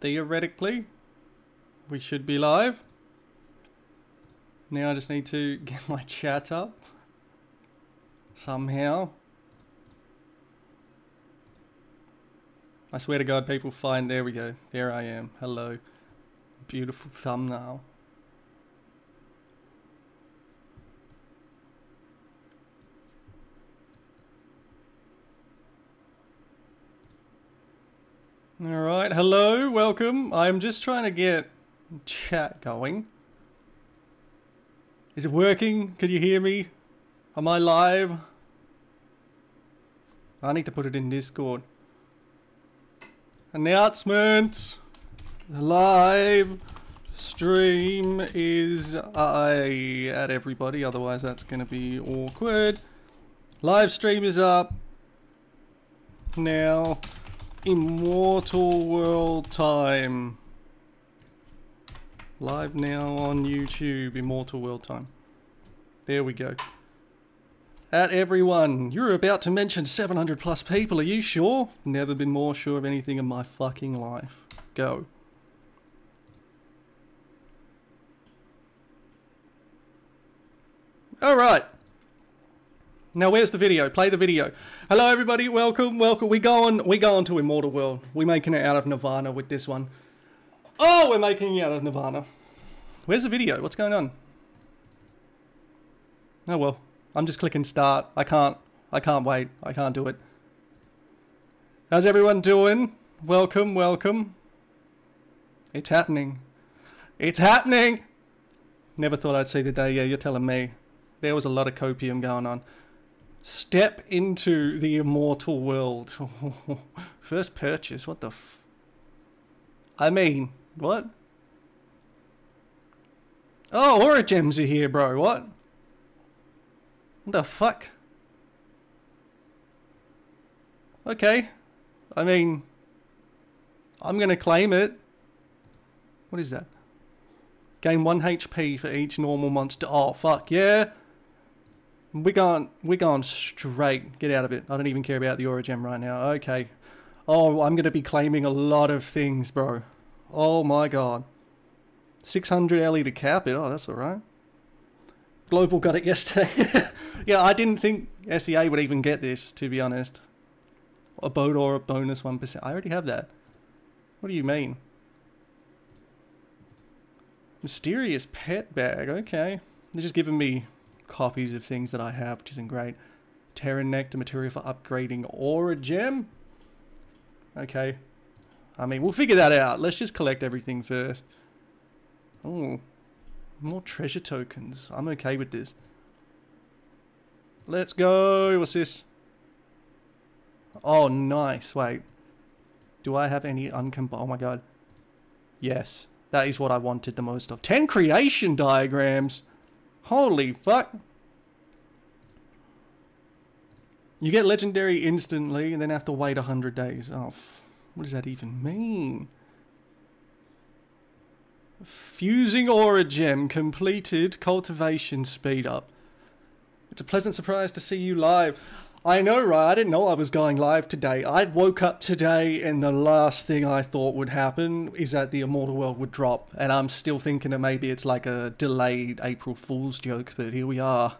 Theoretically, we should be live. Now I just need to get my chat up somehow. I swear to God, people find. There we go. There I am. Hello. Beautiful thumbnail. All right. Hello. Welcome. I'm just trying to get chat going. Is it working? Can you hear me? Am I live? I need to put it in Discord. Announcement! The live stream is I at everybody, otherwise that's going to be awkward. Live stream is up now. Immortal World Time. Live now on YouTube, Immortal World Time. There we go. At everyone, you're about to mention 700 plus people, are you sure? Never been more sure of anything in my fucking life. Go. Alright. Now where's the video? Play the video. Hello everybody, welcome, welcome. We go on we go on to Immortal World. We're making it out of Nirvana with this one. Oh, we're making it out of Nirvana. Where's the video? What's going on? Oh well. I'm just clicking start. I can't I can't wait. I can't do it. How's everyone doing? Welcome, welcome. It's happening. It's happening! Never thought I'd see the day. Yeah, you're telling me. There was a lot of copium going on. Step into the immortal world. First purchase, what the f... I mean, what? Oh, Aura Gems are here, bro, what? What the fuck? Okay. I mean, I'm gonna claim it. What is that? Gain 1 HP for each normal monster. Oh, fuck, yeah. We're going, we're going straight. Get out of it. I don't even care about the Aura Gem right now. Okay. Oh, I'm going to be claiming a lot of things, bro. Oh my god. 600 LE to cap it. Oh, that's alright. Global got it yesterday. yeah, I didn't think SEA would even get this, to be honest. A boat or a bonus 1%. I already have that. What do you mean? Mysterious pet bag. Okay. They're just giving me copies of things that I have, which isn't great. Terran Nectar material for upgrading Aura Gem. Okay. I mean, we'll figure that out. Let's just collect everything first. Oh, more treasure tokens. I'm okay with this. Let's go. What's this? Oh, nice. Wait. Do I have any uncom... Oh my god. Yes. That is what I wanted the most of. 10 creation diagrams. Holy fuck. You get legendary instantly and then have to wait 100 days. Oh, what does that even mean? Fusing Aura Gem completed. Cultivation speed up. It's a pleasant surprise to see you live. I know, right? I didn't know I was going live today. I woke up today and the last thing I thought would happen is that the Immortal World would drop. And I'm still thinking that maybe it's like a delayed April Fool's joke, but here we are.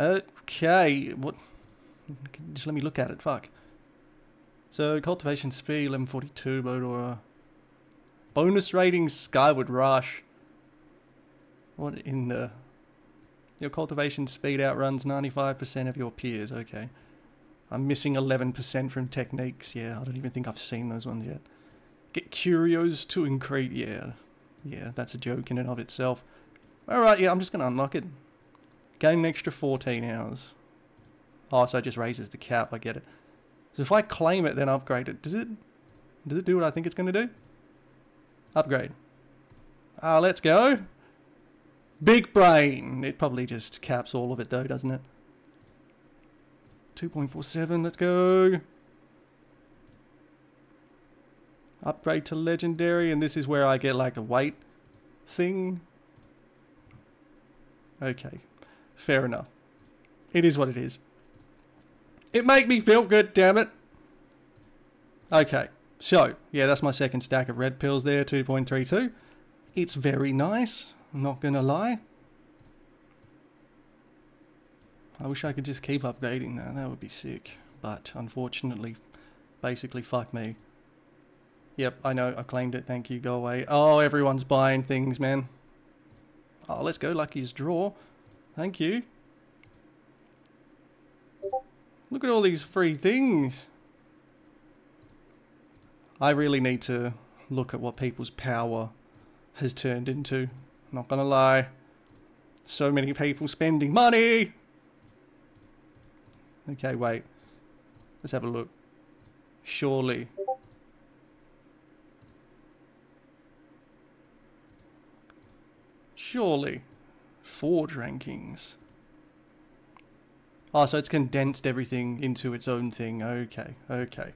Okay, what? Just let me look at it, fuck. So, cultivation speed, 1142, Bodora. Bonus rating, Skyward Rush. What in the... Your cultivation speed outruns 95% of your peers. Okay. I'm missing 11% from techniques. Yeah, I don't even think I've seen those ones yet. Get curios to increase. Yeah. Yeah, that's a joke in and of itself. Alright, yeah, I'm just going to unlock it. Gain an extra 14 hours. Oh, so it just raises the cap. I get it. So if I claim it, then upgrade it. Does it... Does it do what I think it's going to do? Upgrade. Ah, uh, let's go. Big brain. It probably just caps all of it though, doesn't it? 2.47, let's go. Upgrade to legendary, and this is where I get like a weight thing. Okay, fair enough. It is what it is. It make me feel good, damn it. Okay, so, yeah, that's my second stack of red pills there, 2.32. It's very nice, not gonna lie. I wish I could just keep upgrading that, that would be sick. But, unfortunately, basically, fuck me. Yep, I know, I claimed it, thank you, go away. Oh, everyone's buying things, man. Oh, let's go, Lucky's draw. Thank you. Look at all these free things. I really need to look at what people's power has turned into. Not gonna lie. So many people spending money! Okay, wait. Let's have a look. Surely. Surely. Forge rankings. Oh, ah, so it's condensed everything into its own thing. Okay, okay.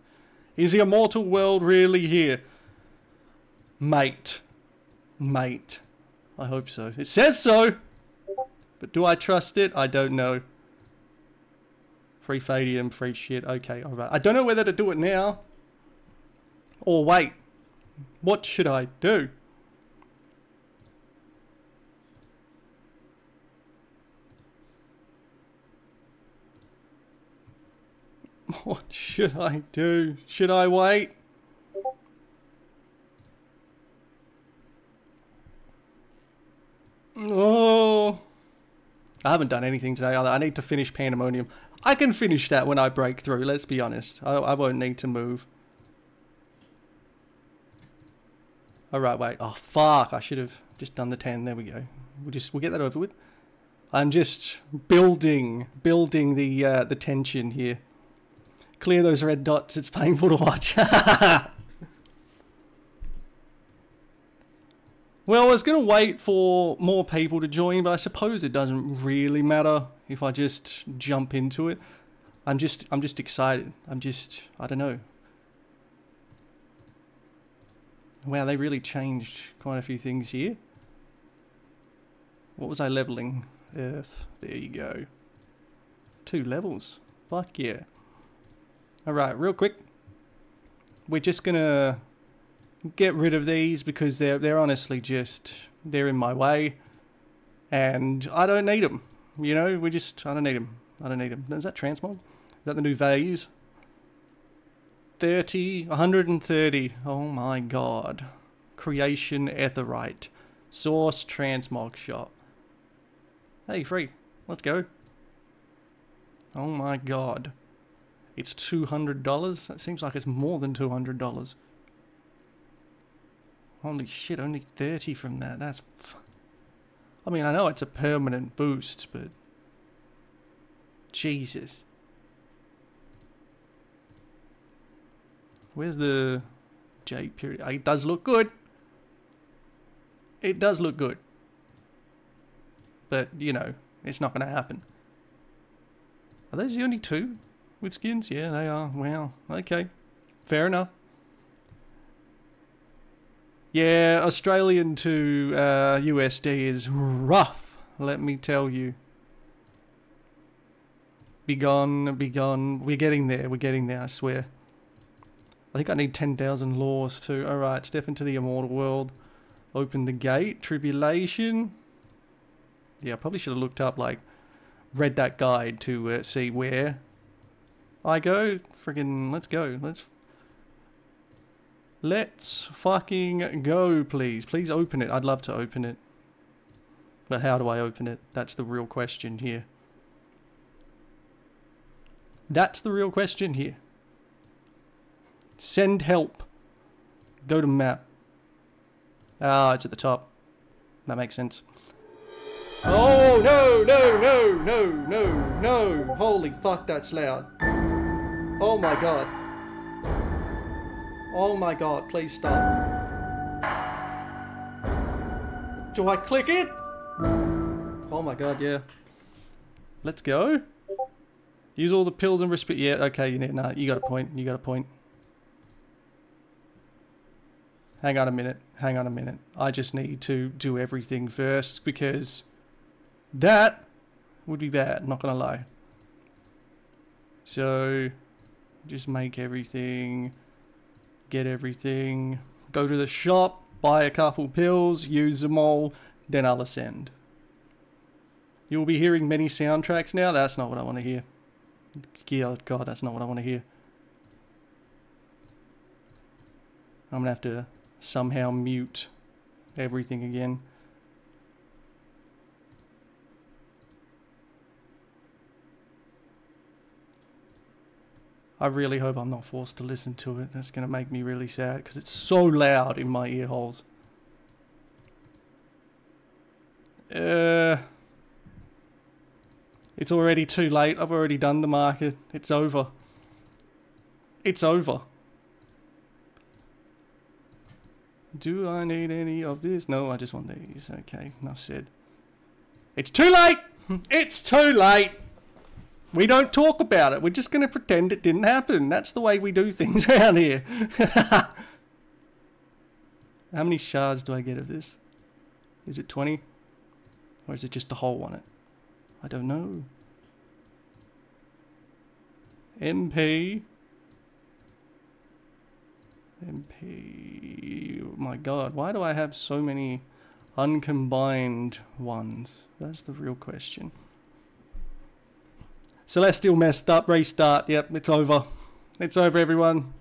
Is the immortal world really here? Mate. Mate. I hope so. It says so! But do I trust it? I don't know. Free Fadium, free shit. Okay, alright. I don't know whether to do it now. Or wait. What should I do? What should I do? Should I wait? Oh. I haven't done anything today. either. I need to finish Pandemonium. I can finish that when I break through, let's be honest. I, I won't need to move. Alright, wait. Oh, fuck. I should have just done the 10. There we go. We'll just, we'll get that over with. I'm just building, building the, uh, the tension here. Clear those red dots. It's painful to watch. well, I was going to wait for more people to join, but I suppose it doesn't really matter if I just jump into it. I'm just, I'm just excited. I'm just, I don't know. Wow, they really changed quite a few things here. What was I leveling? Earth. There you go. Two levels. Fuck yeah. Alright, real quick. We're just gonna get rid of these because they're they're honestly just they're in my way and I don't need them. You know, we just I don't need them. I don't need them. Is that transmog? Is that the new values? 30, 130. Oh my god. Creation etherite. Source transmog shop. Hey, free. Let's go. Oh my god. It's $200? That seems like it's more than $200. Holy shit, only 30 from that. That's... I mean, I know it's a permanent boost, but... Jesus. Where's the J period? It does look good. It does look good. But, you know, it's not going to happen. Are those the only two? with skins? Yeah, they are. Wow. Okay. Fair enough. Yeah, Australian to uh, USD is rough, let me tell you. Be gone, be gone. We're getting there, we're getting there, I swear. I think I need 10,000 laws too. Alright, step into the immortal world. Open the gate. Tribulation. Yeah, I probably should have looked up, like, read that guide to uh, see where I go. Friggin' let's go. Let's Let's fucking go, please. Please open it. I'd love to open it. But how do I open it? That's the real question here. That's the real question here. Send help. Go to map. Ah, it's at the top. That makes sense. Oh, no, no, no, no, no, no. Holy fuck, that's loud. Oh my god. Oh my god, please stop. Do I click it? Oh my god, yeah. Let's go. Use all the pills and respect. Yeah, okay, you need. Nah, you got a point. You got a point. Hang on a minute. Hang on a minute. I just need to do everything first because that would be bad. Not gonna lie. So, just make everything, get everything, go to the shop, buy a couple pills, use them all, then I'll ascend. You'll be hearing many soundtracks now. That's not what I want to hear. God, God, that's not what I want to hear. I'm going to have to somehow mute everything again. I really hope I'm not forced to listen to it. That's going to make me really sad because it's so loud in my ear holes. Uh, it's already too late. I've already done the market. It's over. It's over. Do I need any of this? No, I just want these. Okay, enough said. It's too late! It's too late! We don't talk about it. We're just going to pretend it didn't happen. That's the way we do things around here. How many shards do I get of this? Is it 20? Or is it just a whole on it? I don't know. MP. MP. My god, why do I have so many uncombined ones? That's the real question. Celestial messed up. Restart. Yep, it's over. It's over, everyone.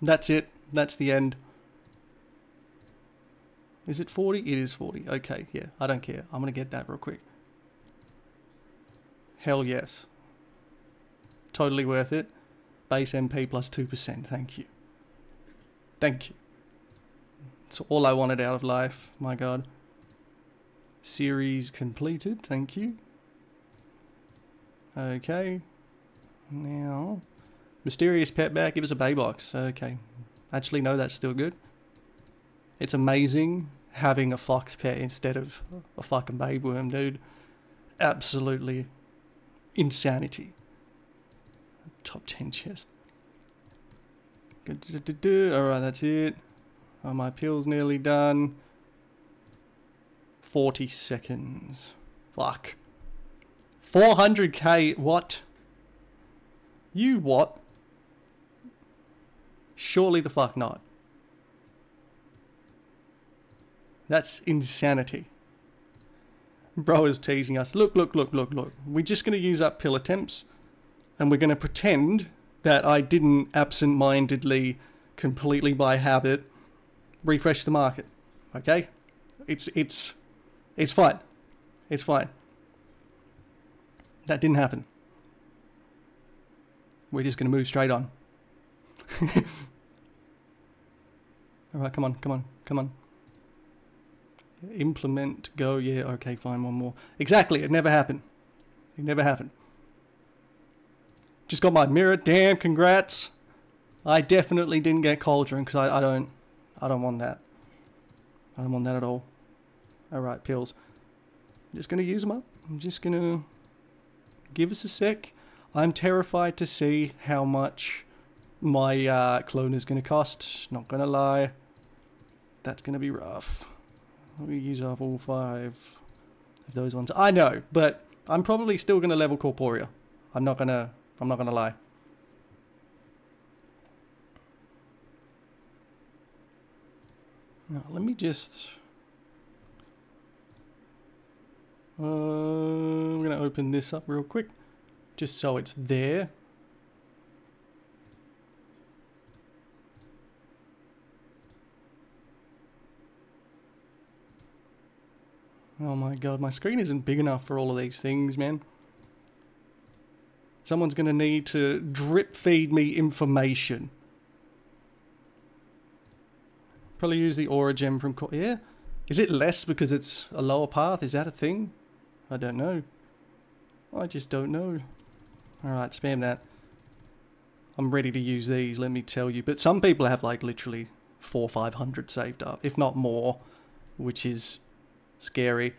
That's it. That's the end. Is it 40? It is 40. Okay, yeah. I don't care. I'm going to get that real quick. Hell yes. Totally worth it. Base MP plus 2%. Thank you. Thank you. It's all I wanted out of life. My god. Series completed. Thank you. Okay. Now, mysterious pet back. Give us a bay box. Okay. Actually, no, that's still good. It's amazing having a fox pet instead of a fucking babe worm, dude. Absolutely insanity. Top 10 chest. Alright, that's it. Oh, my pill's nearly done. 40 seconds. Fuck. 400k, what? You what? Surely the fuck not. That's insanity. Bro is teasing us. Look, look, look, look, look. We're just going to use up pill attempts. And we're going to pretend that I didn't absent-mindedly, completely by habit, refresh the market. Okay? It's, it's, it's fine. It's fine. That didn't happen. We're just going to move straight on. Alright, come on, come on, come on. Implement, go, yeah, okay, fine, one more. Exactly, it never happened. It never happened. Just got my mirror, damn, congrats. I definitely didn't get cauldron because I, I don't, I don't want that. I don't want that at all. Alright, pills. I'm just going to use them up. I'm just going to give us a sec. I'm terrified to see how much my uh, clone is going to cost. Not going to lie. That's going to be rough. Me use up all five of those ones. I know, but I'm probably still going to level Corporea. I'm not going to, I'm not going to lie. Now, let me just... Uh, I'm going to open this up real quick, just so it's there. Oh my god, my screen isn't big enough for all of these things, man. Someone's going to need to drip feed me information. Probably use the aura gem from... Yeah? Is it less because it's a lower path? Is that a thing? I don't know. I just don't know. Alright, spam that. I'm ready to use these, let me tell you. But some people have like literally four, five hundred saved up, if not more, which is scary.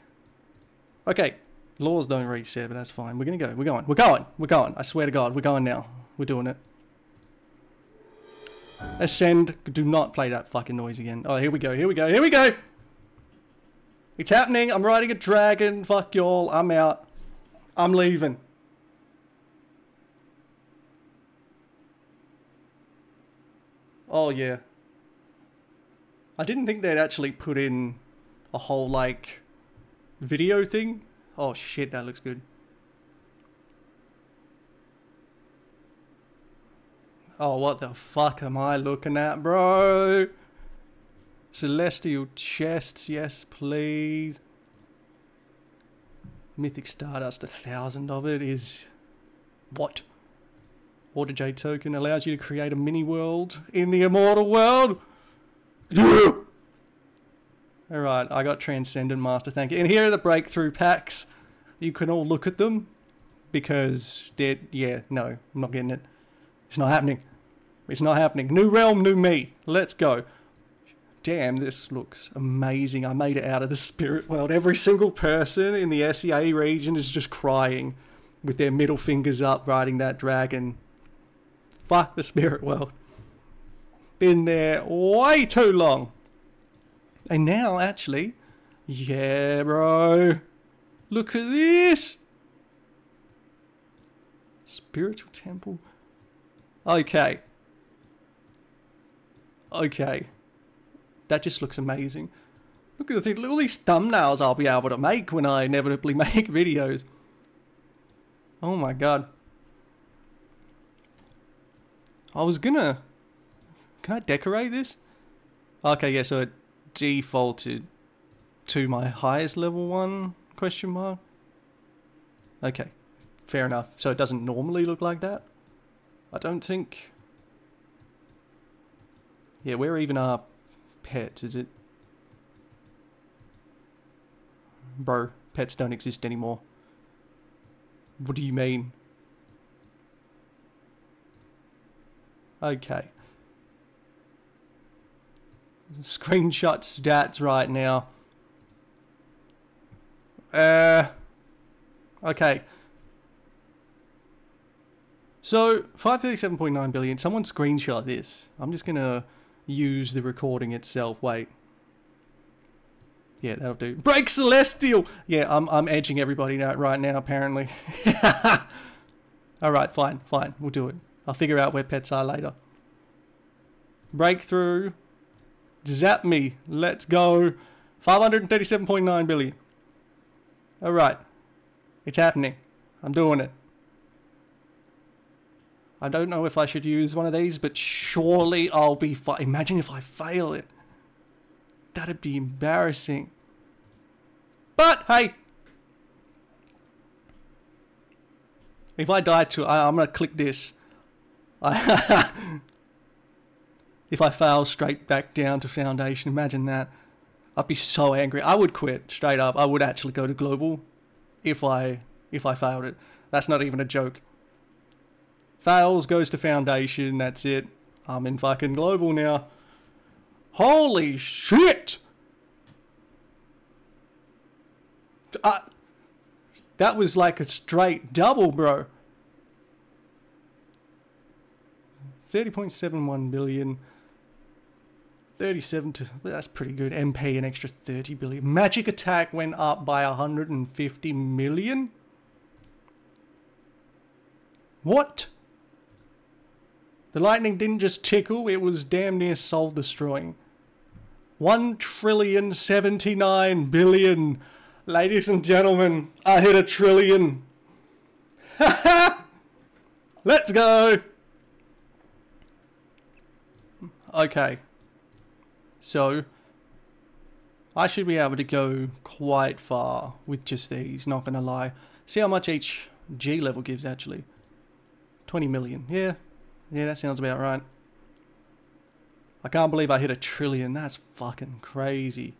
Okay, laws don't reset, but that's fine. We're gonna go. We're going. We're going. We're going. I swear to God, we're going now. We're doing it. Ascend. Do not play that fucking noise again. Oh, here we go. Here we go. Here we go. It's happening. I'm riding a dragon. Fuck y'all. I'm out. I'm leaving. Oh, yeah. I didn't think they'd actually put in a whole, like, video thing. Oh, shit, that looks good. Oh, what the fuck am I looking at, bro? Celestial chests, yes, please. Mythic Stardust, a thousand of it is... What? Water J token allows you to create a mini world in the immortal world. Yeah! Alright, I got Transcendent Master, thank you. And here are the breakthrough packs. You can all look at them. Because they're, yeah, no, I'm not getting it. It's not happening. It's not happening. New realm, new me. Let's go. Damn, this looks amazing. I made it out of the spirit world. Every single person in the SEA region is just crying with their middle fingers up riding that dragon. Fuck the spirit world. Been there way too long. And now, actually, yeah, bro. Look at this. Spiritual temple. Okay. Okay. That just looks amazing. Look at the thing, look at all these thumbnails I'll be able to make when I inevitably make videos. Oh my god. I was gonna... Can I decorate this? Okay, yeah, so it defaulted to my highest level one, question mark. Okay, fair enough. So it doesn't normally look like that? I don't think... Yeah, where even are pets, is it? Bro, pets don't exist anymore. What do you mean? Okay. Screenshot stats right now. Uh, okay. So, 537.9 billion. Someone screenshot this. I'm just going to use the recording itself. Wait. Yeah, that'll do. Break Celestial! Yeah, I'm, I'm edging everybody out right now, apparently. Alright, fine, fine. We'll do it. I'll figure out where pets are later. Breakthrough. Zap me. Let's go. 537.9 billion. Alright. It's happening. I'm doing it. I don't know if I should use one of these, but surely I'll be fine. Imagine if I fail it. That'd be embarrassing. But, hey. If I die to, I, I'm going to click this. if I fail straight back down to foundation, imagine that. I'd be so angry. I would quit straight up. I would actually go to global if I if I failed it. That's not even a joke. Fails goes to foundation. That's it. I'm in fucking global now. Holy shit! Uh, that was like a straight double, bro. 30.71 billion. 37 to that's pretty good. MP an extra 30 billion. Magic attack went up by 150 million. What? The lightning didn't just tickle, it was damn near soul destroying. 1 trillion 79 billion. Ladies and gentlemen, I hit a trillion. Let's go. Okay. So, I should be able to go quite far with just these, not gonna lie. See how much each G level gives actually. 20 million, yeah. Yeah, that sounds about right. I can't believe I hit a trillion, that's fucking crazy.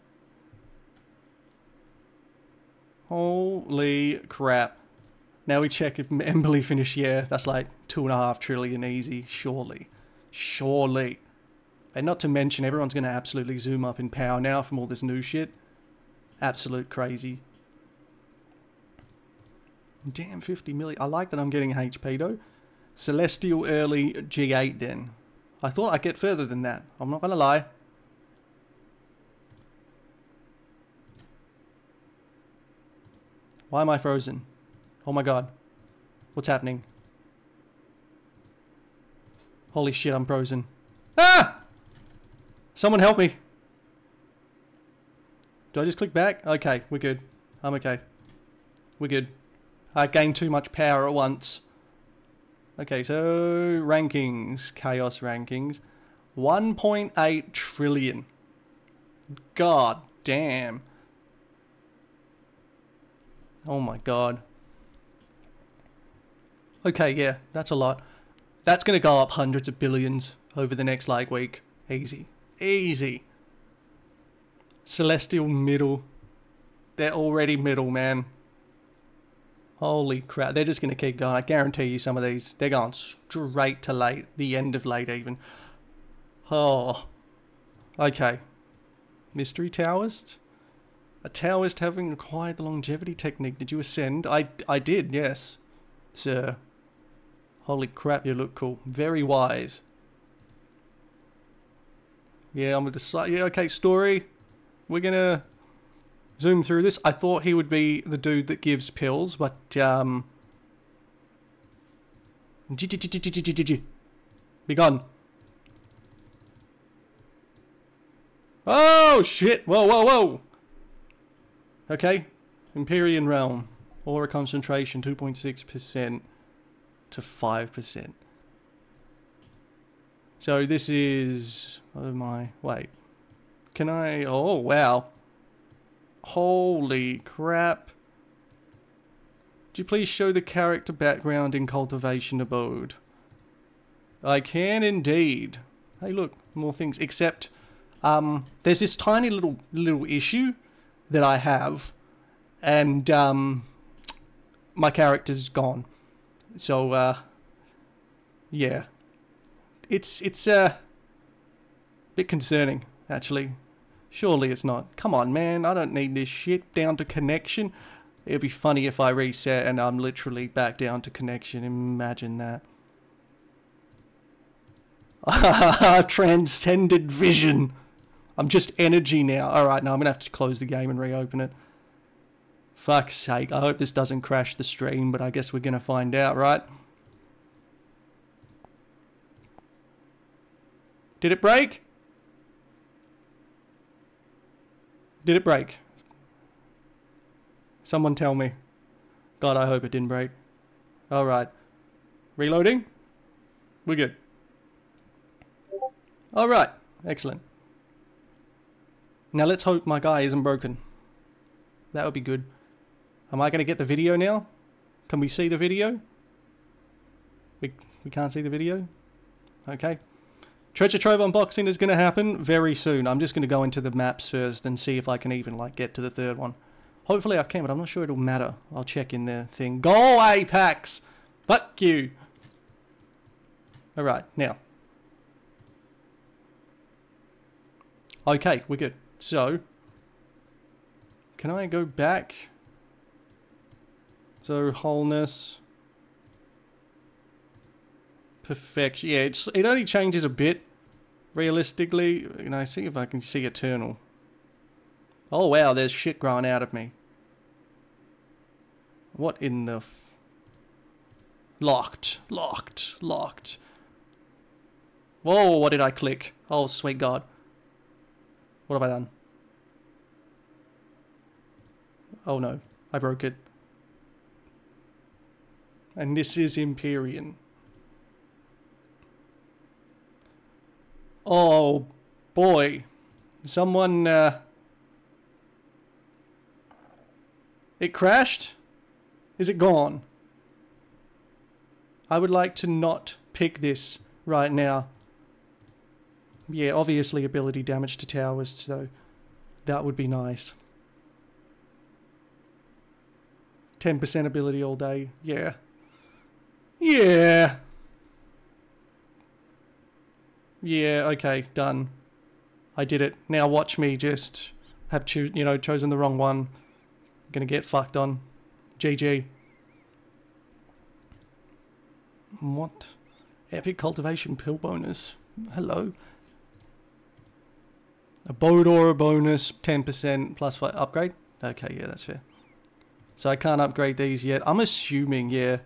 Holy crap. Now we check if Emberly finished, yeah, that's like two and a half trillion easy, surely. Surely. And not to mention, everyone's going to absolutely zoom up in power now from all this new shit. Absolute crazy. Damn, 50 million. I like that I'm getting HP though. Celestial early G8 then. I thought I'd get further than that. I'm not going to lie. Why am I frozen? Oh my god. What's happening? Holy shit, I'm frozen. Ah! Someone help me. Do I just click back? Okay, we're good. I'm okay. We're good. I gained too much power at once. Okay, so rankings, chaos rankings. 1.8 trillion. God damn. Oh my god. Okay, yeah, that's a lot. That's going to go up hundreds of billions over the next like week. Easy. Easy. Celestial middle. They're already middle, man. Holy crap. They're just going to keep going. I guarantee you some of these, they're going straight to late. The end of late even. Oh. Okay. Mystery Taoist? A Taoist having acquired the longevity technique. Did you ascend? I, I did, yes. Sir. Holy crap, you look cool. Very wise. Yeah, I'm gonna decide. Yeah, okay, story. We're gonna zoom through this. I thought he would be the dude that gives pills, but um. Be gone. Oh shit! Whoa, whoa, whoa! Okay, Empyrean Realm, aura concentration 2.6% to 5%. So this is, oh my, wait. Can I, oh wow. Holy crap. Do you please show the character background in Cultivation Abode? I can indeed. Hey look, more things, except um, there's this tiny little little issue that I have and um, my character's gone. So uh, yeah, it's it's uh, a bit concerning actually. Surely it's not. Come on, man. I don't need this shit down to connection. It'd be funny if I reset and I'm literally back down to connection. Imagine that. Transcended vision. I'm just energy now. Alright, now I'm going to have to close the game and reopen it. Fuck's sake, I hope this doesn't crash the stream, but I guess we're going to find out, right? Did it break? Did it break? Someone tell me. God, I hope it didn't break. Alright. Reloading? We're good. Alright. Excellent. Now let's hope my guy isn't broken. That would be good. Am I going to get the video now? Can we see the video? We, we can't see the video? Okay. Treasure Trove unboxing is going to happen very soon. I'm just going to go into the maps first and see if I can even like get to the third one. Hopefully I can, but I'm not sure it'll matter. I'll check in the thing. Go Apex! Fuck you! Alright, now. Okay, we're good. So, can I go back? So, wholeness. Perfection. Yeah, it's it only changes a bit. Realistically, can I see if I can see eternal? Oh wow, there's shit growing out of me. What in the Locked, locked, locked. Whoa, what did I click? Oh, sweet God. What have I done? Oh no, I broke it. And this is Empyrean. Oh boy. Someone, uh... It crashed? Is it gone? I would like to not pick this right now. Yeah, obviously ability damage to towers, so that would be nice. 10% ability all day. Yeah. Yeah. Yeah, okay, done. I did it. Now watch me just have cho you know chosen the wrong one. Gonna get fucked on. GG. What? Epic cultivation pill bonus. Hello. A Bodora bonus, 10% plus 5 upgrade. Okay, yeah, that's fair. So I can't upgrade these yet. I'm assuming, yeah,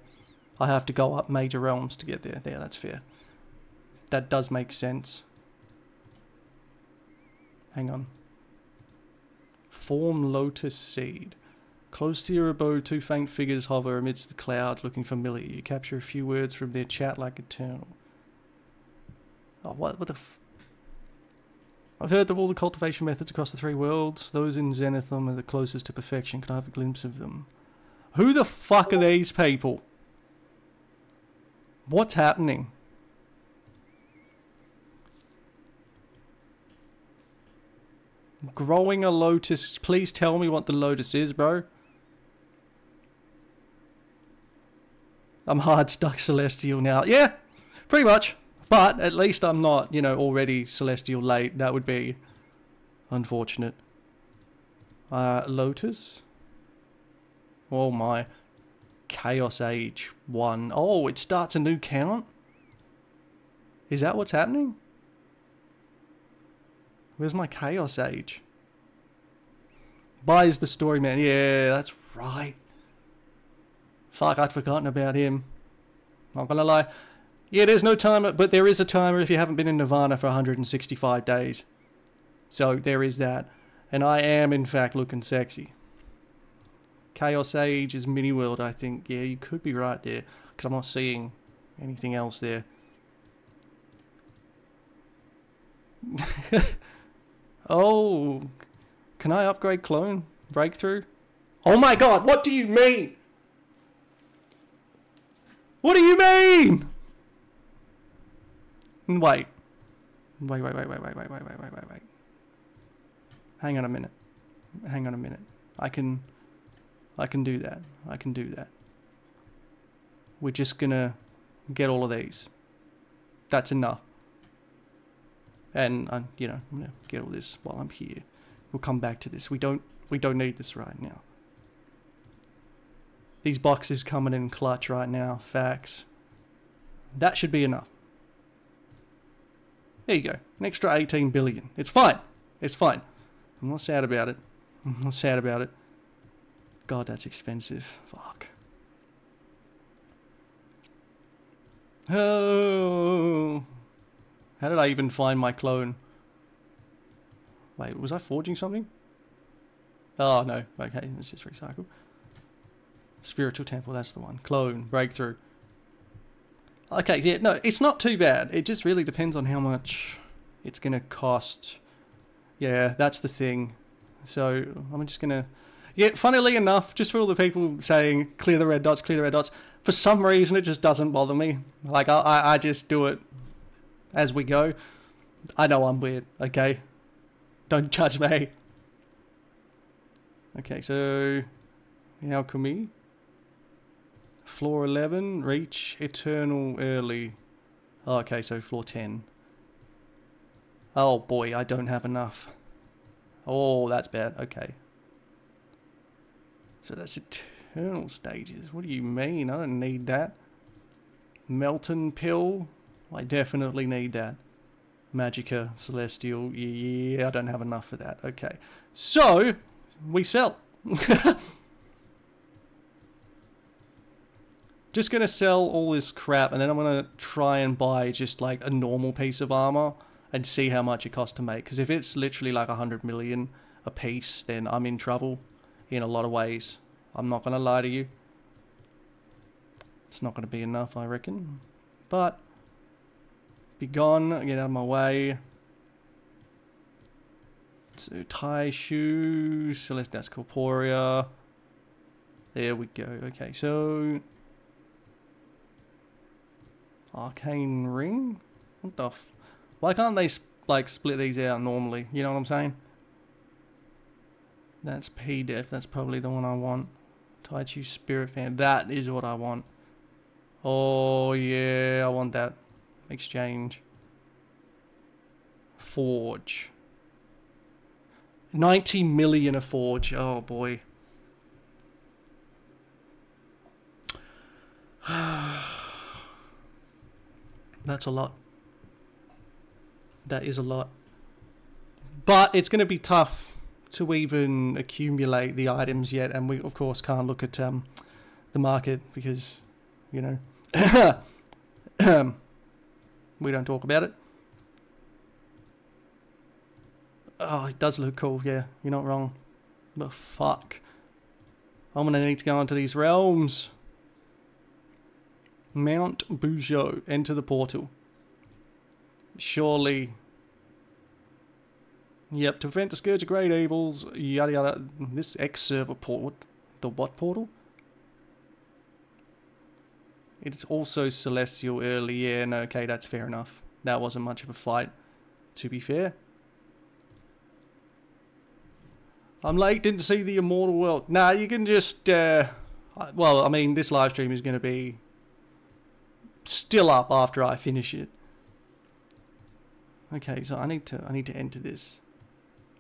I have to go up major realms to get there. There, that's fair. That does make sense. Hang on. Form lotus seed. Close to your abode, two faint figures hover amidst the clouds, looking familiar. You capture a few words from their chat like eternal. Oh, what, what the f... I've heard of all the cultivation methods across the three worlds. Those in Zenithum are the closest to perfection. Can I have a glimpse of them? Who the fuck are oh. these people? What's happening? Growing a lotus. Please tell me what the lotus is, bro. I'm hard stuck celestial now. Yeah, pretty much. But at least I'm not, you know, already celestial late. That would be unfortunate. Uh, Lotus? Oh my. Chaos Age 1. Oh, it starts a new count? Is that what's happening? Where's my Chaos Age? Buys the story man. Yeah, that's right. Fuck, I'd forgotten about him. Not gonna lie. Yeah, there's no timer, but there is a timer if you haven't been in Nirvana for 165 days. So there is that. And I am, in fact, looking sexy. Chaos Age is Mini World, I think. Yeah, you could be right there. Because I'm not seeing anything else there. oh, can I upgrade clone? Breakthrough? Oh my god, what do you mean? What do you mean? Wait. Wait, wait, wait, wait, wait, wait, wait, wait, wait, wait, wait. Hang on a minute. Hang on a minute. I can... I can do that. I can do that. We're just gonna get all of these. That's enough. And, you know, I'm gonna get all this while I'm here. We'll come back to this. We don't, we don't need this right now. These boxes coming in clutch right now. Facts. That should be enough. There you go. An extra 18 billion. It's fine. It's fine. I'm not sad about it. I'm not sad about it. God, that's expensive. Fuck. Oh. How did I even find my clone? Wait, was I forging something? Oh, no. Okay, let's just recycle. Spiritual Temple, that's the one. Clone, Breakthrough. Okay, yeah, no, it's not too bad. It just really depends on how much it's going to cost. Yeah, that's the thing. So, I'm just going to... Yeah, funnily enough, just for all the people saying, clear the red dots, clear the red dots, for some reason it just doesn't bother me. Like, I, I, I just do it as we go. I know I'm weird, okay? Don't judge me. Okay, so... Alchemy. Floor 11, reach eternal early. Oh, okay, so floor 10. Oh boy, I don't have enough. Oh, that's bad. Okay. So that's eternal stages. What do you mean? I don't need that. Melton pill? I definitely need that. Magicka, Celestial. Yeah, I don't have enough for that. Okay. So, we sell. just to sell all this crap and then I'm to try and buy just like a normal piece of armor and see how much it costs to make. Because if it's literally like a 100 million a piece, then I'm in trouble in a lot of ways. I'm not to lie to you. It's not to be enough, I reckon. But, be gone, get out of my way. So, tie shoes, Celeste, that's Corporea. There we go. Okay, so Arcane ring? What the F Why can't they, like, split these out normally? You know what I'm saying? That's P-Def. That's probably the one I want. Taichu Spirit Fan. That is what I want. Oh, yeah. I want that. Exchange. Forge. 90 million a forge. Oh, boy. That's a lot. That is a lot. But it's going to be tough to even accumulate the items yet, and we of course can't look at um, the market because, you know, we don't talk about it. Oh, it does look cool, yeah. You're not wrong. But fuck. I'm gonna need to go into these realms. Mount Buzhou. Enter the portal. Surely. Yep, to prevent the scourge of great evils, yada yada. This X server portal. The what portal? It's also celestial early. Yeah, no, okay, that's fair enough. That wasn't much of a fight, to be fair. I'm late, didn't see the immortal world. Nah, you can just, uh, well, I mean, this live stream is going to be still up after I finish it. Okay, so I need to, I need to enter this.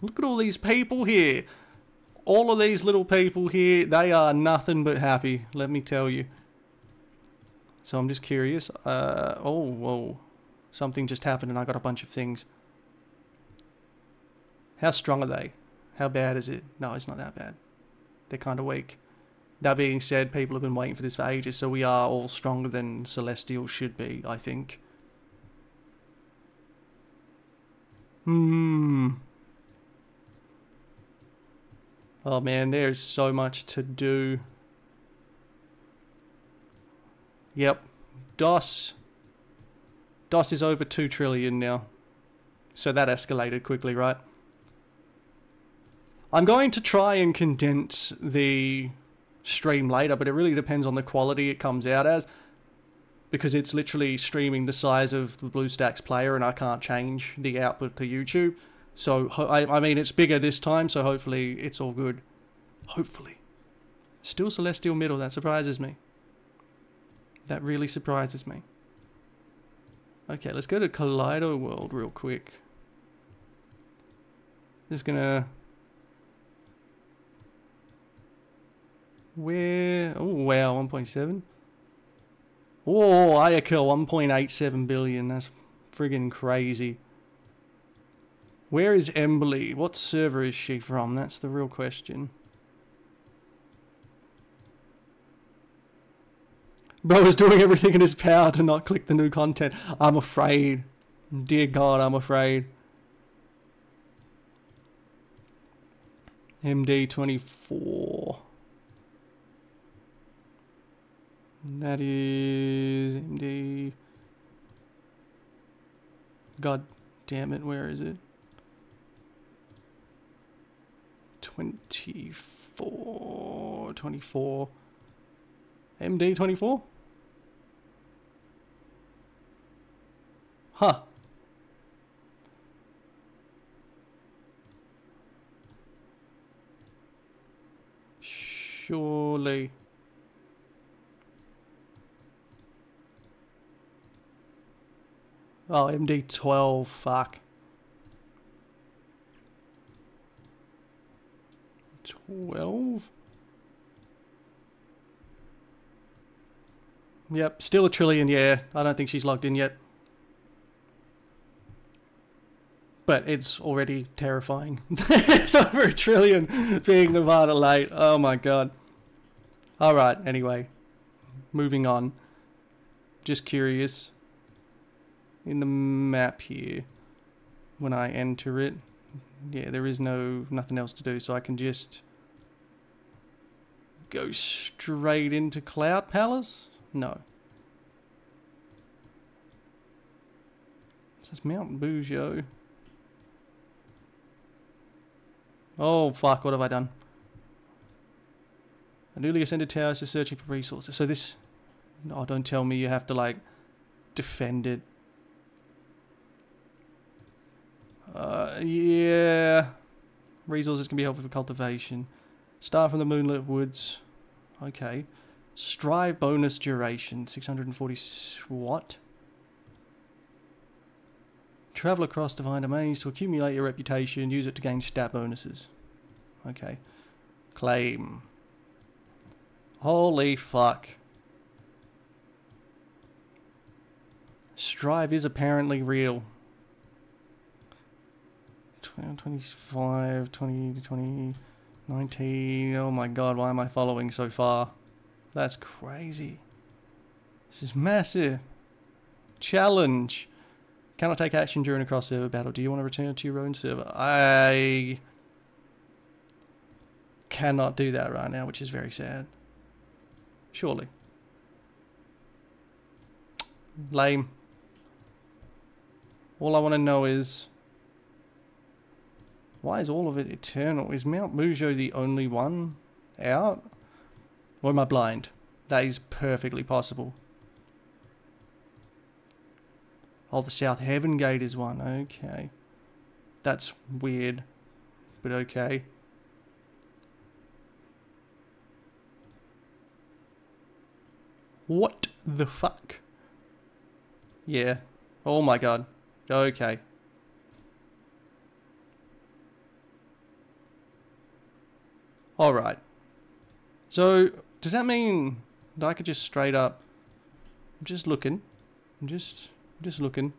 Look at all these people here. All of these little people here, they are nothing but happy, let me tell you. So I'm just curious. Uh, oh, whoa. Something just happened and I got a bunch of things. How strong are they? How bad is it? No, it's not that bad. They're kind of weak. That being said, people have been waiting for this for ages, so we are all stronger than Celestial should be, I think. Hmm. Oh man, there's so much to do. Yep. DOS. DOS is over 2 trillion now. So that escalated quickly, right? I'm going to try and condense the stream later, but it really depends on the quality it comes out as. Because it's literally streaming the size of the BlueStacks player and I can't change the output to YouTube. So, I, I mean, it's bigger this time, so hopefully it's all good. Hopefully. Still Celestial Middle, that surprises me. That really surprises me. Okay, let's go to Kaleido World real quick. Just gonna Where? Oh, wow, 1.7. Oh, Ayako, 1.87 billion. That's friggin' crazy. Where is Emily? What server is she from? That's the real question. Bro is doing everything in his power to not click the new content. I'm afraid. Dear God, I'm afraid. MD24. That is MD. God damn it, where is it? 24. 24. MD24? Huh. Surely. Oh, MD12, fuck. 12? Yep, still a trillion, yeah. I don't think she's logged in yet. But it's already terrifying. it's over a trillion being Nirvana late. Oh my god. Alright, anyway. Moving on. Just curious in the map here when I enter it. Yeah, there is no nothing else to do, so I can just go straight into Cloud Palace? No. This is Mount Buzhou. Oh, fuck, what have I done? A newly ascended tower is searching for resources. So this... Oh, don't tell me you have to, like, defend it Uh, yeah. Resources can be helpful for cultivation. Start from the moonlit woods. Okay. Strive bonus duration. 640... What? Travel across divine domains to accumulate your reputation. Use it to gain stat bonuses. Okay. Claim. Holy fuck. Strive is apparently real. 25, 20, 20, 19. Oh my god, why am I following so far? That's crazy. This is massive. Challenge. Cannot take action during a cross-server battle. Do you want to return to your own server? I cannot do that right now, which is very sad. Surely. Lame. All I want to know is... Why is all of it eternal? Is Mount Mujo the only one out? Or am I blind? That is perfectly possible. Oh, the South Heaven Gate is one. Okay. That's weird. But okay. What the fuck? Yeah. Oh my god. Okay. Alright. So, does that mean that I could just straight up... I'm just looking. I'm just, just looking.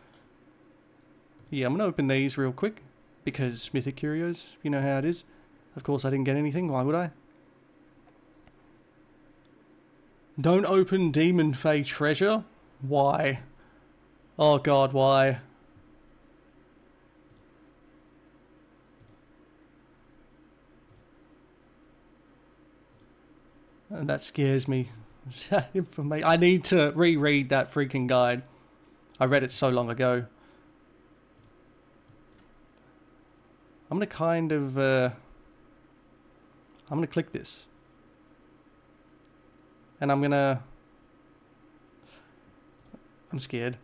Yeah, I'm going to open these real quick. Because Mythic Curios, you know how it is. Of course I didn't get anything, why would I? Don't open Demon Fae treasure? Why? Oh god, why? And that scares me. Information. I need to reread that freaking guide. I read it so long ago. I'm gonna kind of, uh, I'm gonna click this. And I'm gonna, I'm scared.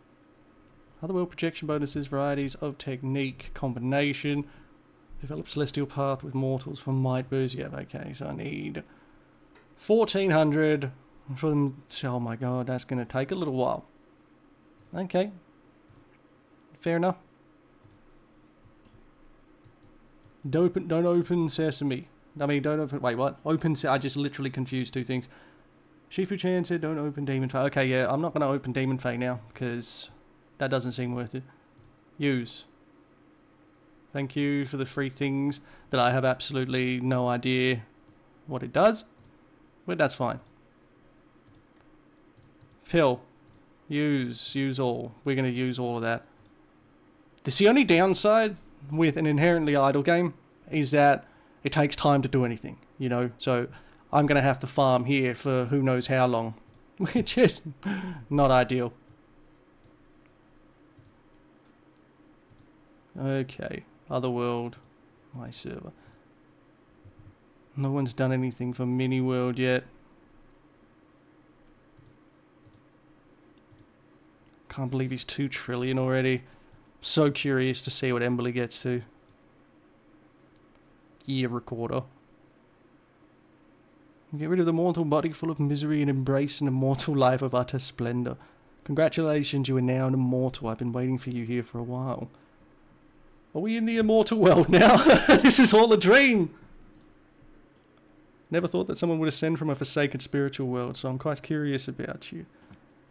Other world projection bonuses, varieties of technique, combination. Develop Celestial Path with mortals for might boost. Yeah, okay, so I need 1400 for them. Oh my god, that's to take a little while. Okay. Fair enough. Don't open, don't open sesame. I mean, don't open, wait, what? Open, I just literally confused two things. Shifu Chan said don't open Demon Fae. Okay, yeah, I'm not going to open Demon Fae now, because that doesn't seem worth it. Use. Thank you for the free things that I have absolutely no idea what it does. But that's fine. Pill. Use. Use all. We're going to use all of that. the only downside with an inherently idle game is that it takes time to do anything, you know? So I'm going to have to farm here for who knows how long, which is not ideal. Okay, Otherworld, my server. No one's done anything for Mini World yet. Can't believe he's 2 trillion already. So curious to see what Emberly gets to. Year recorder. Get rid of the mortal body full of misery and embrace an immortal life of utter splendor. Congratulations, you are now an immortal. I've been waiting for you here for a while. Are we in the immortal world now? this is all a dream! Never thought that someone would ascend from a forsaken spiritual world, so I'm quite curious about you.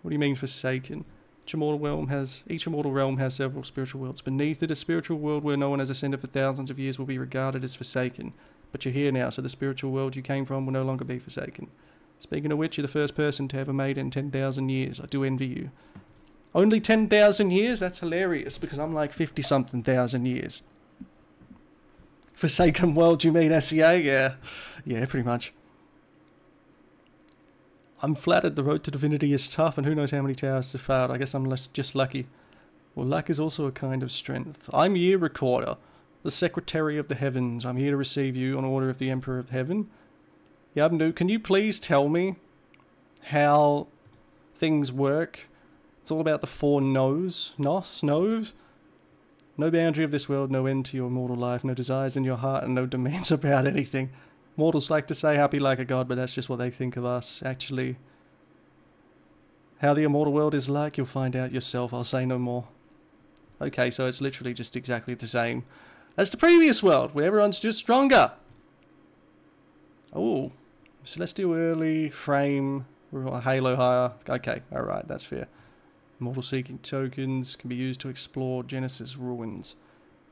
What do you mean forsaken? Each immortal realm has each immortal realm has several spiritual worlds. Beneath it, a spiritual world where no one has ascended for thousands of years will be regarded as forsaken. But you're here now, so the spiritual world you came from will no longer be forsaken. Speaking of which, you're the first person to ever made in 10,000 years. I do envy you. Only 10,000 years? That's hilarious because I'm like 50 something thousand years. Forsaken World, you mean SEA? Yeah. Yeah, pretty much. I'm flattered the road to divinity is tough and who knows how many towers have failed. I guess I'm less, just lucky. Well, luck is also a kind of strength. I'm Year Recorder, the Secretary of the Heavens. I'm here to receive you on order of the Emperor of Heaven. Yabndu, can you please tell me how things work it's all about the four no's. Nos? No's? No boundary of this world, no end to your mortal life, no desires in your heart, and no demands about anything. Mortals like to say happy like a god, but that's just what they think of us, actually. How the immortal world is like, you'll find out yourself. I'll say no more. Okay, so it's literally just exactly the same as the previous world, where everyone's just stronger. Oh, Celestial Early, Frame, Halo Higher. Okay, alright, that's fair. Mortal Seeking tokens can be used to explore Genesis Ruins.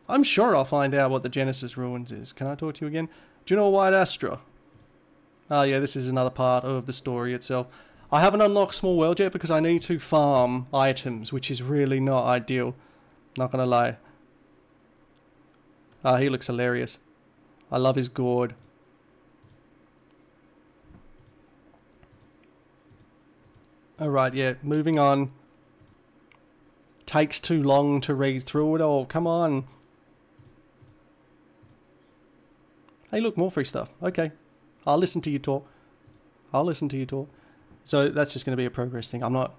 I'm sure I'll find out what the Genesis Ruins is. Can I talk to you again? Do you know White Astra? Oh yeah, this is another part of the story itself. I haven't unlocked Small World yet because I need to farm items, which is really not ideal. Not gonna lie. Ah, he looks hilarious. I love his gourd. Alright, yeah, moving on. Takes too long to read through it all. Come on. Hey, look, more free stuff. Okay. I'll listen to you talk. I'll listen to you talk. So that's just going to be a progress thing. I'm not...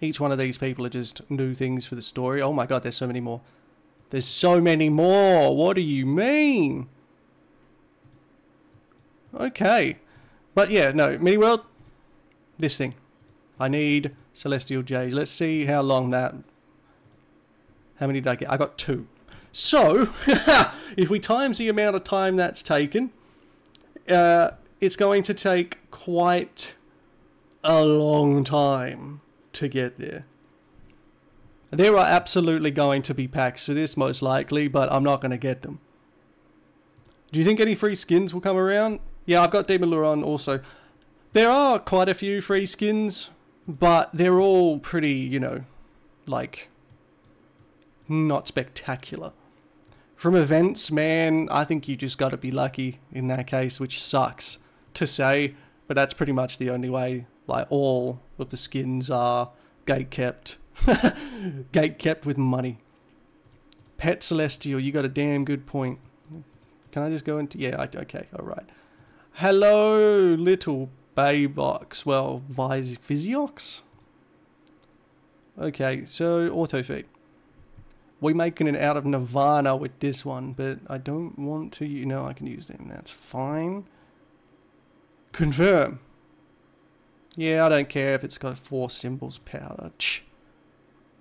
Each one of these people are just new things for the story. Oh my god, there's so many more. There's so many more. What do you mean? Okay. But yeah, no, mini world. This thing. I need Celestial jays. Let's see how long that... How many did I get? I got two. So, if we times the amount of time that's taken, uh, it's going to take quite a long time to get there. There are absolutely going to be packs for this, most likely, but I'm not going to get them. Do you think any free skins will come around? Yeah, I've got Demon Lure on also. There are quite a few free skins, but they're all pretty, you know, like, not spectacular. From events, man, I think you just got to be lucky in that case, which sucks to say, but that's pretty much the only way, like, all of the skins are gate kept. gate kept with money. Pet Celestial, you got a damn good point. Can I just go into... Yeah, I, okay, alright. Hello, little Baybox. Well, Physiox? Okay, so auto feed. We're making it out of Nirvana with this one, but I don't want to, you know, I can use them. That's fine. Confirm. Yeah, I don't care if it's got four symbols powder.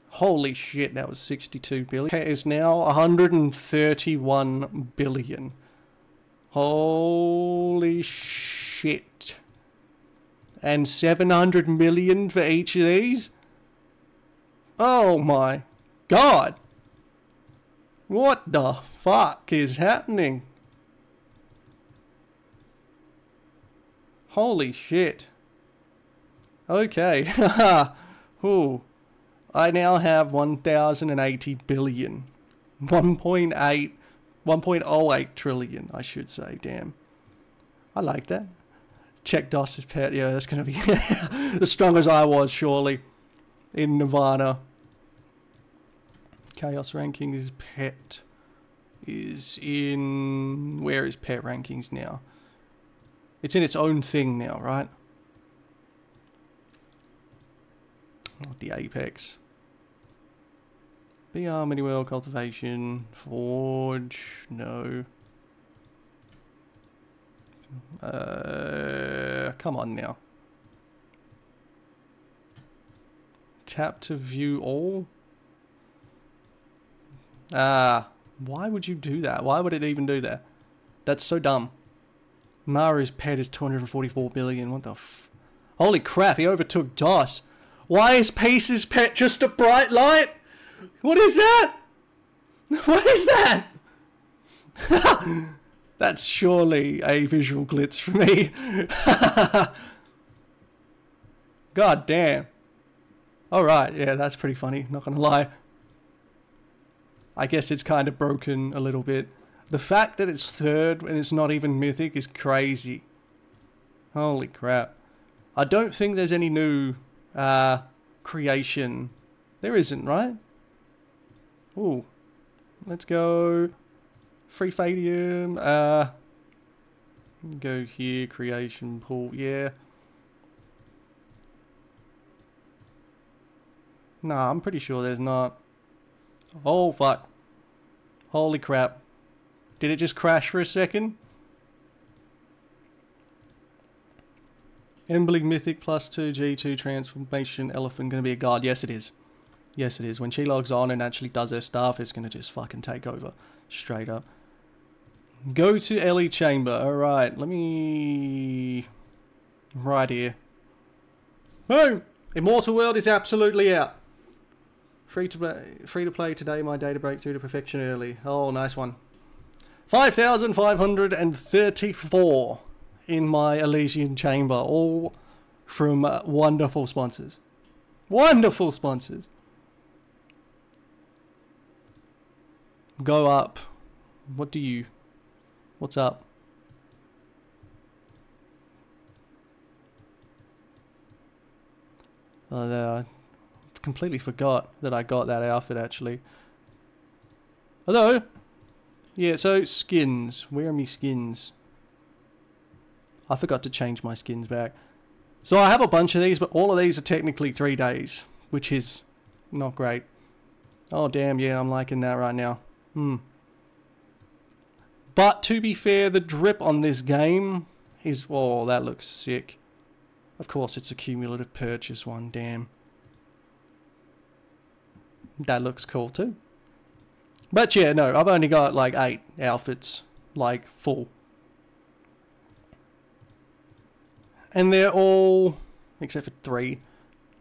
Holy shit, that was 62 billion. It is now 131 billion. Holy shit and 700 million for each of these? Oh my god. What the fuck is happening? Holy shit. Okay. Ooh. I now have 1,080 billion. 1.8, 1.08 trillion, I should say. Damn. I like that. Check Dust's pet. Yeah, that's going to be as strong as I was, surely, in Nirvana. Chaos Rankings pet is in... Where is pet rankings now? It's in its own thing now, right? Not the apex. BR, mini world, cultivation, forge, no. Uh, come on now. Tap to view all. Ah, why would you do that? Why would it even do that? That's so dumb. Maru's pet is 244 billion. What the f... Holy crap, he overtook DOS. Why is Pace's pet just a bright light? What is that? What is that? That's surely a visual glitch for me. God damn. Alright, yeah, that's pretty funny, not gonna lie. I guess it's kind of broken a little bit. The fact that it's third and it's not even mythic is crazy. Holy crap. I don't think there's any new uh, creation. There isn't, right? Ooh. Let's go Free Fadium. Uh, go here, creation pool. Yeah. Nah, I'm pretty sure there's not. Oh, fuck. Holy crap. Did it just crash for a second? Embling Mythic plus 2 G2 transformation elephant gonna be a god. Yes, it is. Yes, it is. When she logs on and actually does her stuff, it's gonna just fucking take over. Straight up. Go to Elysian Chamber. Alright, let me... Right here. Boom! Immortal World is absolutely out. Free to play, free to play today. My data breakthrough to perfection early. Oh, nice one. 5,534 in my Elysian Chamber. All from uh, wonderful sponsors. Wonderful sponsors. Go up. What do you... What's up? Oh. I completely forgot that I got that outfit, actually. Hello? Yeah, so skins. Where are me skins? I forgot to change my skins back. So I have a bunch of these, but all of these are technically three days, which is not great. Oh, damn, yeah, I'm liking that right now. Hmm. But to be fair, the drip on this game is... Oh, that looks sick. Of course, it's a cumulative purchase one, damn. That looks cool too. But yeah, no, I've only got like eight outfits, like full. And they're all, except for three,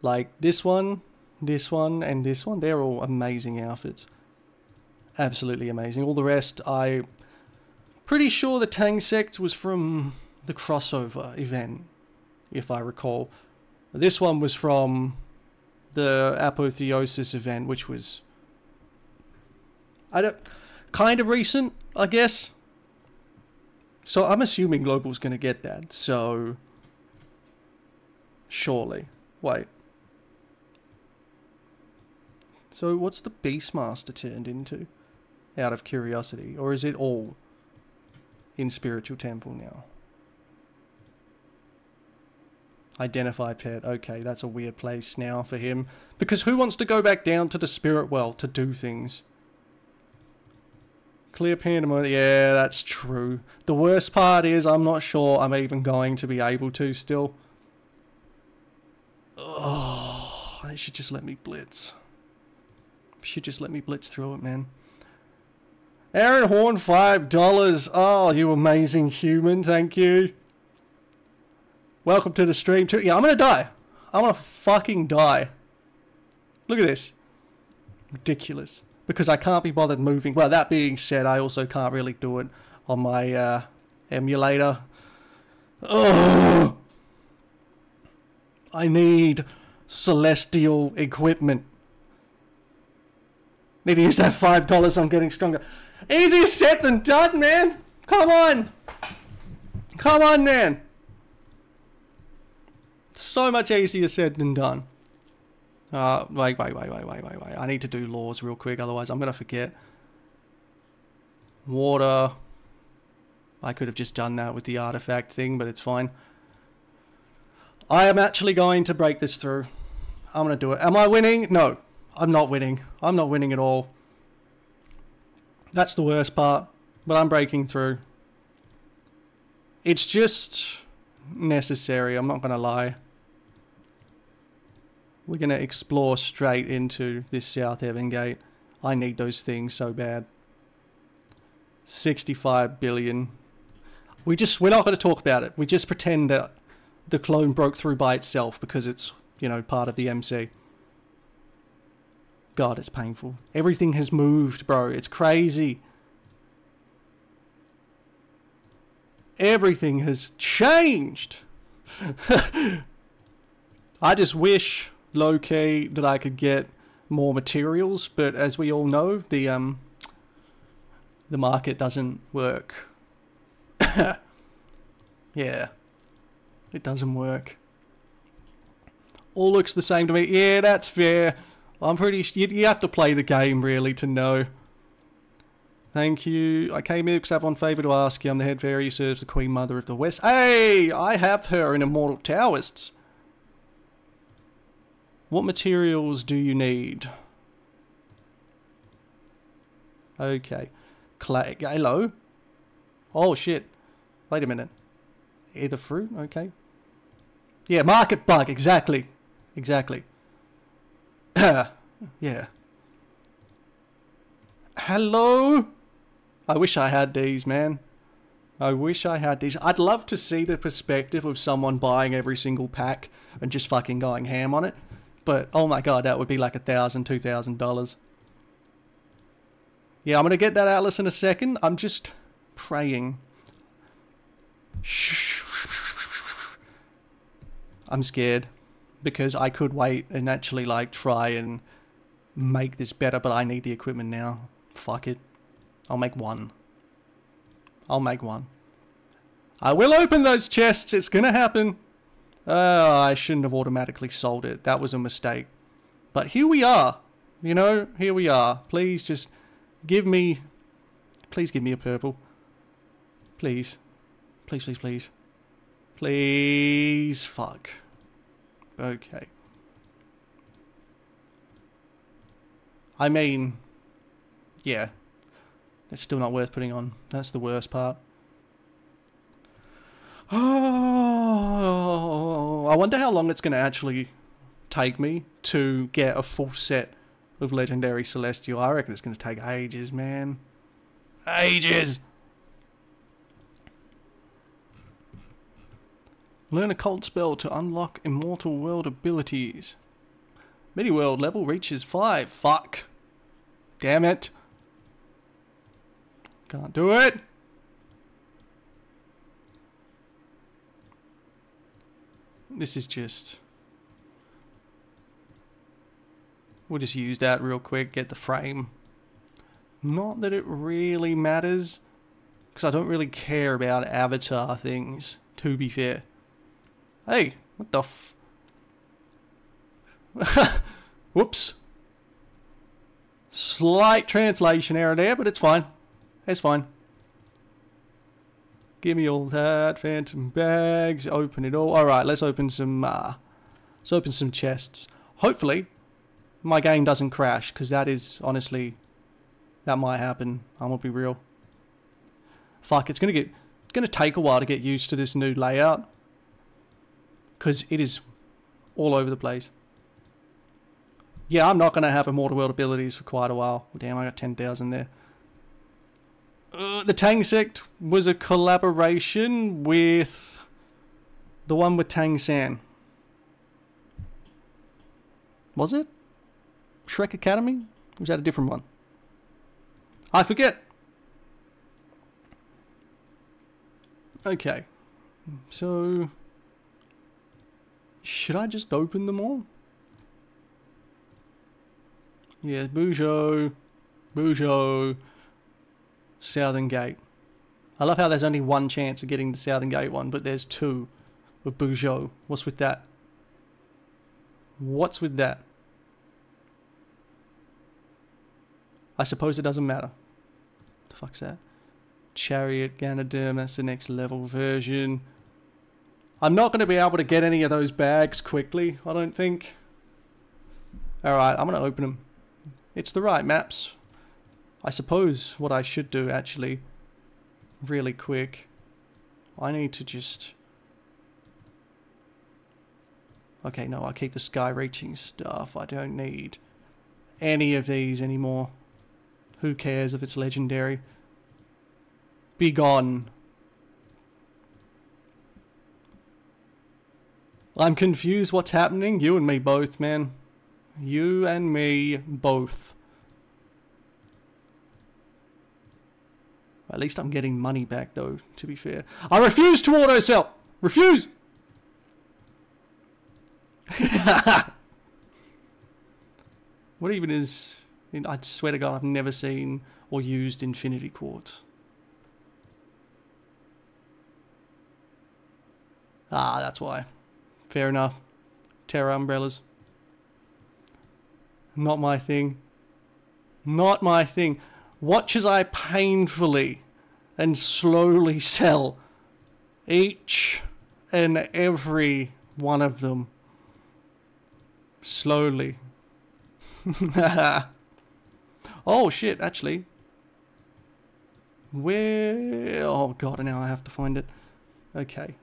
like this one, this one, and this one, they're all amazing outfits. Absolutely amazing. All the rest, I pretty sure the Tang Sect was from the crossover event, if I recall. This one was from the Apotheosis event, which was I don't kind of recent, I guess. So I'm assuming Global's going to get that. So surely. Wait. So what's the Beastmaster turned into? Out of curiosity. Or is it all in Spiritual Temple now? Identified pet. Okay, that's a weird place now for him. Because who wants to go back down to the spirit world to do things? Clear pandemonium. Yeah, that's true. The worst part is I'm not sure I'm even going to be able to still. Oh, they should just let me blitz. Should just let me blitz through it, man. Aaron Horn, $5. Oh, you amazing human. Thank you. Welcome to the stream too. Yeah, I'm gonna die. I'm gonna fucking die. Look at this. Ridiculous. Because I can't be bothered moving. Well, that being said, I also can't really do it on my uh, emulator. Oh! I need celestial equipment. Need to use that five dollars. I'm getting stronger. Easier said than done, man. Come on. Come on, man. So much easier said than done. Uh, wait, wait, wait, wait, wait, wait, wait. I need to do laws real quick, otherwise I'm to forget. Water. I could have just done that with the artifact thing, but it's fine. I am actually going to break this through. I'm going to do it. Am I winning? No. I'm not winning. I'm not winning at all. That's the worst part. But I'm breaking through. It's just necessary, I'm not going to lie. We're going to explore straight into this South Heaven Gate. I need those things so bad. 65 billion. We just, we're not going to talk about it. We just pretend that the clone broke through by itself because it's, you know, part of the MC. God, it's painful. Everything has moved, bro. It's crazy. Everything has changed. I just wish low key that I could get more materials, but as we all know, the um the market doesn't work. yeah. It doesn't work. All looks the same to me. Yeah, that's fair. I'm pretty you, you have to play the game really to know. Thank you. I came here because I have one favour to ask you. I'm the head fairy who serves the Queen Mother of the West. Hey, I have her in Immortal Taoists. What materials do you need? Okay. Clay. Hello? Oh, shit. Wait a minute. Either fruit? Okay. Yeah, market bug. Exactly. Exactly. yeah. Hello? I wish I had these, man. I wish I had these. I'd love to see the perspective of someone buying every single pack and just fucking going ham on it. But oh my god, that would be like a thousand, two thousand dollars. Yeah, I'm gonna get that Atlas in a second. I'm just praying. I'm scared because I could wait and actually like try and make this better, but I need the equipment now. Fuck it. I'll make one. I'll make one. I will open those chests. It's to happen. Uh, I shouldn't have automatically sold it. That was a mistake. But here we are. You know, here we are. Please just give me... Please give me a purple. Please. Please, please, please. Please. Fuck. Okay. I mean... Yeah. It's still not worth putting on. That's the worst part. Oh, I wonder how long it's going to actually take me to get a full set of Legendary Celestial. I reckon it's going to take ages, man. Ages! Learn a cult spell to unlock Immortal World abilities. Mini-world level reaches 5. Fuck. Damn it. Can't do it. This is just... We'll just use that real quick, get the frame. Not that it really matters, because I don't really care about avatar things, to be fair. Hey, what the f... Whoops. Slight translation error there, but it's fine. It's fine. Give me all that. Phantom bags. Open it all. Alright, let's open some, uh, let's open some chests. Hopefully, my game doesn't crash, because that is, honestly, that might happen. I'm gonna be real. Fuck, it's gonna get, it's gonna take a while to get used to this new layout. Because it is all over the place. Yeah, I'm not gonna have Immortal World abilities for quite a while. Damn, I got 10,000 there. Uh, the Tang Sect was a collaboration with the one with Tang San. Was it? Shrek Academy? Was that a different one? I forget. Okay. So... Should I just open them all? Yeah, Buzhou, Buzhou, Southern Gate. I love how there's only one chance of getting the Southern Gate one, but there's two with Buzhou. What's with that? What's with that? I suppose it doesn't matter. The fuck's that? Chariot Ganoderm, that's the next level version. I'm not going to be able to get any of those bags quickly, I don't think. Alright, I'm going to open them. It's the right maps. I suppose what I should do actually, really quick, I need to just... Okay, no, I'll keep the sky reaching stuff. I don't need any of these anymore. Who cares if it's legendary? Be gone. I'm confused what's happening. You and me both, man. You and me both. At least I'm getting money back, though, to be fair. I refuse to auto-sell! Refuse! what even is... I swear to God, I've never seen or used Infinity Quartz. Ah, that's why. Fair enough. Terra umbrellas. Not my thing. Not my thing. Watch as I painfully and slowly sell each and every one of them. Slowly. oh shit, actually. Where... Oh god, now I have to find it. Okay.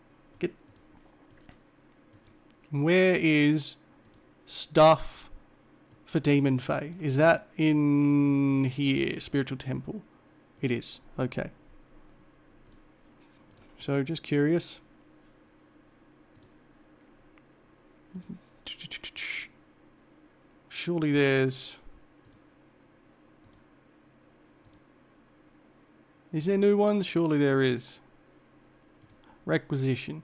Where is stuff for Demon Fae. Is that in here? Spiritual Temple. It is. Okay. So just curious. Surely there's... Is there new ones? Surely there is. Requisition.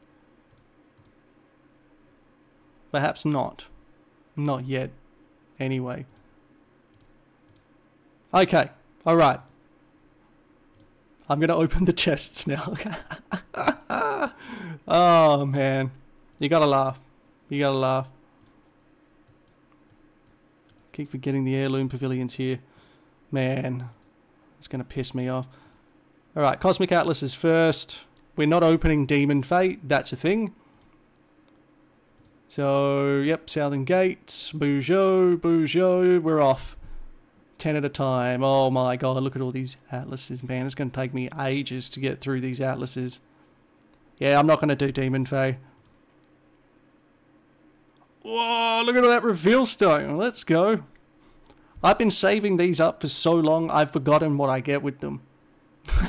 Perhaps not. Not yet anyway. Okay, alright. I'm gonna open the chests now. oh man, you gotta laugh. You gotta laugh. Keep forgetting the heirloom pavilions here. Man, it's gonna piss me off. Alright, Cosmic Atlas is first. We're not opening Demon Fate, that's a thing. So, yep, Southern Gates, Buzhou, Buzhou, we're off. 10 at a time. Oh my god, look at all these atlases, man. It's going to take me ages to get through these atlases. Yeah, I'm not going to do Demon Fae. Whoa, look at all that reveal stone. Let's go. I've been saving these up for so long, I've forgotten what I get with them.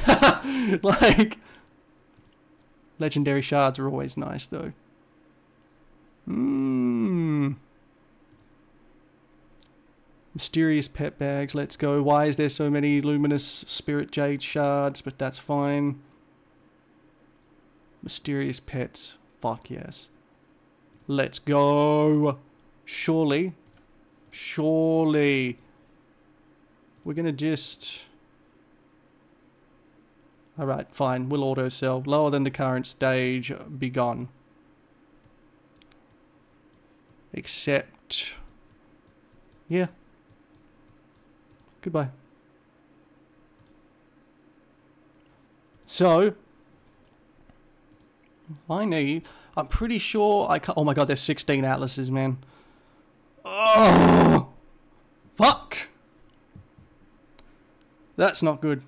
like, legendary shards are always nice, though. Mmm. Mysterious pet bags, let's go. Why is there so many luminous spirit jade shards? But that's fine. Mysterious pets, fuck yes. Let's go. Surely, surely, we're gonna just... Alright, fine, we'll auto sell. Lower than the current stage, be gone. Except... Yeah, Goodbye. So, I need, I'm pretty sure I can oh my god, there's 16 atlases, man. Oh, fuck. That's not good.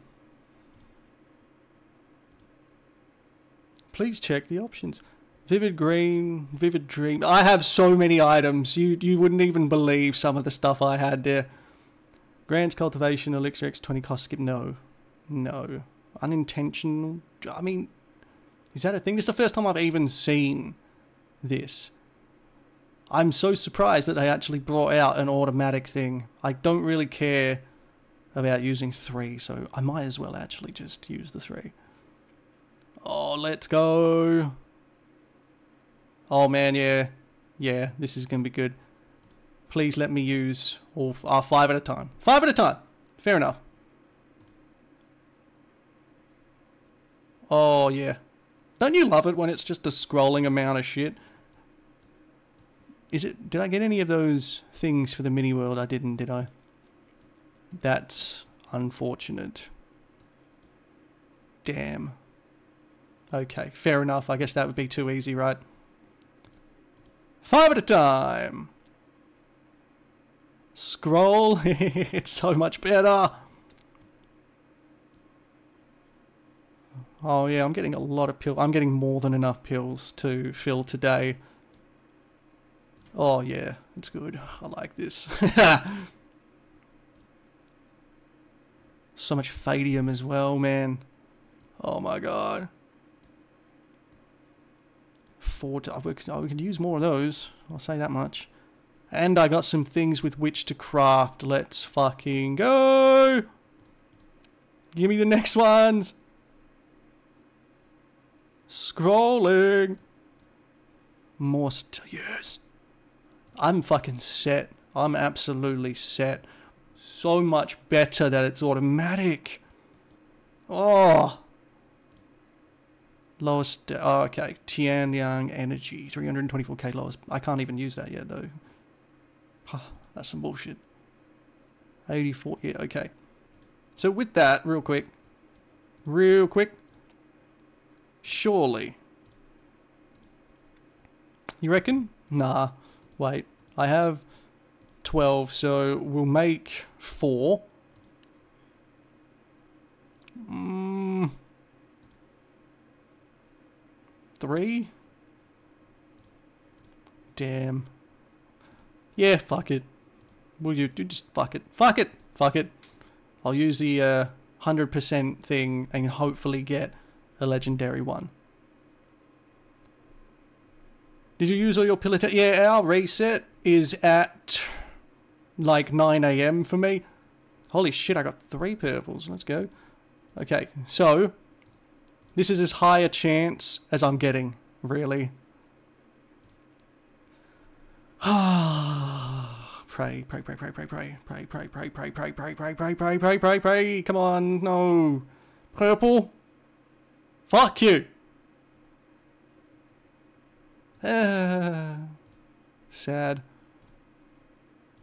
Please check the options. Vivid green, vivid dream. I have so many items. You you wouldn't even believe some of the stuff I had there. Grants cultivation, elixir X20 cost skip. No. No. Unintentional. I mean, is that a thing? This is the first time I've even seen this. I'm so surprised that they actually brought out an automatic thing. I don't really care about using three, so I might as well actually just use the three. Oh, let's go. Oh man, yeah. Yeah, this is going to be good please let me use all uh, five at a time. Five at a time. Fair enough. Oh, yeah. Don't you love it when it's just a scrolling amount of shit? Is it... Did I get any of those things for the mini world? I didn't, did I? That's unfortunate. Damn. Okay, fair enough. I guess that would be too easy, right? Five at a time. Scroll. it's so much better. Oh yeah, I'm getting a lot of pills. I'm getting more than enough pills to fill today. Oh yeah, it's good. I like this. so much fadium as well, man. Oh my god. Four. Oh, oh, we can use more of those. I'll say that much. And I got some things with which to craft. Let's fucking go! Give me the next ones! Scrolling! More yes! I'm fucking set. I'm absolutely set. So much better that it's automatic. Oh! Lowest, oh, okay, Tianyang Energy, 324k lowest. I can't even use that yet though. That's some bullshit. 84, yeah, okay. So with that, real quick, real quick, surely, you reckon? Nah, wait, I have 12, so we'll make 4. Mm, 3? Damn. Yeah, fuck it. Will you do just fuck it? Fuck it! Fuck it! I'll use the uh, 100% thing and hopefully get a legendary one. Did you use all your pillar? Yeah, our reset is at like 9 a.m. for me. Holy shit, I got three purples. Let's go. Okay, so this is as high a chance as I'm getting, really. pray, pray, pray, pray, pray, pray, pray, pray, pray, pray, pray, pray, pray, pray, pray, pray, pray, pray. Come on, no. Purple. Fuck you. Uh, sad.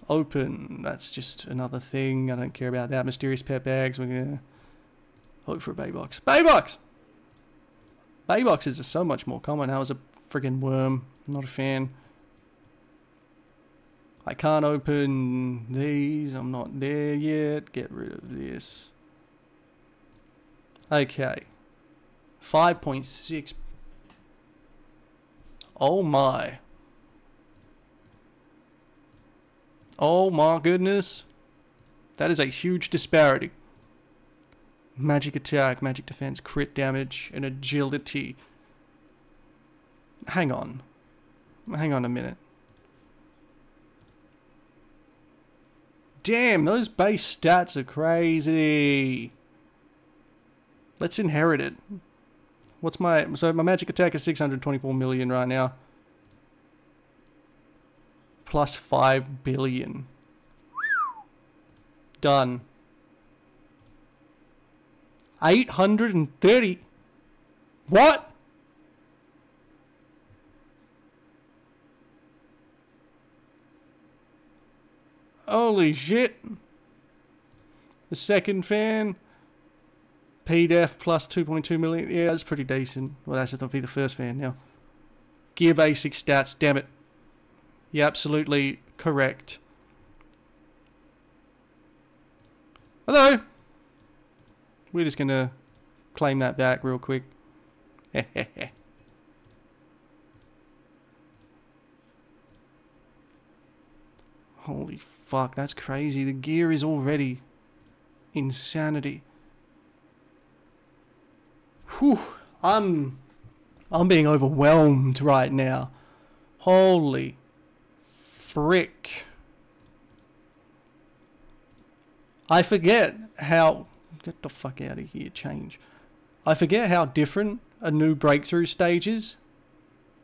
Open. That's just another thing. I don't care about that. Mysterious pet bags. We're gonna look for a Baybox. Baybox! Bayboxes are so much more common now as a friggin' worm. Not a fan. I can't open these. I'm not there yet. Get rid of this. Okay. 5.6. Oh my. Oh my goodness. That is a huge disparity. Magic attack, magic defense, crit damage, and agility. Hang on. Hang on a minute. Damn, those base stats are crazy. Let's inherit it. What's my... So my magic attack is 624 million right now. Plus 5 billion. Done. 830... What? Holy shit. The second fan. PDEF plus 2.2 million. Yeah, that's pretty decent. Well, that's have to be the first fan now. Gear basic stats. Damn it. You're absolutely correct. Hello. We're just going to claim that back real quick. Holy fuck, that's crazy. The gear is already insanity. Whew, I'm I'm being overwhelmed right now. Holy frick. I forget how get the fuck out of here, change. I forget how different a new breakthrough stage is.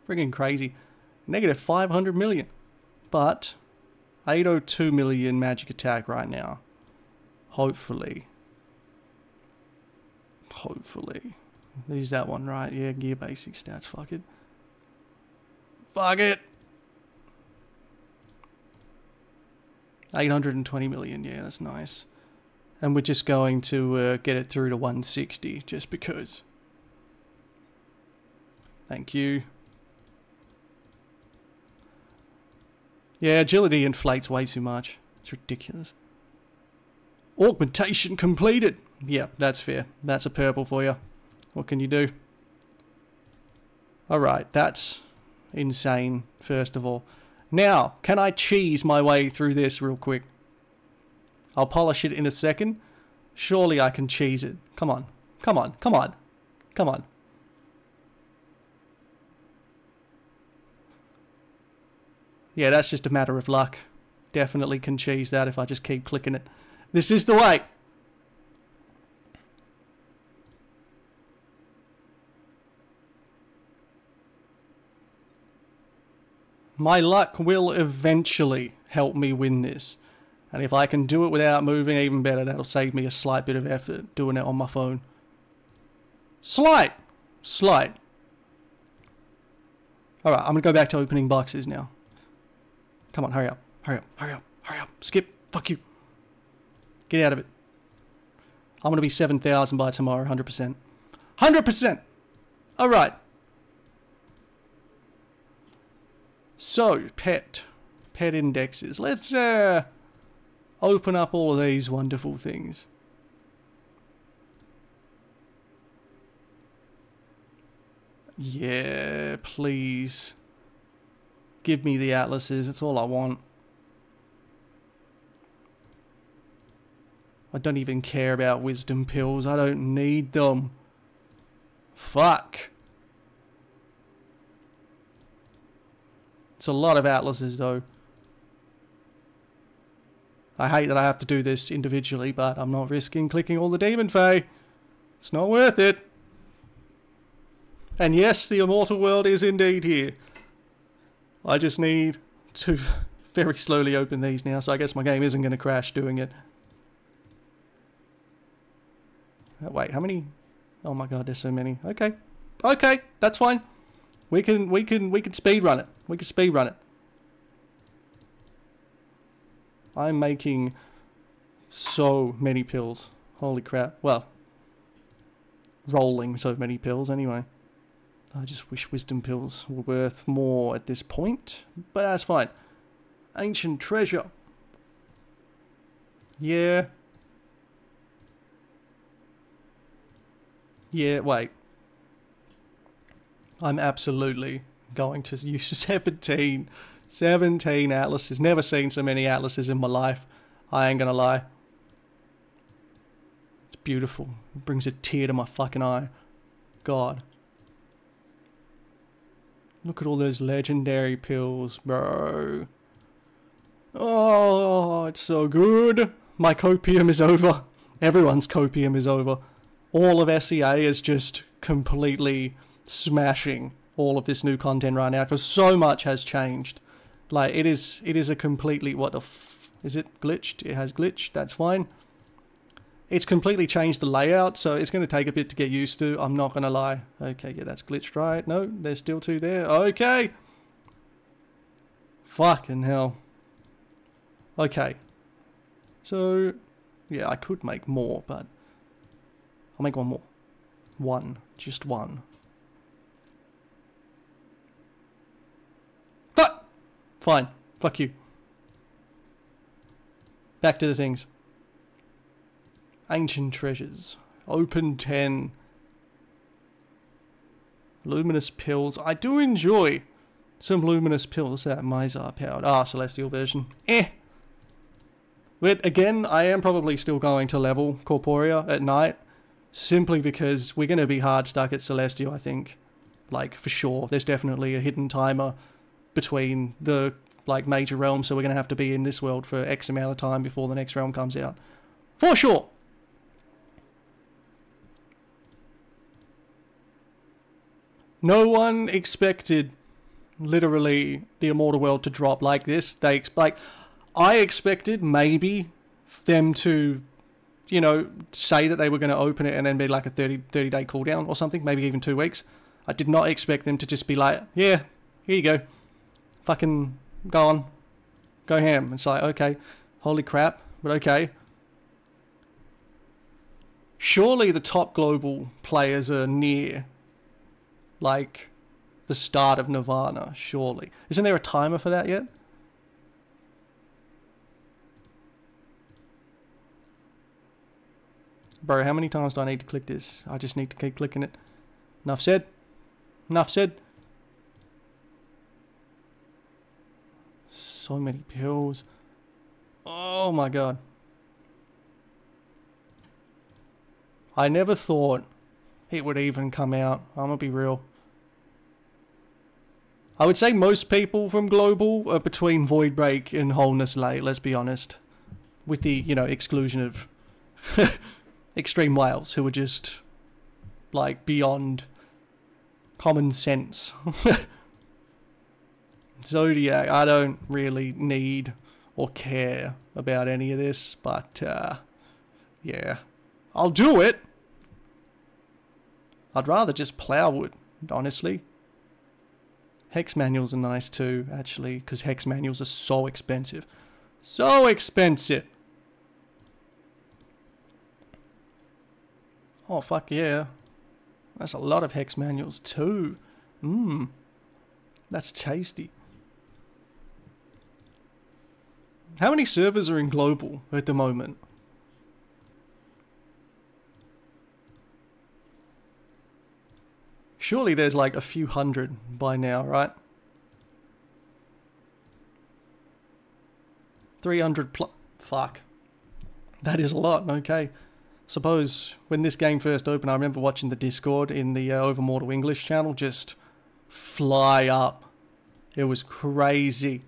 Friggin' crazy. Negative 500 million. But 802 million magic attack right now. Hopefully. Hopefully. There's that one, right? Yeah, gear basic stats. Fuck it. Fuck it. 820 million. Yeah, that's nice. And we're just going to uh, get it through to 160 just because. Thank you. Yeah, agility inflates way too much. It's ridiculous. Augmentation completed. Yeah, that's fair. That's a purple for you. What can you do? Alright, that's insane, first of all. Now, can I cheese my way through this real quick? I'll polish it in a second. Surely I can cheese it. Come on. Come on. Come on. Come on. Yeah, that's just a matter of luck. Definitely can cheese that if I just keep clicking it. This is the way. My luck will eventually help me win this. And if I can do it without moving, even better. That'll save me a slight bit of effort doing it on my phone. Slight! Slight. Alright, I'm going to go back to opening boxes now. Come on, hurry up. Hurry up. Hurry up. Hurry up. Skip. Fuck you. Get out of it. I'm going to be 7,000 by tomorrow, 100%. 100%! Alright. So, pet. Pet indexes. Let's uh, open up all of these wonderful things. Yeah, please. Give me the atlases, it's all I want. I don't even care about wisdom pills, I don't need them. Fuck. It's a lot of atlases though. I hate that I have to do this individually, but I'm not risking clicking all the Demon Fae. It's not worth it. And yes, the Immortal World is indeed here. I just need to very slowly open these now, so I guess my game isn't going to crash doing it. Uh, Wait, how many? Oh my god, there's so many. Okay, okay, that's fine. We can we can we can speed run it. We can speed run it. I'm making so many pills. Holy crap. Well, rolling so many pills anyway. I just wish wisdom pills were worth more at this point, but that's fine. Ancient treasure. Yeah. Yeah, wait. I'm absolutely going to use 17. 17 atlases. Never seen so many atlases in my life. I ain't gonna lie. It's beautiful. It brings a tear to my fucking eye. God. Look at all those legendary pills, bro. Oh, it's so good. My copium is over. Everyone's copium is over. All of SEA is just completely smashing all of this new content right now because so much has changed. Like it is, it is a completely what the f is it glitched? It has glitched. That's fine. It's completely changed the layout, so it's going to take a bit to get used to. I'm not going to lie. Okay, yeah, that's glitched, right? No, there's still two there. Okay. Fucking hell. Okay. So, yeah, I could make more, but I'll make one more. One. Just one. But fine. Fuck you. Back to the things. Ancient treasures. Open 10. Luminous pills. I do enjoy some luminous pills. That Mizar powered. Ah, celestial version. Eh. But again, I am probably still going to level Corporea at night. Simply because we're going to be hard stuck at Celestial, I think. Like, for sure. There's definitely a hidden timer between the like major realms, so we're going to have to be in this world for X amount of time before the next realm comes out. For sure. No one expected literally the immortal world to drop like this. They like I expected maybe them to you know say that they were going to open it and then be like a 30 30 day cooldown or something, maybe even 2 weeks. I did not expect them to just be like, "Yeah, here you go. Fucking go on. Go ham." It's like, "Okay, holy crap." But okay. Surely the top global players are near like the start of Nirvana, surely. Isn't there a timer for that yet? Bro, how many times do I need to click this? I just need to keep clicking it. Enough said. Enough said. So many pills. Oh my god. I never thought it would even come out. I'm gonna be real. I would say most people from Global are between Void Break and Wholeness Late, let's be honest. With the, you know, exclusion of Extreme Whales, who are just, like, beyond common sense. Zodiac, I don't really need or care about any of this, but, uh, yeah. I'll do it! I'd rather just plow wood, honestly. Hex manuals are nice too, actually, because hex manuals are so expensive. So expensive! Oh, fuck yeah. That's a lot of hex manuals too. Mmm. That's tasty. How many servers are in global at the moment? Surely there's like a few hundred by now, right? 300 plus. Fuck. That is a lot, okay. Suppose when this game first opened, I remember watching the Discord in the uh, Overmortal English channel just fly up. It was crazy.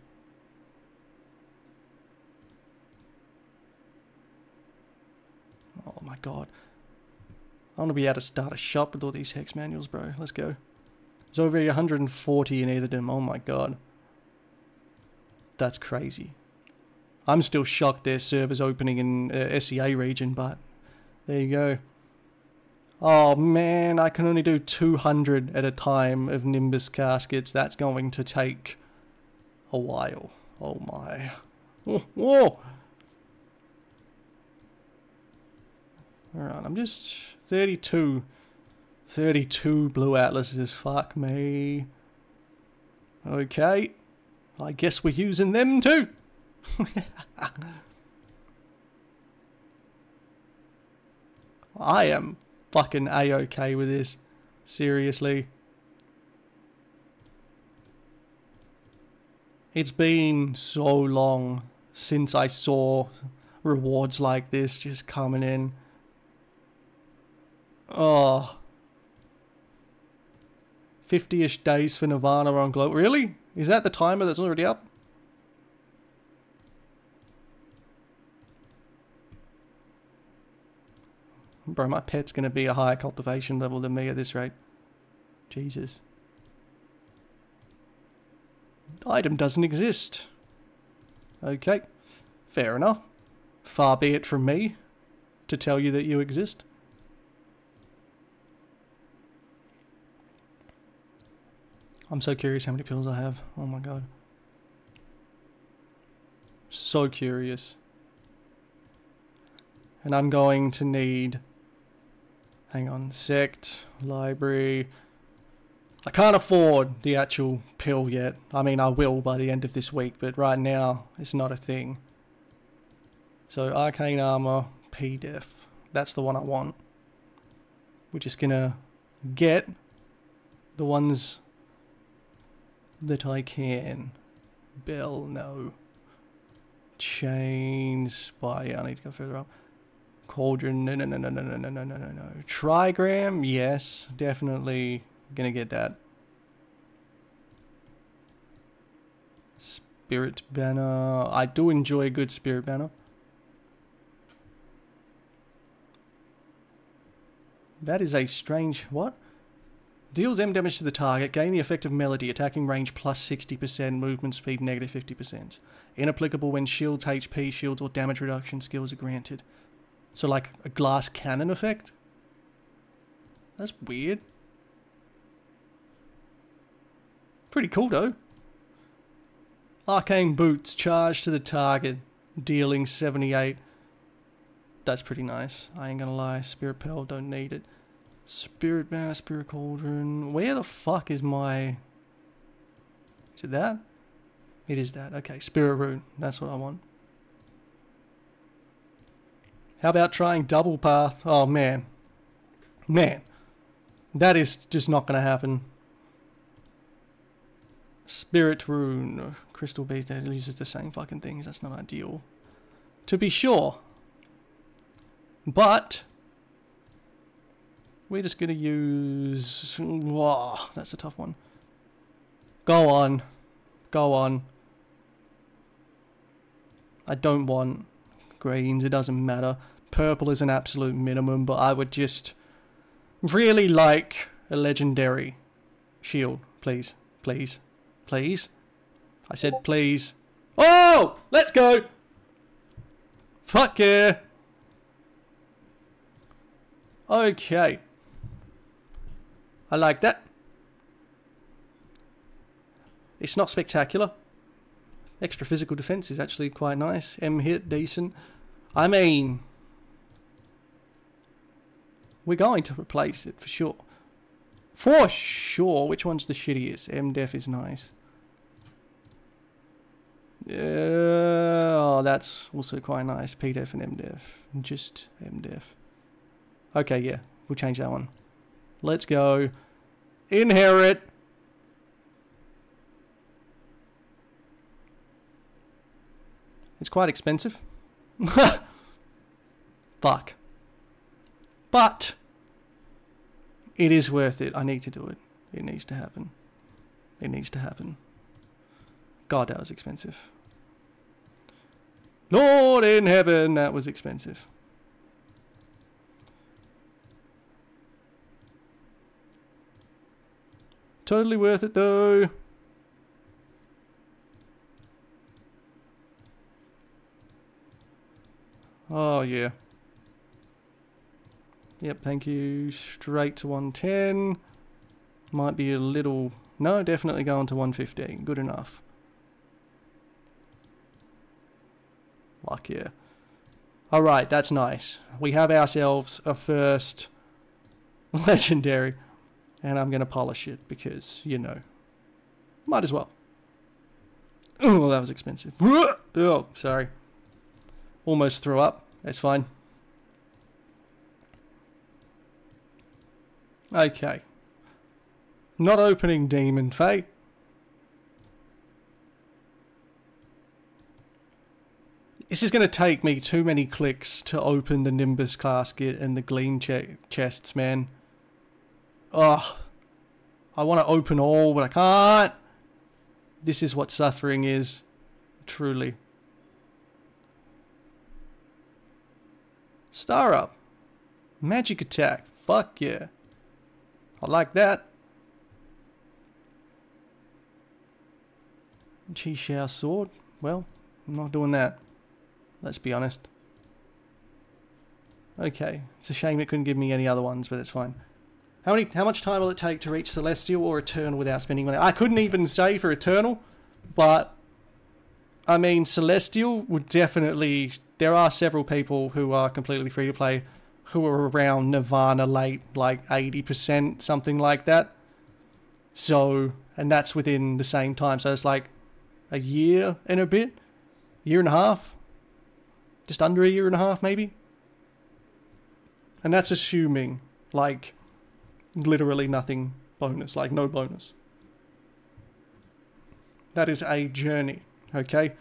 Oh my god. I want to be able to start a shop with all these hex manuals, bro. Let's go. There's over 140 in Aetherden. Oh my god. That's crazy. I'm still shocked their servers opening in uh, SEA region, but there you go. Oh man, I can only do 200 at a time of Nimbus caskets. That's going to take a while. Oh my. Oh, whoa! Alright, I'm just 32. 32 blue atlases. Fuck me. Okay. I guess we're using them too. I am fucking a-okay with this. Seriously. It's been so long since I saw rewards like this just coming in. Oh. 50-ish days for Nirvana on Glow. Really? Is that the timer that's already up? Bro, my pet's going to be a higher cultivation level than me at this rate. Jesus. Item doesn't exist. Okay. Fair enough. Far be it from me to tell you that you exist. I'm so curious how many pills I have. Oh my god. So curious. And I'm going to need Hang on, sect, library. I can't afford the actual pill yet. I mean, I will by the end of this week, but right now, it's not a thing. So, arcane armor, P-def. That's the one I want. We're just gonna get the ones that I can. Bell, no. Chains, by, I need to go further up. Cauldron, no, no, no, no, no, no, no, no, no, no, no. Trigram, yes, definitely gonna get that. Spirit Banner, I do enjoy a good Spirit Banner. That is a strange, what? Deals M damage to the target, gain the effect of melody, attacking range plus 60%, movement speed negative 50%. Inapplicable when shields, HP, shields, or damage reduction skills are granted. So like a glass cannon effect? That's weird. Pretty cool though. Arcane Boots, charge to the target, dealing 78. That's pretty nice. I ain't gonna lie. Spirit Pearl, don't need it. Spirit Mass, Spirit Cauldron. Where the fuck is my... Is it that? It is that. Okay, Spirit Rune. That's what I want. How about trying double path? Oh, man. Man. That is just not going to happen. Spirit Rune. Crystal Beast that uses the same fucking things. That's not ideal. To be sure. But... We're just going to use... Whoa, that's a tough one. Go on. Go on. I don't want greens, it doesn't matter. Purple is an absolute minimum, but I would just really like a legendary shield, please, please, please. I said please. Oh! Let's go! Fuck yeah! Okay. I like that. It's not spectacular. Extra physical defense is actually quite nice. M hit, decent. I mean, we're going to replace it for sure. For sure. Which one's the shittiest? M-Def is nice. Yeah, oh, that's also quite nice. P-Def and M-Def. Just M-Def. Okay, yeah. We'll change that one. Let's go. Inherit. It's quite expensive. Fuck. But it is worth it. I need to do it. It needs to happen. It needs to happen. God, that was expensive. Lord in heaven, that was expensive. Totally worth it though. Oh, yeah. Yep, thank you. Straight to 110. Might be a little... No, definitely going to 115. Good enough. Luck, yeah. Alright, that's nice. We have ourselves a first legendary. And I'm going to polish it because, you know, might as well. Oh, that was expensive. Oh, sorry. Almost threw up. That's fine. Okay. Not opening Demon Fate. This is going to take me too many clicks to open the Nimbus casket and the Gleam ch chests, man. Ugh. I want to open all, but I can't. This is what suffering is. Truly. Star up. Magic attack. Fuck yeah. I like that. Chi Xiao sword. Well, I'm not doing that. Let's be honest. Okay. It's a shame it couldn't give me any other ones, but it's fine. How many? How much time will it take to reach Celestial or Eternal without spending money? I couldn't even say for Eternal, but I mean Celestial would definitely. There are several people who are completely free to play, who are around Nirvana late, like eighty percent, something like that. So, and that's within the same time. So it's like a year and a bit, year and a half, just under a year and a half, maybe. And that's assuming like literally nothing bonus, like no bonus. That is a journey, okay?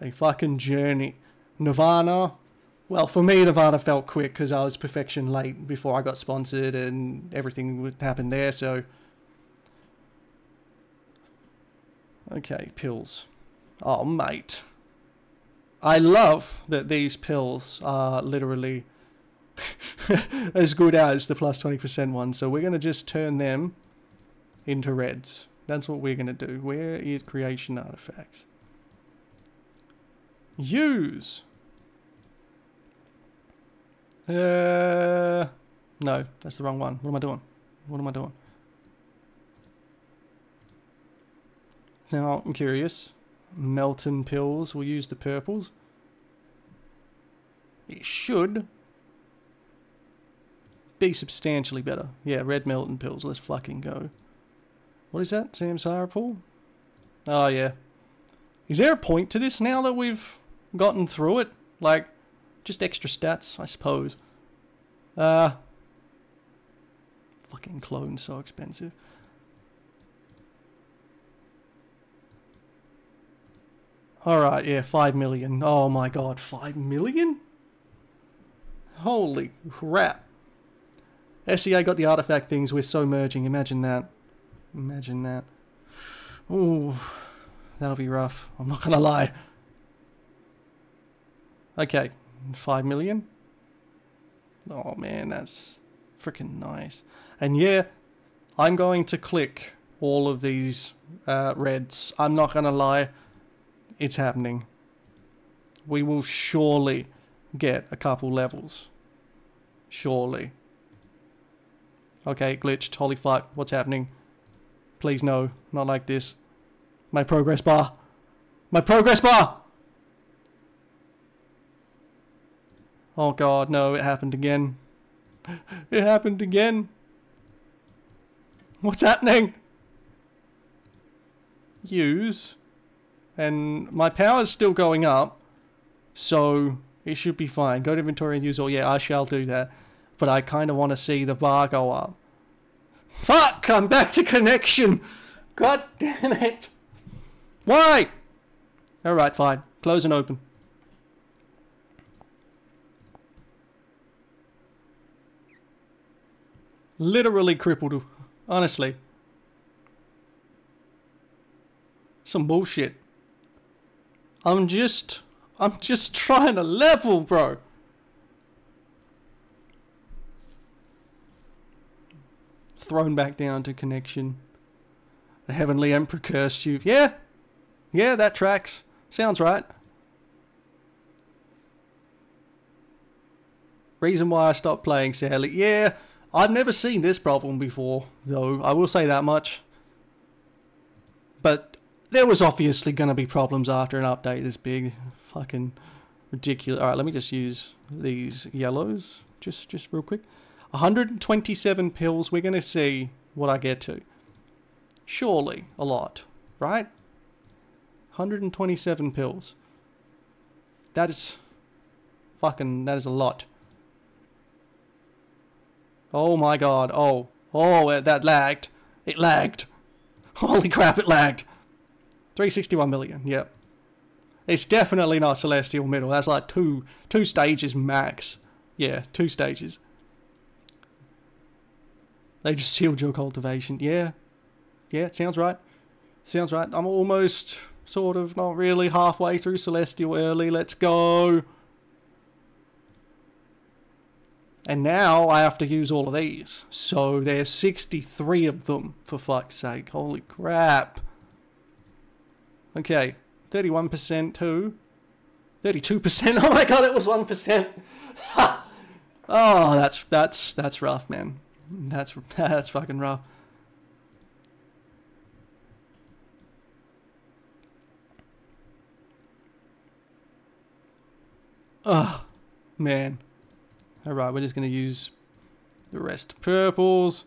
A fucking journey. Nirvana, well, for me, Nirvana felt quick because I was perfection late before I got sponsored and everything would happen there, so. Okay, pills. Oh, mate. I love that these pills are literally as good as the plus 20% one. So we're going to just turn them into reds. That's what we're going to do. Where is creation artifacts? Use. Uh, no, that's the wrong one. What am I doing? What am I doing? Now, I'm curious. Melton pills. We'll use the purples. It should be substantially better. Yeah, red Melton pills. Let's fucking go. What is that? Samsara pool? Oh, yeah. Is there a point to this now that we've gotten through it? Like, just extra stats, I suppose. Uh, fucking clones so expensive. Alright, yeah, 5 million. Oh my god, 5 million? Holy crap. SEA got the artifact things, we're so merging, imagine that. Imagine that. Ooh, that'll be rough, I'm not gonna lie. Okay, 5 million? Oh man, that's freaking nice. And yeah, I'm going to click all of these uh, reds. I'm not gonna lie, it's happening. We will surely get a couple levels. Surely. Okay, glitched. Holy fuck. What's happening? Please no. Not like this. My progress bar. My progress bar! Oh god, no. It happened again. It happened again. What's happening? Use. And my power is still going up. So it should be fine. Go to inventory and use all. Yeah, I shall do that but I kind of want to see the bar go up. Fuck! I'm back to connection! God damn it! Why? Alright, fine. Close and open. Literally crippled. Honestly. Some bullshit. I'm just... I'm just trying to level, bro. Thrown back down to connection. The Heavenly Emperor cursed you. Yeah, yeah, that tracks. Sounds right. Reason why I stopped playing, sadly. Yeah, I've never seen this problem before, though. I will say that much. But there was obviously going to be problems after an update this big. Fucking ridiculous. Alright, let me just use these yellows. Just, just real quick. 127 pills. We're going to see what I get to. Surely a lot, right? 127 pills. That is fucking, that is a lot. Oh my god, oh, oh, that lagged. It lagged. Holy crap, it lagged. 361 million, yep. It's definitely not Celestial Middle. That's like two two stages max. Yeah, two stages. They just sealed your cultivation. Yeah. Yeah, sounds right. Sounds right. I'm almost sort of not really halfway through Celestial early. Let's go. And now I have to use all of these. So there's 63 of them, for fuck's sake. Holy crap. Okay, 31% too. 32%. Oh my god, it was 1%. oh, ah, that's that's that's rough, man. That's that's fucking rough. Oh, man. Alright, we're just going to use the rest purples.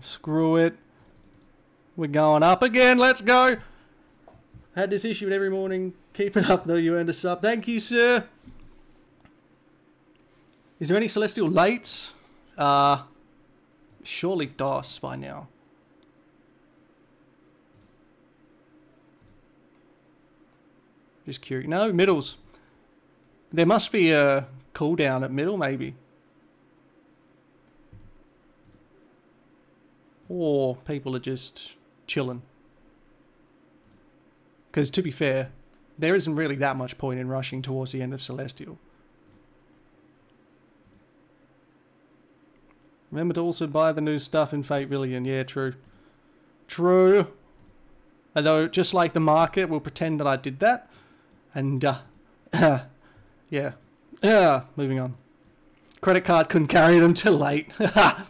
Screw it. We're going up again. Let's go. Had this issue every morning. Keep it up though. You earned a sub. Thank you, sir. Is there any celestial lights? Uh, surely DOS by now. Just curious. No, middles. There must be a cooldown at middle, maybe. Or people are just chilling. Because to be fair, there isn't really that much point in rushing towards the end of Celestial. Remember to also buy the new stuff in Fate Villian. Yeah, true. True. Although, just like the market, we'll pretend that I did that. And, uh, yeah. Yeah, moving on. Credit card couldn't carry them till late. oh,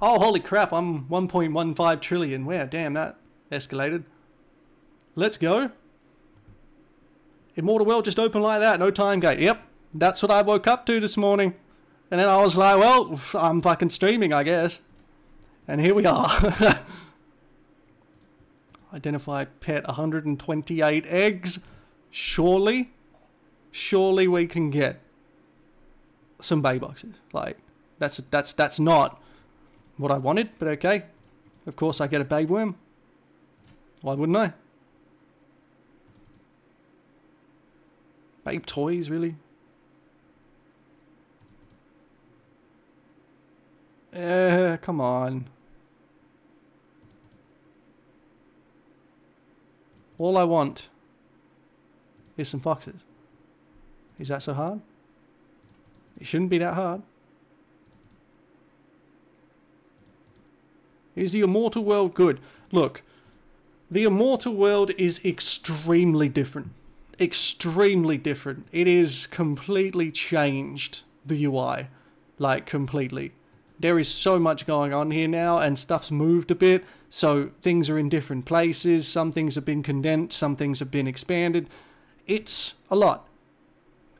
holy crap, I'm 1.15 trillion. Wow, damn, that escalated. Let's go. Immortal World just opened like that, no time gate. Yep, that's what I woke up to this morning. And then I was like, well, I'm fucking streaming, I guess. And here we are. Identify pet 128 eggs. Surely surely we can get some bay boxes. Like that's that's that's not what I wanted, but okay. Of course, I get a babe worm. Why wouldn't I? Babe toys, really? Eh, come on. All I want is some foxes. Is that so hard? It shouldn't be that hard. Is the immortal world good? Look, the immortal world is extremely different. Extremely different. It is completely changed the UI. Like, completely. There is so much going on here now, and stuff's moved a bit, so things are in different places. Some things have been condensed, some things have been expanded. It's a lot.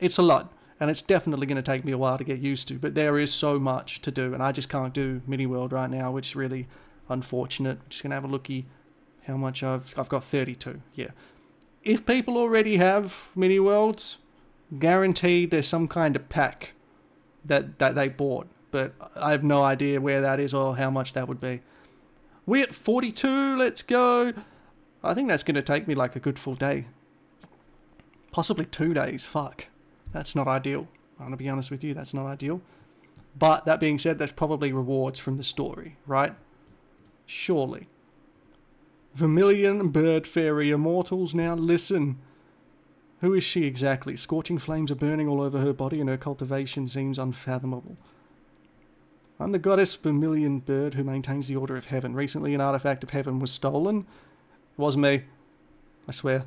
It's a lot. And it's definitely going to take me a while to get used to but there is so much to do and I just can't do mini world right now which is really unfortunate. Just gonna have a looky how much I've I've got 32 yeah. If people already have mini worlds guaranteed there's some kind of pack that that they bought but I have no idea where that is or how much that would be we at 42 let's go I think that's going to take me like a good full day possibly two days fuck that's not ideal. I'm going to be honest with you, that's not ideal. But that being said, that's probably rewards from the story, right? Surely. Vermilion Bird Fairy Immortals, now listen. Who is she exactly? Scorching flames are burning all over her body and her cultivation seems unfathomable. I'm the goddess Vermilion Bird who maintains the Order of Heaven. Recently an artifact of heaven was stolen. It was me. I swear.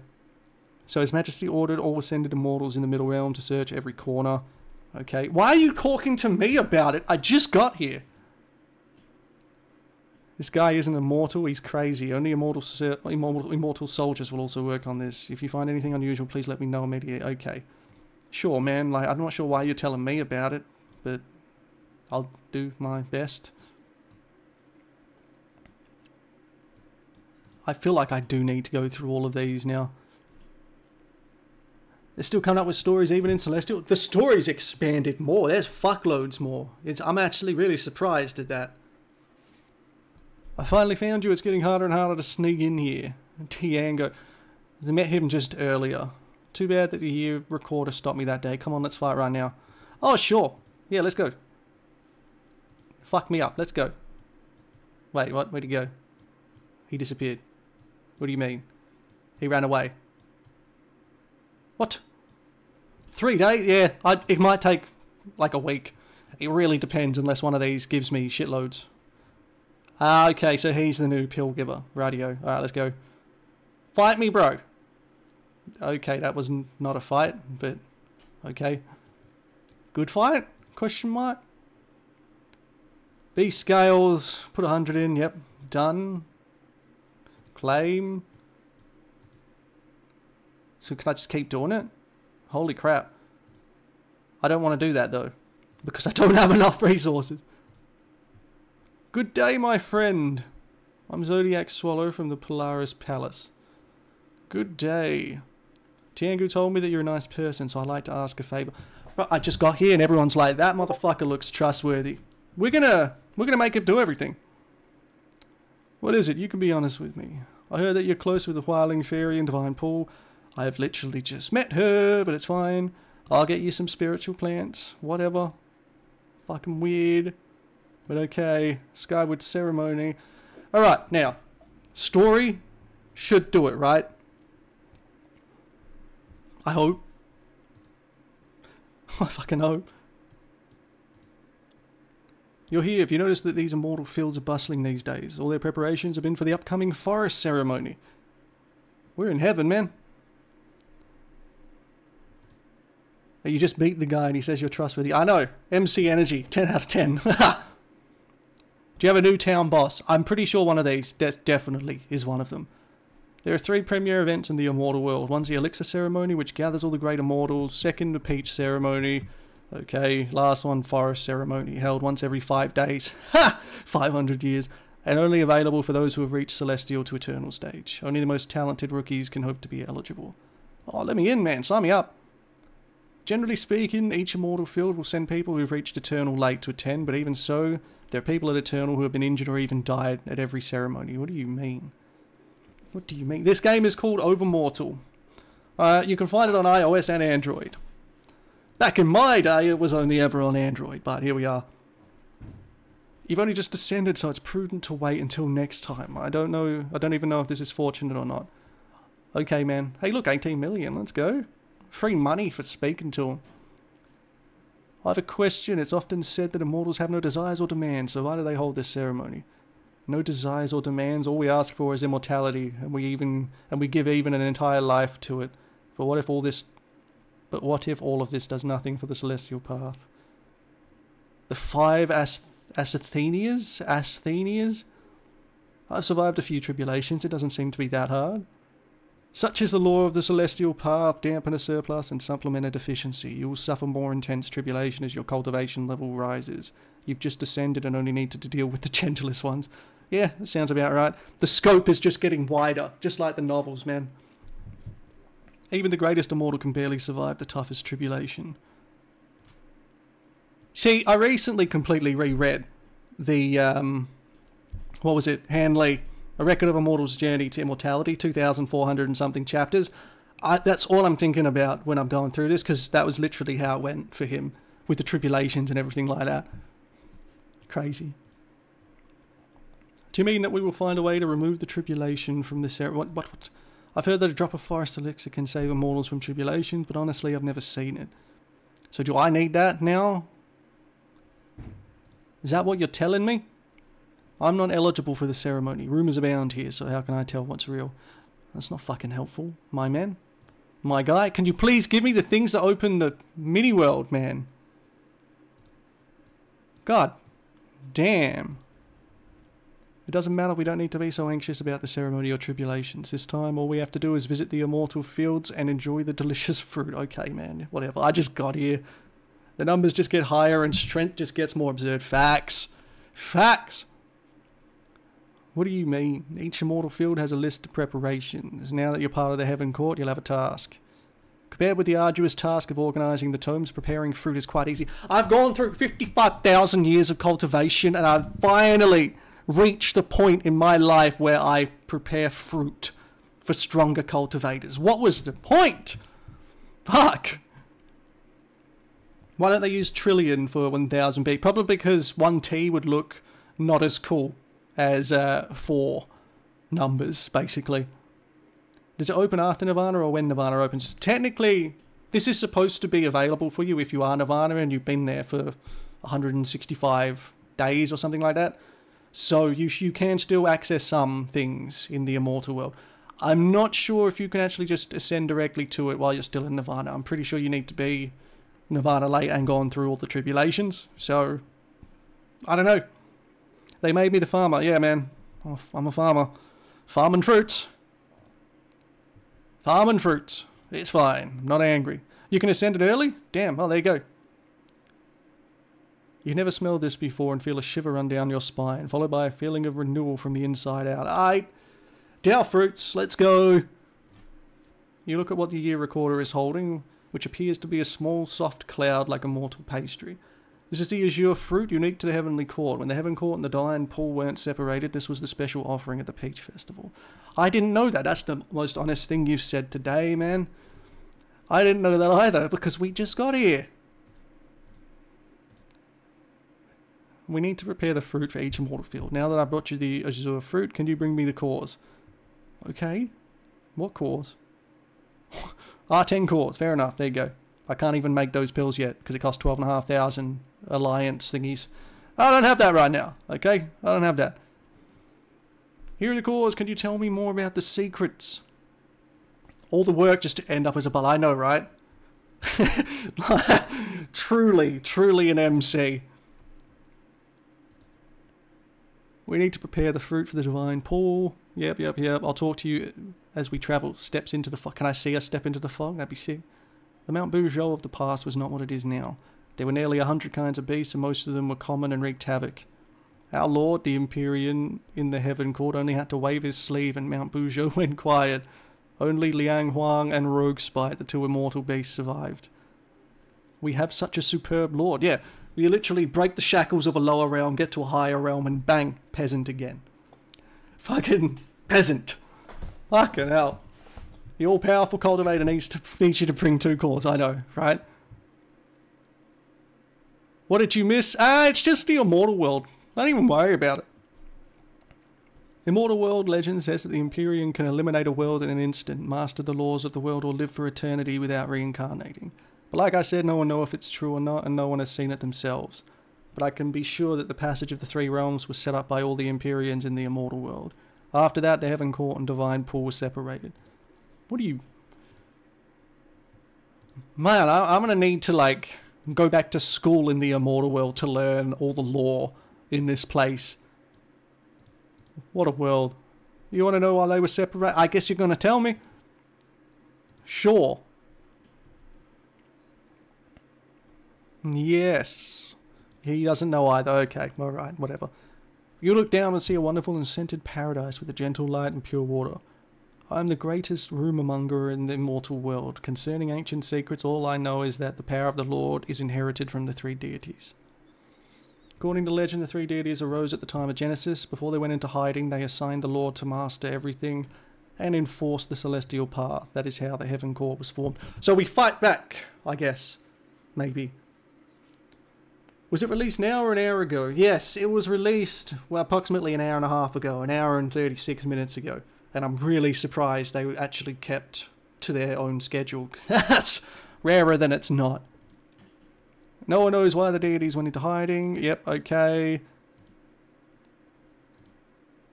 So His Majesty ordered all ascended immortals in the Middle Realm to search every corner, Okay, why are you talking to me about it? I just got here. This guy isn't immortal, he's crazy. Only immortal, uh, immortal, immortal soldiers will also work on this. If you find anything unusual, please let me know immediately. Okay. Sure, man, like, I'm not sure why you're telling me about it, but I'll do my best. I feel like I do need to go through all of these now. They're still coming up with stories even in Celestial. The story's expanded more. There's fuckloads more. It's, I'm actually really surprised at that. I finally found you. It's getting harder and harder to sneak in here. Tiango. I met him just earlier. Too bad that the recorder stopped me that day. Come on, let's fight right now. Oh, sure. Yeah, let's go. Fuck me up. Let's go. Wait, what? Where'd he go? He disappeared. What do you mean? He ran away. What? Three days? Yeah, I, it might take like a week. It really depends unless one of these gives me shitloads. Ah, okay, so he's the new pill giver. Radio. Alright, let's go. Fight me, bro. Okay, that was not a fight, but okay. Good fight? Question mark? B scales, put a 100 in, yep, done. Claim. So can I just keep doing it? Holy crap. I don't want to do that though, because I don't have enough resources. Good day, my friend. I'm Zodiac Swallow from the Polaris Palace. Good day. Tiangu told me that you're a nice person, so I'd like to ask a favor. But I just got here and everyone's like, that motherfucker looks trustworthy. We're gonna, we're gonna make it do everything. What is it? You can be honest with me. I heard that you're close with the Whirling Fairy and Divine Pool. I have literally just met her, but it's fine. I'll get you some spiritual plants. Whatever. Fucking weird. But okay, Skyward Ceremony. Alright, now, story should do it, right? I hope. I fucking hope. You're here if you notice that these immortal fields are bustling these days. All their preparations have been for the upcoming forest ceremony. We're in heaven, man. You just beat the guy and he says you're trustworthy. I know. MC Energy, 10 out of 10. Do you have a new town boss? I'm pretty sure one of these de definitely is one of them. There are three premier events in the Immortal world. One's the Elixir Ceremony, which gathers all the great immortals. Second, the Peach Ceremony. Okay, last one, Forest Ceremony, held once every five days. Ha! 500 years. And only available for those who have reached Celestial to Eternal stage. Only the most talented rookies can hope to be eligible. Oh, let me in, man. Sign me up. Generally speaking, each Immortal field will send people who've reached Eternal late to attend, but even so, there are people at Eternal who have been injured or even died at every ceremony. What do you mean? What do you mean? This game is called Overmortal. Uh, you can find it on iOS and Android. Back in my day, it was only ever on Android, but here we are. You've only just descended, so it's prudent to wait until next time. I don't know, I don't even know if this is fortunate or not. Okay, man. Hey, look, 18 million, let's go. Free money for speaking to him. I have a question. It's often said that immortals have no desires or demands, so why do they hold this ceremony? No desires or demands. All we ask for is immortality, and we even and we give even an entire life to it. But what if all this? But what if all of this does nothing for the celestial path? The five As Asthenias, Asthenias. I've survived a few tribulations. It doesn't seem to be that hard. Such is the law of the celestial path, dampen a surplus and supplement a deficiency. You will suffer more intense tribulation as your cultivation level rises. You've just descended and only need to deal with the gentlest ones. Yeah, sounds about right. The scope is just getting wider, just like the novels, man. Even the greatest immortal can barely survive the toughest tribulation. See, I recently completely reread the, um, what was it, Han Li a Record of a Mortal's Journey to Immortality, 2,400 and something chapters. I, that's all I'm thinking about when I'm going through this, because that was literally how it went for him, with the tribulations and everything like that. Crazy. Do you mean that we will find a way to remove the tribulation from this area? What, what, what? I've heard that a drop of forest elixir can save immortals from tribulation, but honestly, I've never seen it. So do I need that now? Is that what you're telling me? I'm not eligible for the ceremony. Rumours abound here, so how can I tell what's real? That's not fucking helpful, my man. My guy, can you please give me the things that open the mini world, man? God damn. It doesn't matter, we don't need to be so anxious about the ceremony or tribulations. This time, all we have to do is visit the immortal fields and enjoy the delicious fruit. Okay, man, whatever. I just got here. The numbers just get higher and strength just gets more absurd. Facts. Facts. What do you mean? Each immortal field has a list of preparations. Now that you're part of the Heaven Court, you'll have a task. Compared with the arduous task of organising the tomes, preparing fruit is quite easy. I've gone through 55,000 years of cultivation and I've finally reach the point in my life where I prepare fruit for stronger cultivators. What was the point? Fuck. Why don't they use trillion for 1000B? Probably because 1T would look not as cool as uh, four numbers, basically. Does it open after Nirvana or when Nirvana opens? Technically, this is supposed to be available for you if you are Nirvana and you've been there for 165 days or something like that. So you you can still access some things in the immortal world. I'm not sure if you can actually just ascend directly to it while you're still in Nirvana. I'm pretty sure you need to be Nirvana late and gone through all the tribulations. So I don't know. They made me the farmer. Yeah, man. I'm a farmer. Farming fruits. Farming fruits. It's fine. I'm not angry. You can ascend it early? Damn. Oh, there you go. You've never smelled this before and feel a shiver run down your spine, followed by a feeling of renewal from the inside out. Aight, Dow fruits, let's go. You look at what the year recorder is holding, which appears to be a small soft cloud like a mortal pastry. This is the azure fruit unique to the Heavenly Court. When the Heaven Court and the Divine Pool weren't separated, this was the special offering at the Peach Festival. I didn't know that. That's the most honest thing you've said today, man. I didn't know that either because we just got here. We need to prepare the fruit for each immortal field. Now that I brought you the azure fruit, can you bring me the cores? Okay. What cores? ah, 10 cores. Fair enough. There you go. I can't even make those pills yet because it costs 12,500 alliance thingies. I don't have that right now. Okay? I don't have that. Here are the cores. Can you tell me more about the secrets? All the work just to end up as a ball. I know, right? truly, truly an MC. We need to prepare the fruit for the divine pool. Yep, yep, yep. I'll talk to you as we travel steps into the fog. Can I see us step into the fog? That'd be sick. The Mount Buzhou of the past was not what it is now. There were nearly a hundred kinds of beasts, and most of them were common and wreaked havoc. Our lord, the Empyrean in the Heaven Court, only had to wave his sleeve, and Mount Buzhou went quiet. Only Liang Huang and Rogue Spite, the two immortal beasts, survived. We have such a superb lord. Yeah, you literally break the shackles of a lower realm, get to a higher realm, and bang, peasant again. Fucking peasant. Fucking hell. The all-powerful cultivator needs to needs you to bring two cores. I know, right? What did you miss? Ah, it's just the immortal world. Don't even worry about it. Immortal World legend says that the Empyrean can eliminate a world in an instant, master the laws of the world, or live for eternity without reincarnating. But like I said, no one know if it's true or not, and no one has seen it themselves. But I can be sure that the passage of the three realms was set up by all the Empyreans in the immortal world. After that, the Heaven Court and Divine Pool were separated. What are you... Man, I, I'm gonna need to, like, go back to school in the immortal world to learn all the lore in this place. What a world. You want to know why they were separated? I guess you're going to tell me. Sure. Yes. He doesn't know either. Okay, alright, whatever. You look down and see a wonderful and scented paradise with a gentle light and pure water. I am the greatest rumour-monger in the immortal world. Concerning ancient secrets, all I know is that the power of the Lord is inherited from the three deities. According to legend, the three deities arose at the time of Genesis. Before they went into hiding, they assigned the Lord to master everything and enforce the celestial path. That is how the Heaven Court was formed. So we fight back, I guess. Maybe. Was it released now or an hour ago? Yes, it was released well, approximately an hour and a half ago, an hour and 36 minutes ago. And I'm really surprised they actually kept to their own schedule. That's rarer than it's not. No one knows why the deities went into hiding. Yep, okay.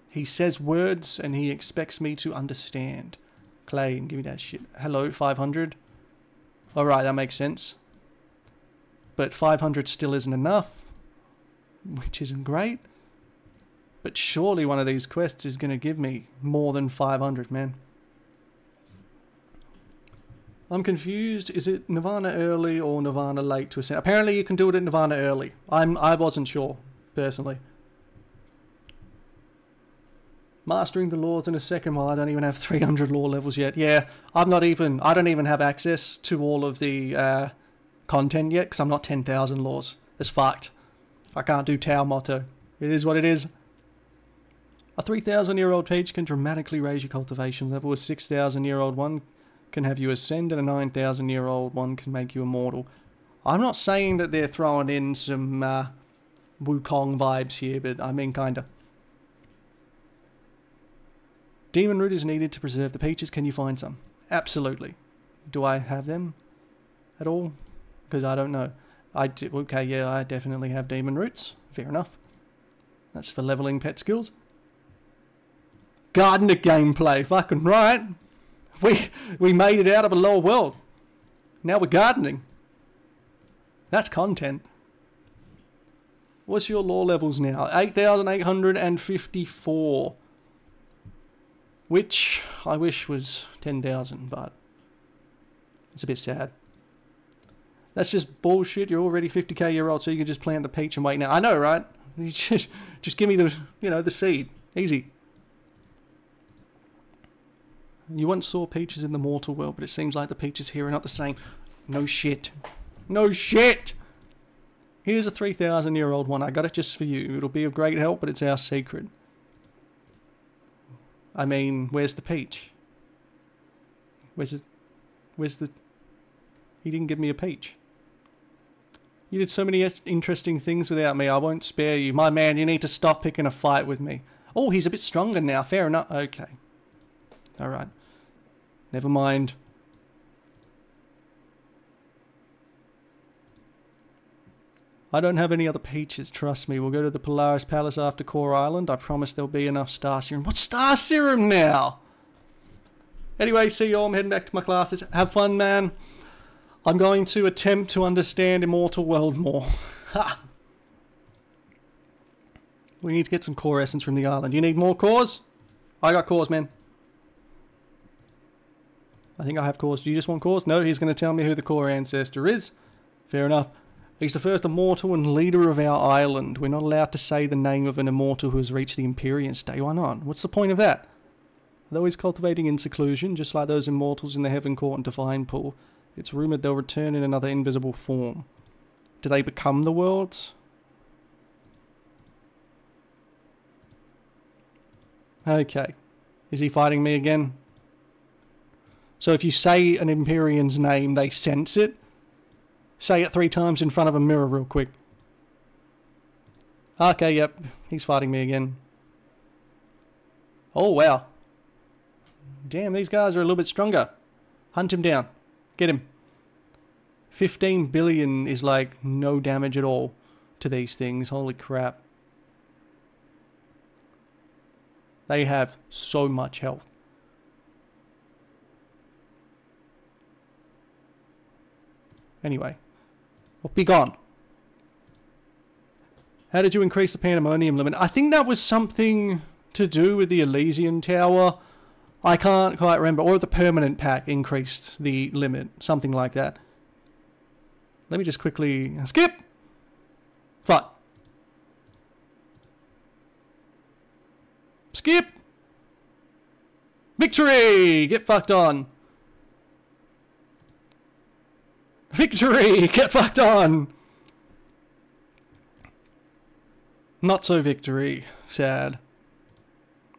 He says words and he expects me to understand. Clay, give me that shit. Hello, 500. Alright, that makes sense but 500 still isn't enough. which isn't great. But surely one of these quests is going to give me more than 500, man. I'm confused. Is it Nirvana early or Nirvana late to ascend? Apparently you can do it at Nirvana early. I'm I wasn't sure personally. Mastering the laws in a second while I don't even have 300 law levels yet. Yeah, I'm not even I don't even have access to all of the uh, content yet because I'm not 10,000 laws. It's fucked. I can't do Tau motto. It is what it is. A 3,000 year old peach can dramatically raise your cultivation level. A 6,000 year old one can have you ascend, and a 9,000 year old one can make you immortal. I'm not saying that they're throwing in some uh, Wukong vibes here, but I mean kinda. Demon root is needed to preserve the peaches. Can you find some? Absolutely. Do I have them at all? I don't know. I okay, yeah, I definitely have demon roots. Fair enough. That's for leveling pet skills. Gardener gameplay, fucking right. We we made it out of a lower world. Now we're gardening. That's content. What's your lore levels now? 8,854. Which I wish was 10,000, but it's a bit sad. That's just bullshit. You're already 50k year old, so you can just plant the peach and wait now. I know, right? You just, just give me the, you know, the seed. Easy. You once saw peaches in the mortal world, but it seems like the peaches here are not the same. No shit. No shit! Here's a 3,000 year old one. I got it just for you. It'll be of great help, but it's our secret. I mean, where's the peach? Where's it? Where's the... He didn't give me a peach. You did so many interesting things without me. I won't spare you. My man, you need to stop picking a fight with me. Oh, he's a bit stronger now. Fair enough. Okay. Alright. Never mind. I don't have any other peaches, trust me. We'll go to the Polaris Palace after Core Island. I promise there'll be enough Star Serum. What Star Serum now? Anyway, see you all. I'm heading back to my classes. Have fun, man. I'm going to attempt to understand Immortal World more. Ha! We need to get some core essence from the island. You need more cores? I got cores, man. I think I have cores. Do you just want cores? No, he's going to tell me who the core ancestor is. Fair enough. He's the first immortal and leader of our island. We're not allowed to say the name of an immortal who has reached the Empyrean state. Why not? What's the point of that? Though he's cultivating in seclusion, just like those immortals in the Heaven Court and Divine Pool, it's rumoured they'll return in another invisible form. Do they become the worlds? Okay. Is he fighting me again? So if you say an Empyrean's name, they sense it? Say it three times in front of a mirror real quick. Okay, yep. He's fighting me again. Oh, wow. Damn, these guys are a little bit stronger. Hunt him down. Get him. 15 billion is like no damage at all to these things. Holy crap. They have so much health. Anyway. Well, be gone. How did you increase the pandemonium limit? I think that was something to do with the Elysian Tower. I can't quite remember. Or the permanent pack increased the limit. Something like that. Let me just quickly... Skip! Fuck. Skip! Victory! Get fucked on. Victory! Get fucked on! Not so victory. Sad.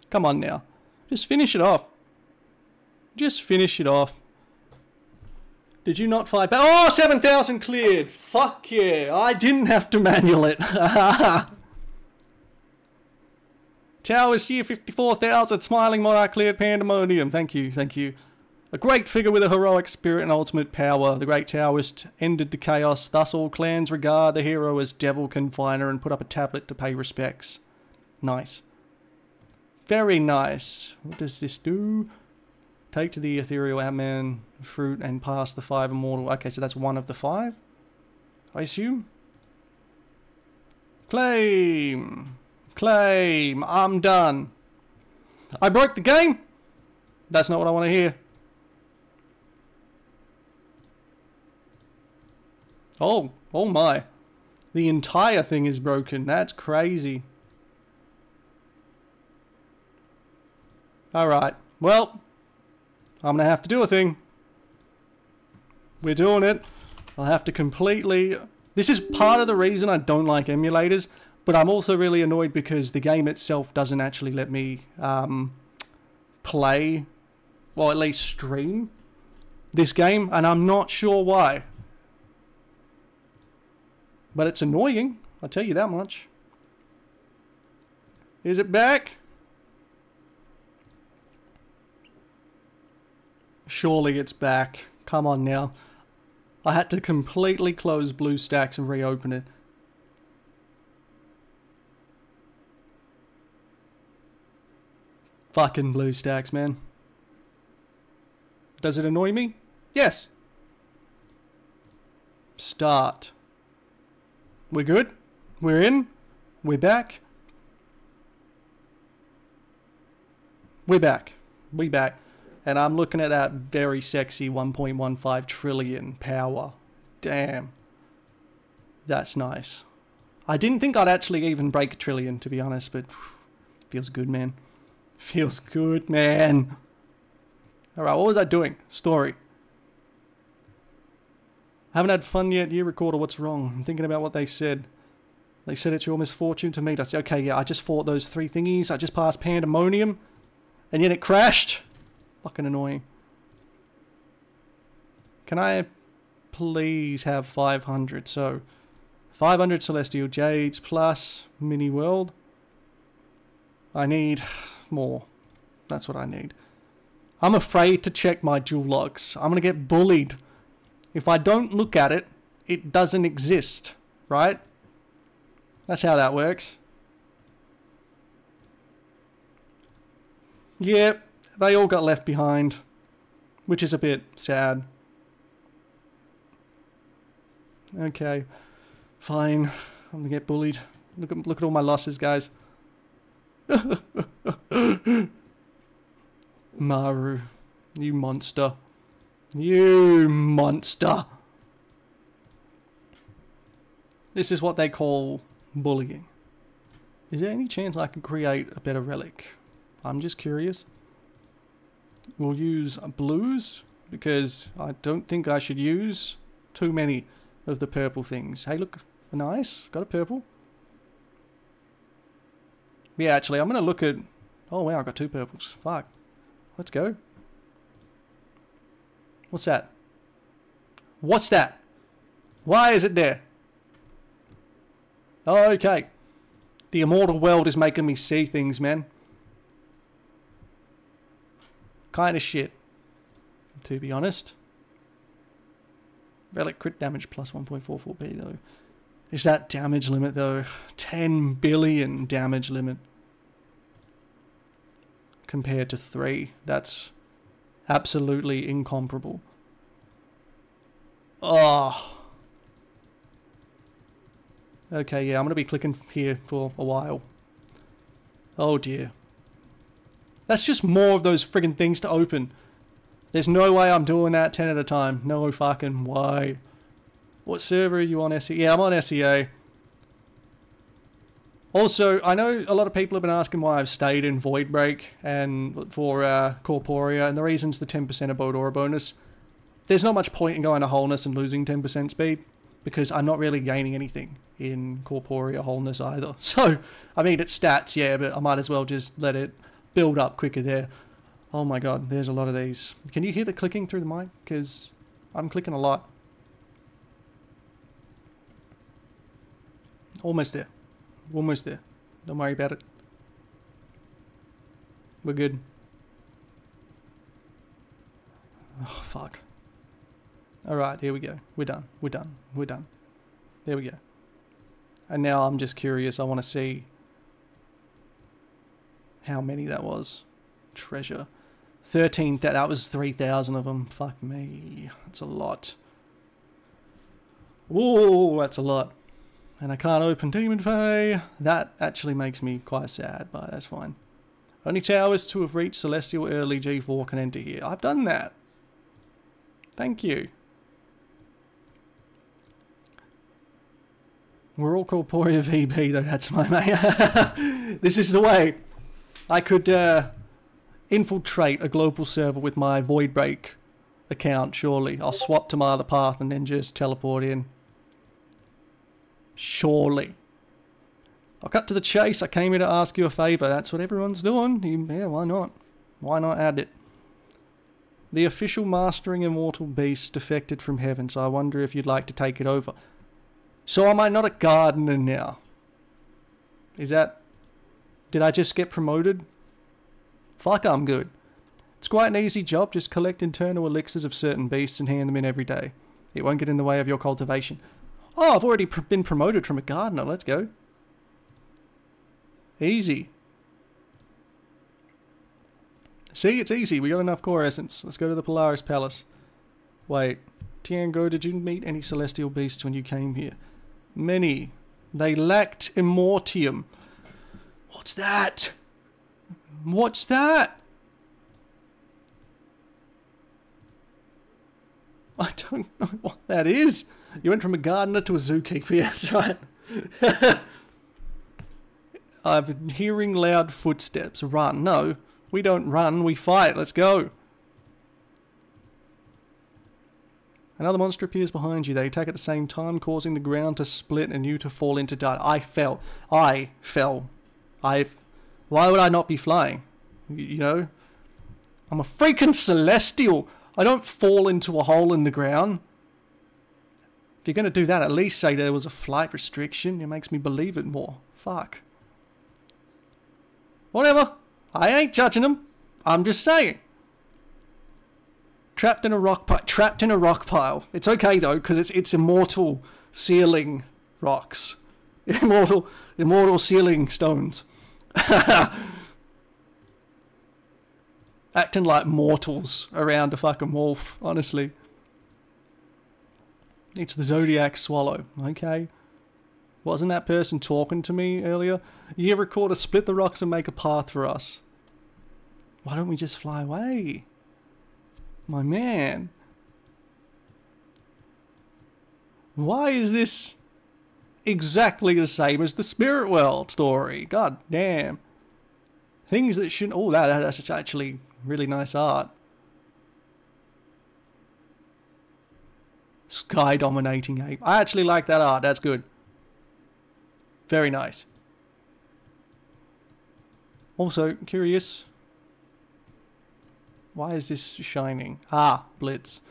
Come on now. Just finish it off. Just finish it off. Did you not fight back? Oh, 7,000 cleared! Fuck yeah! I didn't have to manual it. Towers here, 54,000. Smiling Monarch cleared Pandemonium. Thank you, thank you. A great figure with a heroic spirit and ultimate power, the great Taoist ended the chaos, thus all clans regard the hero as devil confiner and put up a tablet to pay respects. Nice. Very nice. What does this do? Take to the ethereal Ant-Man fruit and pass the five immortal. Okay, so that's one of the five, I assume. Claim. Claim. I'm done. I broke the game. That's not what I want to hear. Oh, oh my. The entire thing is broken. That's crazy. Alright. Well, I'm to have to do a thing. We're doing it. I'll have to completely... This is part of the reason I don't like emulators, but I'm also really annoyed because the game itself doesn't actually let me um, play, well, at least stream this game, and I'm not sure why. But it's annoying, I'll tell you that much. Is it back? Surely it's back. Come on now. I had to completely close BlueStacks and reopen it. Fucking BlueStacks, man. Does it annoy me? Yes. Start. We're good? We're in? We're back? We're back. We're back. And I'm looking at that very sexy 1.15 trillion power. Damn. That's nice. I didn't think I'd actually even break a trillion, to be honest, but feels good, man. Feels good, man. Alright, what was I doing? Story. Haven't had fun yet, you recorder, what's wrong? I'm thinking about what they said. They said it's your misfortune to meet us. Okay, yeah, I just fought those three thingies. I just passed pandemonium. And yet it crashed. Fucking annoying. Can I please have 500? So, 500 Celestial Jades plus Mini World. I need more. That's what I need. I'm afraid to check my jewel logs. I'm going to get bullied. If I don't look at it, it doesn't exist, right? That's how that works. Yep, they all got left behind, which is a bit sad. Okay, fine. I'm gonna get bullied. Look at look at all my losses, guys. Maru, you monster. You monster. This is what they call bullying. Is there any chance I can create a better relic? I'm just curious. We'll use blues because I don't think I should use too many of the purple things. Hey, look, nice. Got a purple. Yeah, actually, I'm going to look at... Oh, wow, I've got two purples. Fuck. Let's go. What's that? What's that? Why is it there? Okay. The immortal world is making me see things, man. Kind of shit, to be honest. Relic crit damage plus 1.44p though. Is that damage limit though? 10 billion damage limit. Compared to 3. That's absolutely incomparable. Oh. Okay, yeah, I'm going to be clicking here for a while. Oh dear. That's just more of those friggin' things to open. There's no way I'm doing that 10 at a time. No fucking way. What server are you on SEA? Yeah, I'm on SEA. Also, I know a lot of people have been asking why I've stayed in Voidbreak and for uh, Corporia, and the reason's the 10% of Bodora bonus. There's not much point in going to Wholeness and losing 10% speed, because I'm not really gaining anything in Corporea Wholeness either. So, I mean, it's stats, yeah, but I might as well just let it build up quicker there. Oh my god, there's a lot of these. Can you hear the clicking through the mic? Because I'm clicking a lot. Almost there. Almost there. Don't worry about it. We're good. Oh, fuck. Alright, here we go. We're done. We're done. We're done. There we go. And now I'm just curious. I want to see how many that was. Treasure. 13, that, that was 3,000 of them. Fuck me. That's a lot. Ooh, that's a lot. And I can't open Demon Fey. That actually makes me quite sad, but that's fine. Only towers to have reached Celestial early G4 can enter here. I've done that. Thank you. We're all corporeal VB though, that's my mate. this is the way. I could uh, infiltrate a global server with my Void Break account, surely. I'll swap to my other path and then just teleport in. Surely. I'll cut to the chase. I came here to ask you a favour. That's what everyone's doing. Yeah, why not? Why not add it? The official mastering immortal beast defected from heaven, so I wonder if you'd like to take it over. So am I not a gardener now? Is that... Did I just get promoted? Fuck, I'm good. It's quite an easy job, just collect internal elixirs of certain beasts and hand them in every day. It won't get in the way of your cultivation. Oh, I've already pr been promoted from a gardener, let's go. Easy. See, it's easy, we got enough core essence. Let's go to the Polaris Palace. Wait, Tiango, did you meet any celestial beasts when you came here? Many. They lacked immortium. What's that? What's that? I don't know what that is. You went from a gardener to a zookeeper, yes, right. I'm hearing loud footsteps. Run. No, we don't run, we fight. Let's go. Another monster appears behind you. They attack at the same time, causing the ground to split and you to fall into dust. I fell. I fell. I. Why would I not be flying? You know? I'm a freaking celestial. I don't fall into a hole in the ground. If you're going to do that, at least say there was a flight restriction. It makes me believe it more. Fuck. Whatever. I ain't judging them. I'm just saying. Trapped in a rock pile. Trapped in a rock pile. It's okay though, because it's it's immortal sealing rocks. Immortal, immortal sealing stones. Acting like mortals around a fucking wolf, honestly. It's the Zodiac Swallow. Okay. Wasn't that person talking to me earlier? You record a split the rocks and make a path for us. Why don't we just fly away? My man. Why is this exactly the same as the Spirit World story? God damn. Things that shouldn't... Oh, that, that's actually really nice art. Sky dominating ape. I actually like that art. That's good. Very nice. Also, curious. Why is this shining? Ah, blitz.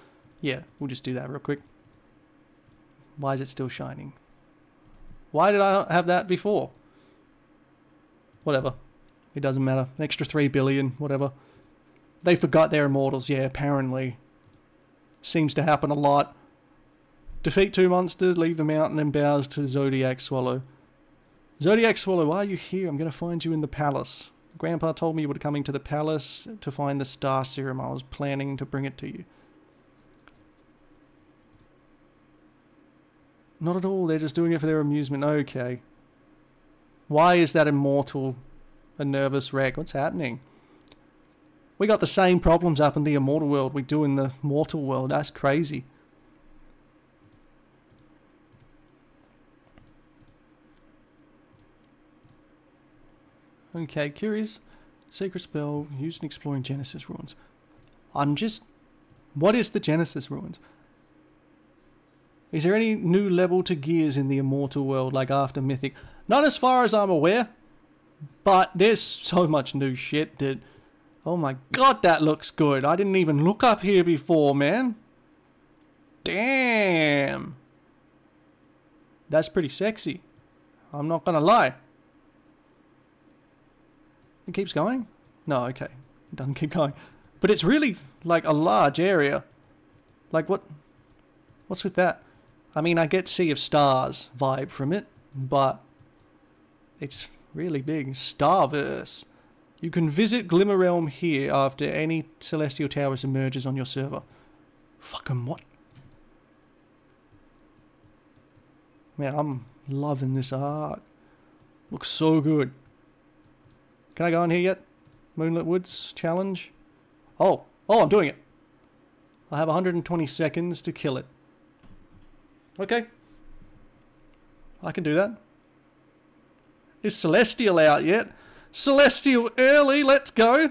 Yeah, we'll just do that real quick. Why is it still shining? Why did I not have that before? Whatever. It doesn't matter. An extra 3 billion, whatever. They forgot their immortals, yeah, apparently. Seems to happen a lot. Defeat two monsters, leave the mountain and bows to Zodiac Swallow. Zodiac Swallow, why are you here? I'm going to find you in the palace. Grandpa told me you were coming to the palace to find the star serum. I was planning to bring it to you. Not at all. They're just doing it for their amusement. Okay. Why is that immortal a nervous wreck? What's happening? We got the same problems up in the immortal world we do in the mortal world. That's crazy. Okay, curious. Sacred spell used in exploring Genesis ruins. I'm just... What is the Genesis ruins? Is there any new level to gears in the immortal world like after Mythic? Not as far as I'm aware. But there's so much new shit that... Oh my god, that looks good. I didn't even look up here before, man. Damn. That's pretty sexy. I'm not gonna lie. It keeps going? No, okay. It doesn't keep going. But it's really like a large area. Like what? What's with that? I mean, I get Sea of Stars vibe from it, but it's really big. Starverse. You can visit Glimmer Realm here after any Celestial Towers emerges on your server. Fucking what? Man, I'm Loving this art. Looks so good. Can I go in here yet? Moonlit Woods challenge? Oh, oh, I'm doing it. I have 120 seconds to kill it. Okay. I can do that. Is Celestial out yet? Celestial early, let's go.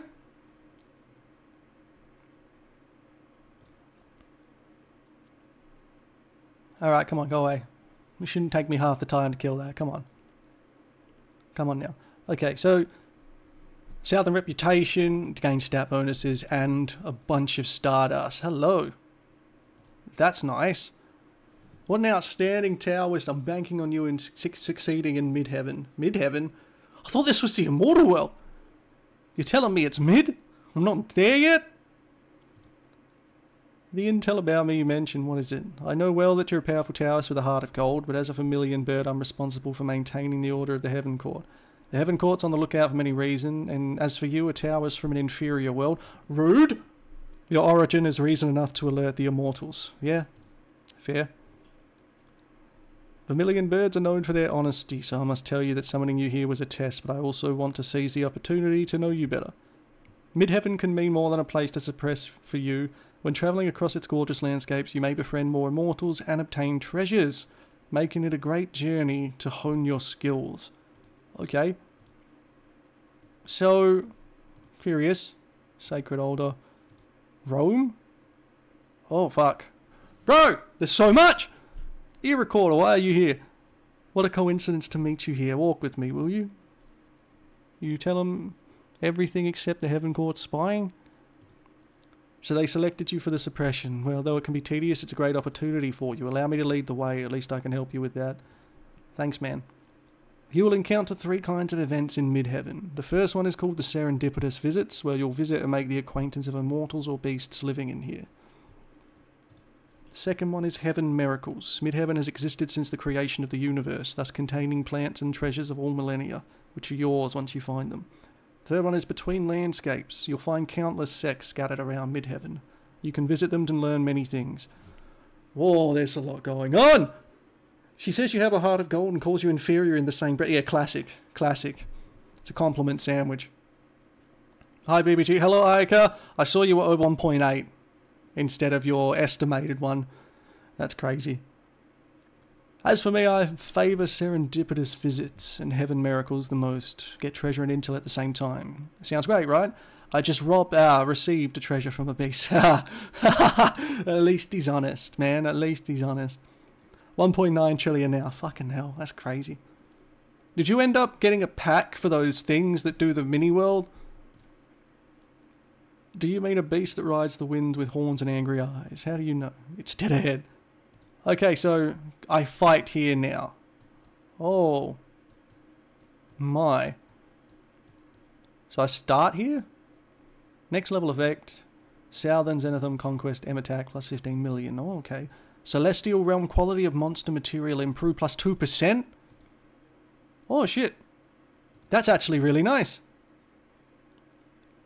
Alright, come on, go away. It shouldn't take me half the time to kill that. Come on. Come on now. Okay, so Southern Reputation, to gain stat bonuses, and a bunch of Stardust. Hello. That's nice. What an outstanding Taoist. I'm banking on you in su succeeding in Midheaven. Midheaven? I thought this was the Immortal World. You're telling me it's mid? I'm not there yet? The intel about me you mentioned, what is it? I know well that you're a powerful Taoist with a heart of gold, but as a Vermilion bird, I'm responsible for maintaining the order of the Heaven Court. The Heaven Court's on the lookout for many reasons, and as for you, a Taoist from an inferior world, rude! Your origin is reason enough to alert the Immortals. Yeah, fair. Vermilion birds are known for their honesty, so I must tell you that summoning you here was a test, but I also want to seize the opportunity to know you better. Midheaven can mean more than a place to suppress for you. When travelling across its gorgeous landscapes, you may befriend more immortals and obtain treasures, making it a great journey to hone your skills. Okay. So, curious. Sacred Altar. Rome? Oh, fuck. Bro, there's so much! Ear recorder, why are you here? What a coincidence to meet you here. Walk with me, will you? You tell them everything except the Heaven Court spying? So they selected you for the suppression. Well, though it can be tedious, it's a great opportunity for you. Allow me to lead the way. At least I can help you with that. Thanks, man. You will encounter three kinds of events in Midheaven. The first one is called the Serendipitous Visits, where you'll visit and make the acquaintance of immortals or beasts living in here. Second one is Heaven Miracles. Midheaven has existed since the creation of the universe, thus containing plants and treasures of all millennia, which are yours once you find them. Third one is Between Landscapes. You'll find countless sects scattered around Midheaven. You can visit them to learn many things. Whoa, there's a lot going on! She says you have a heart of gold and calls you inferior in the same breath. Yeah, classic. Classic. It's a compliment sandwich. Hi, BBG. Hello, Aika. I saw you were over 1.8 instead of your estimated one. That's crazy. As for me, I favour serendipitous visits and heaven miracles the most. Get treasure and intel at the same time. Sounds great, right? I just robbed, uh, received a treasure from a beast. at least he's honest, man. At least he's honest. 1.9 trillion now. Fucking hell, that's crazy. Did you end up getting a pack for those things that do the mini world? Do you mean a beast that rides the wind with horns and angry eyes? How do you know? It's dead ahead. Okay, so I fight here now. Oh. My. So I start here? Next level effect. Southern Zenithum Conquest M attack plus 15 million. Oh, okay. Celestial Realm quality of monster material improved plus 2%? Oh shit. That's actually really nice.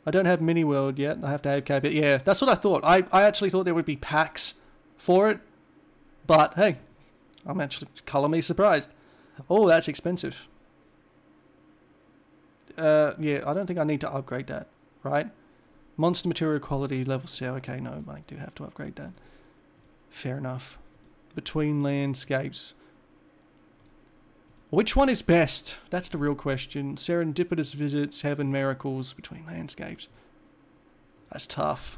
I don't have Mini World yet. I have to have KB. Yeah, that's what I thought. I, I actually thought there would be packs for it. But hey, I'm actually color me surprised. Oh, that's expensive. Uh, yeah, I don't think I need to upgrade that, right? Monster material quality level C. Okay, no, I do have to upgrade that. Fair enough. Between landscapes. Which one is best? That's the real question. Serendipitous visits, heaven miracles, between landscapes. That's tough.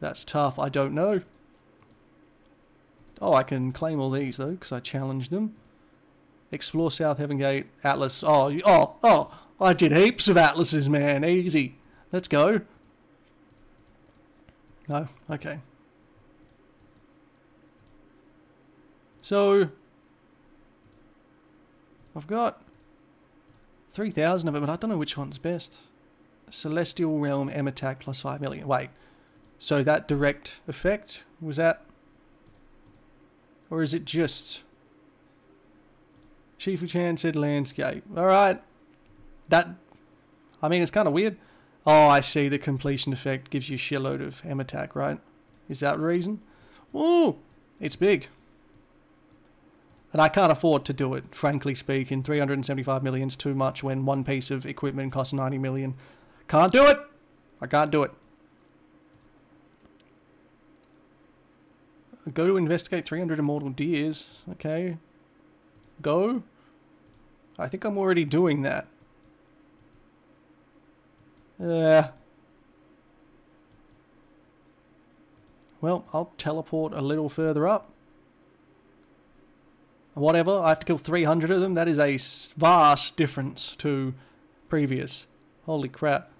That's tough. I don't know. Oh, I can claim all these though, because I challenged them. Explore South Heaven Gate, Atlas. Oh, oh, oh! I did heaps of atlases, man. Easy. Let's go. No? Okay. So, I've got 3,000 of it, but I don't know which one's best. Celestial Realm M attack plus 5 million. Wait, so that direct effect, was that... Or is it just... Shifu Chan said landscape. Alright. That... I mean, it's kind of weird. Oh, I see. The completion effect gives you a shitload of M attack, right? Is that reason? Ooh! It's big. And I can't afford to do it, frankly speaking. 375 million is too much when one piece of equipment costs 90 million. Can't do it! I can't do it. Go to investigate 300 immortal deers. Okay. Go. I think I'm already doing that. Yeah. Well, I'll teleport a little further up. Whatever, I have to kill 300 of them. That is a vast difference to previous. Holy crap.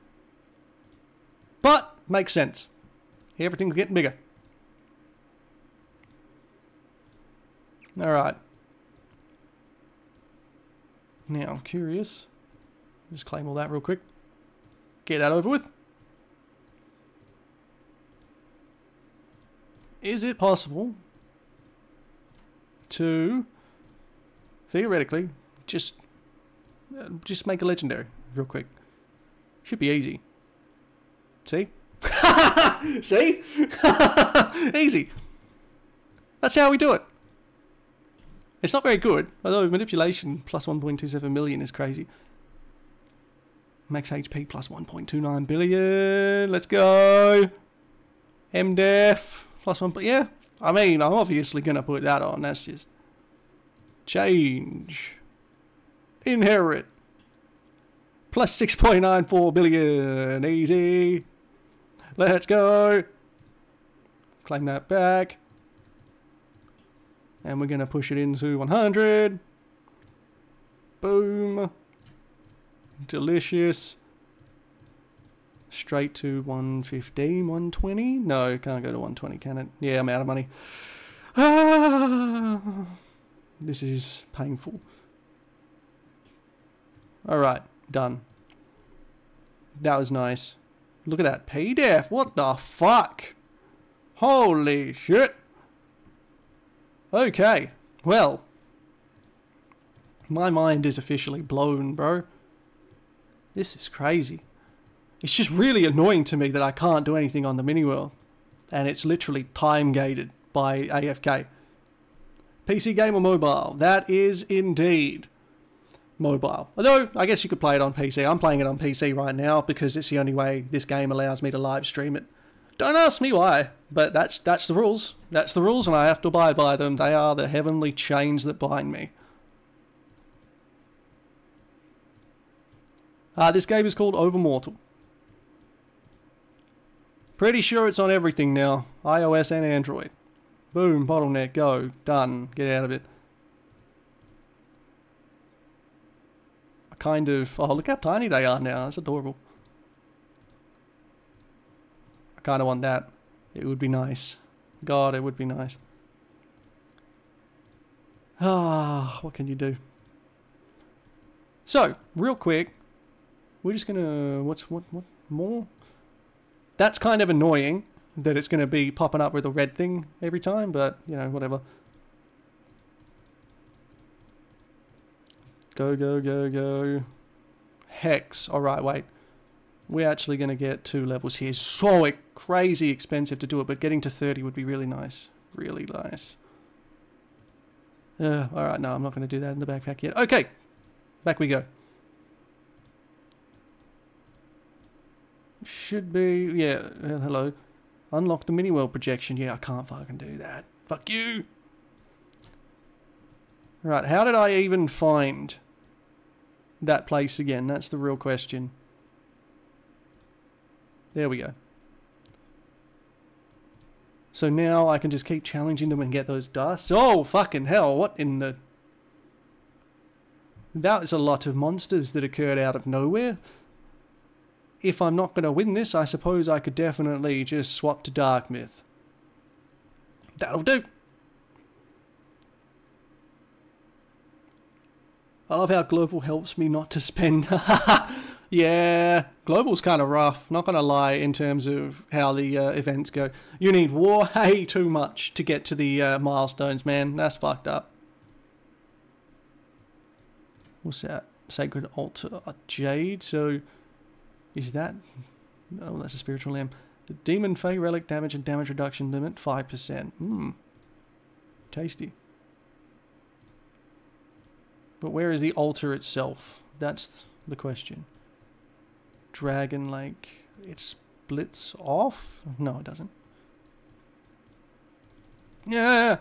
But, makes sense. Everything's getting bigger. Alright. Now, I'm curious. Just claim all that real quick. Get that over with. Is it possible to theoretically just uh, just make a legendary real quick? Should be easy. See? See? easy. That's how we do it. It's not very good, although manipulation plus 1.27 million is crazy. Max HP plus 1.29 billion. Let's go. MDF plus one. Yeah, I mean, I'm obviously going to put that on. That's just change. Inherit. Plus 6.94 billion. Easy. Let's go. Claim that back. And we're going to push it into 100. Boom. Delicious. Straight to 115, 120? No, can't go to 120, can it? Yeah, I'm out of money. Ah, this is painful. Alright, done. That was nice. Look at that PDF. What the fuck? Holy shit. Okay, well. My mind is officially blown, bro. This is crazy. It's just really annoying to me that I can't do anything on the mini world. And it's literally time gated by AFK. PC game or mobile? That is indeed mobile. Although, I guess you could play it on PC. I'm playing it on PC right now because it's the only way this game allows me to live stream it. Don't ask me why, but that's that's the rules. That's the rules and I have to abide by them. They are the heavenly chains that bind me. Uh, this game is called Overmortal. Pretty sure it's on everything now. iOS and Android. Boom, bottleneck, go. Done. Get out of it. I kind of... Oh, look how tiny they are now. That's adorable. I kind of want that. It would be nice. God, it would be nice. Ah, what can you do? So, real quick, we're just gonna, what's, what, what, more? That's kind of annoying that it's gonna be popping up with a red thing every time, but, you know, whatever. Go, go, go, go. Hex. Alright, wait. We're actually going to get two levels here. So crazy expensive to do it, but getting to 30 would be really nice. Really nice. Uh, Alright, no, I'm not going to do that in the backpack yet. Okay, back we go. Should be, yeah, uh, hello. Unlock the mini world projection. Yeah, I can't fucking do that. Fuck you. Right, how did I even find that place again? That's the real question. There we go. So now I can just keep challenging them and get those dusts. Oh, fucking hell, what in the... That was a lot of monsters that occurred out of nowhere if I'm not going to win this, I suppose I could definitely just swap to Dark Myth. That'll do. I love how Global helps me not to spend. yeah, Global's kind of rough, not going to lie, in terms of how the uh, events go. You need way too much to get to the uh, milestones, man. That's fucked up. What's that? Sacred Altar Jade. So is that... Oh, that's a spiritual lamb. The Demon Fey Relic damage and damage reduction limit, 5%. Mmm. Tasty. But where is the altar itself? That's the question. Dragon Lake. It splits off? No, it doesn't. Yeah.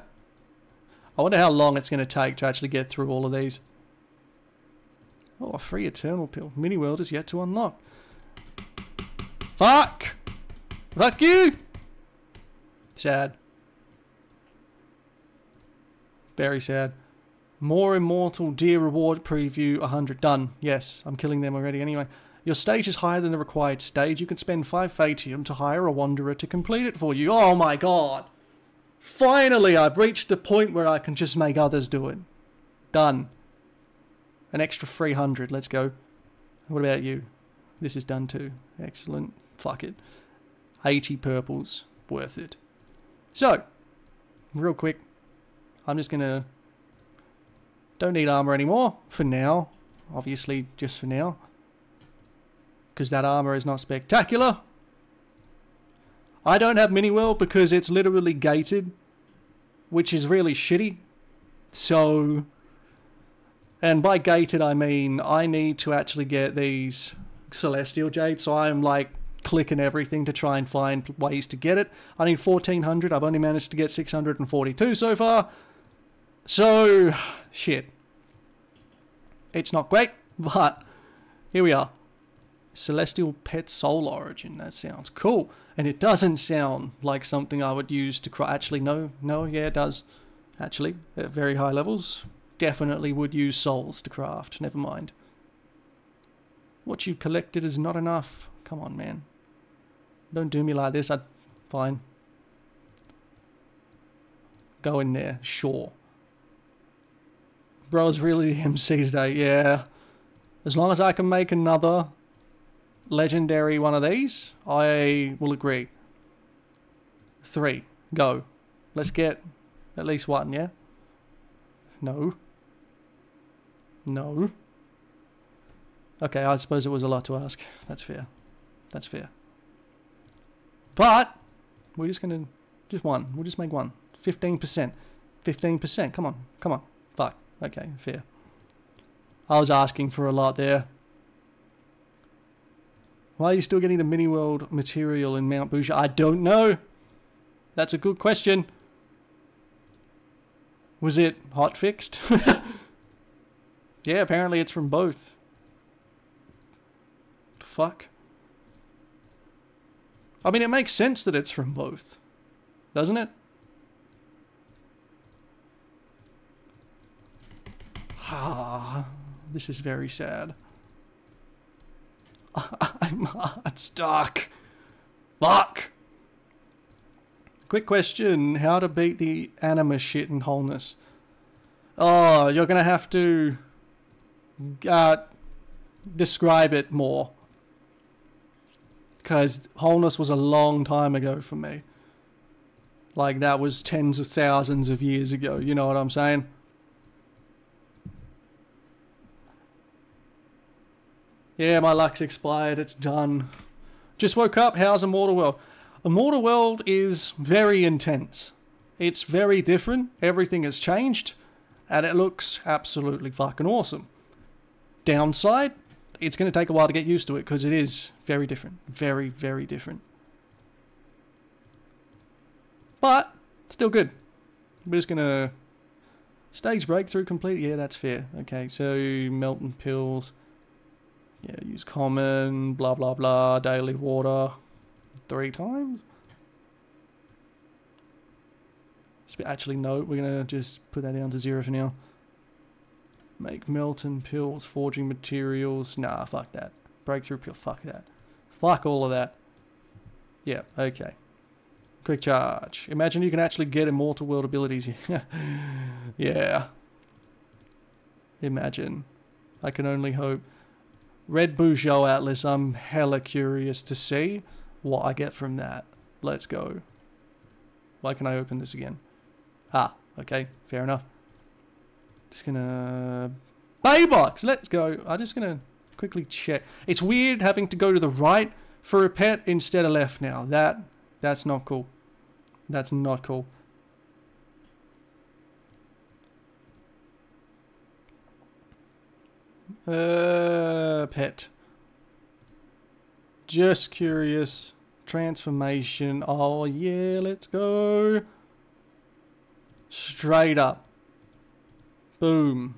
I wonder how long it's going to take to actually get through all of these. Oh, a free Eternal Pill. Mini World is yet to unlock. Fuck! Fuck you! Sad. Very sad. More Immortal Deer Reward Preview 100. Done. Yes, I'm killing them already anyway. Your stage is higher than the required stage. You can spend 5 Fatium to hire a Wanderer to complete it for you. Oh my god! Finally, I've reached the point where I can just make others do it. Done. An extra 300. Let's go. What about you? This is done too. Excellent. Fuck it. 80 purples. Worth it. So, real quick, I'm just to... Don't need armor anymore, for now. Obviously, just for now. Because that armor is not spectacular. I don't have mini world because it's literally gated, which is really shitty. So, and by gated I mean I need to actually get these celestial jades. So I'm like clicking everything to try and find ways to get it. I need 1400. I've only managed to get 642 so far. So, shit. It's not great, but here we are. Celestial Pet Soul Origin. That sounds cool. And it doesn't sound like something I would use to cry. Actually, no. No, yeah, it does. Actually, at very high levels. Definitely would use souls to craft. Never mind. What you've collected is not enough. Come on, man. Don't do me like this. I... Fine. Go in there. Sure. Bro, Bro's really the MC today. Yeah. As long as I can make another legendary one of these, I will agree. Three. Go. Let's get at least one, yeah? No. No. Okay, I suppose it was a lot to ask. That's fair. That's fair. But, we're just to... Just one. We'll just make one. 15%. 15%. Come on. Come on. Fuck. Okay, fair. I was asking for a lot there. Why are you still getting the mini world material in Mount Buzhou? I don't know. That's a good question. Was it hot fixed? yeah, apparently it's from both. Fuck. I mean, it makes sense that it's from both. Doesn't it? Ah, this is very sad. I'm stuck. Fuck. Quick question. How to beat the anima shit in wholeness? Oh, you're to have to uh, describe it more. Because wholeness was a long time ago for me. Like, that was tens of thousands of years ago. You know what I'm saying? Yeah, my luck's expired. It's done. Just woke up. How's Immortal World? Immortal World is very intense. It's very different. Everything has changed. And it looks absolutely fucking awesome. Downside, it's going to take a while to get used to it because it is very different. Very, very different. But, still good. We're just going to... Stage breakthrough complete? Yeah, that's fair. Okay, so melting pills. Yeah, use common, blah, blah, blah, daily water three times. Actually, no, we're going to just put that down to zero for now. Make melting pills, forging materials. Nah, fuck that. Breakthrough pill, fuck that. Fuck all of that. Yeah, okay. Quick charge. Imagine you can actually get immortal world abilities. yeah. Imagine. I can only hope. Red Buzhou Atlas, I'm hella curious to see what I get from that. Let's go. Why can I open this again? Ah, okay, fair enough. Just gonna... Buy box! Let's go. I'm just gonna quickly check. It's weird having to go to the right for a pet instead of left now. That, that's not cool. That's not cool. Uh, pet. Just curious. Transformation. Oh, yeah, let's go. Straight up. Boom.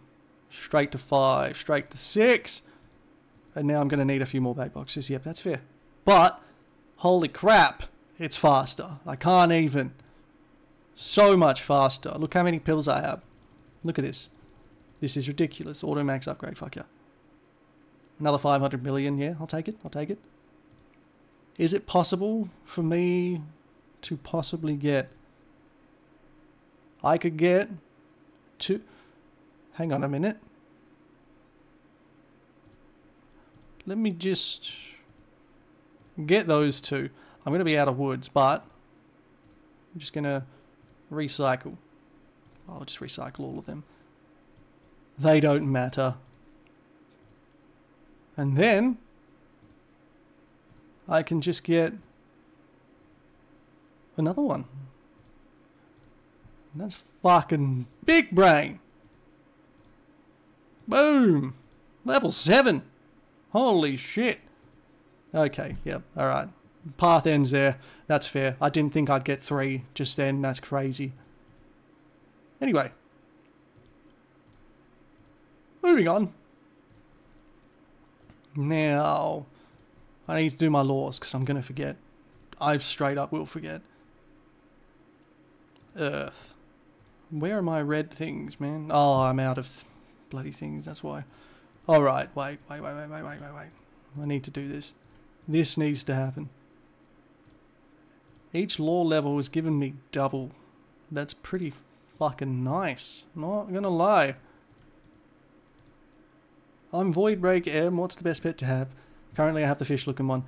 Straight to five. Straight to six. And now I'm going to need a few more bait boxes. Yep, that's fair. But, holy crap, it's faster. I can't even. So much faster. Look how many pills I have. Look at this. This is ridiculous. Auto max upgrade, fuck yeah. Another 500 million, yeah, I'll take it, I'll take it. Is it possible for me to possibly get... I could get two... Hang on a minute. Let me just get those two. I'm going to be out of woods, but I'm just going to recycle. I'll just recycle all of them. They don't matter. And then I can just get another one. And that's fucking big brain. Boom. Level 7. Holy shit. Okay, yep, alright. Path ends there. That's fair. I didn't think I'd get three just then. That's crazy. Anyway. Moving on. Now, I need to do my laws because I'm going to forget. I straight up will forget. Earth. Where are my red things, man? Oh, I'm out of bloody things, that's why. Alright, wait, wait, wait, wait, wait, wait, wait, wait. I need to do this. This needs to happen. Each law level has given me double. That's pretty fucking nice. Not gonna lie. I'm Void Break M. What's the best pet to have? Currently I have the fish looking one.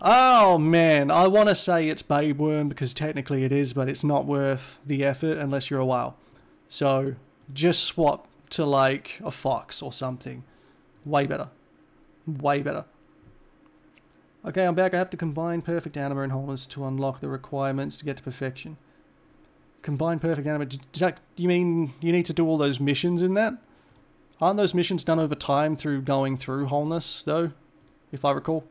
Oh man, I want to say it's Babe Worm because technically it is, but it's not worth the effort unless you're a whale. So just swap to like a fox or something. Way better. Way better. Okay, I'm back. I have to combine perfect anima and wholeness to unlock the requirements to get to perfection. Combine perfect anima. Do you mean you need to do all those missions in that? Aren't those missions done over time through going through wholeness, though? If I recall.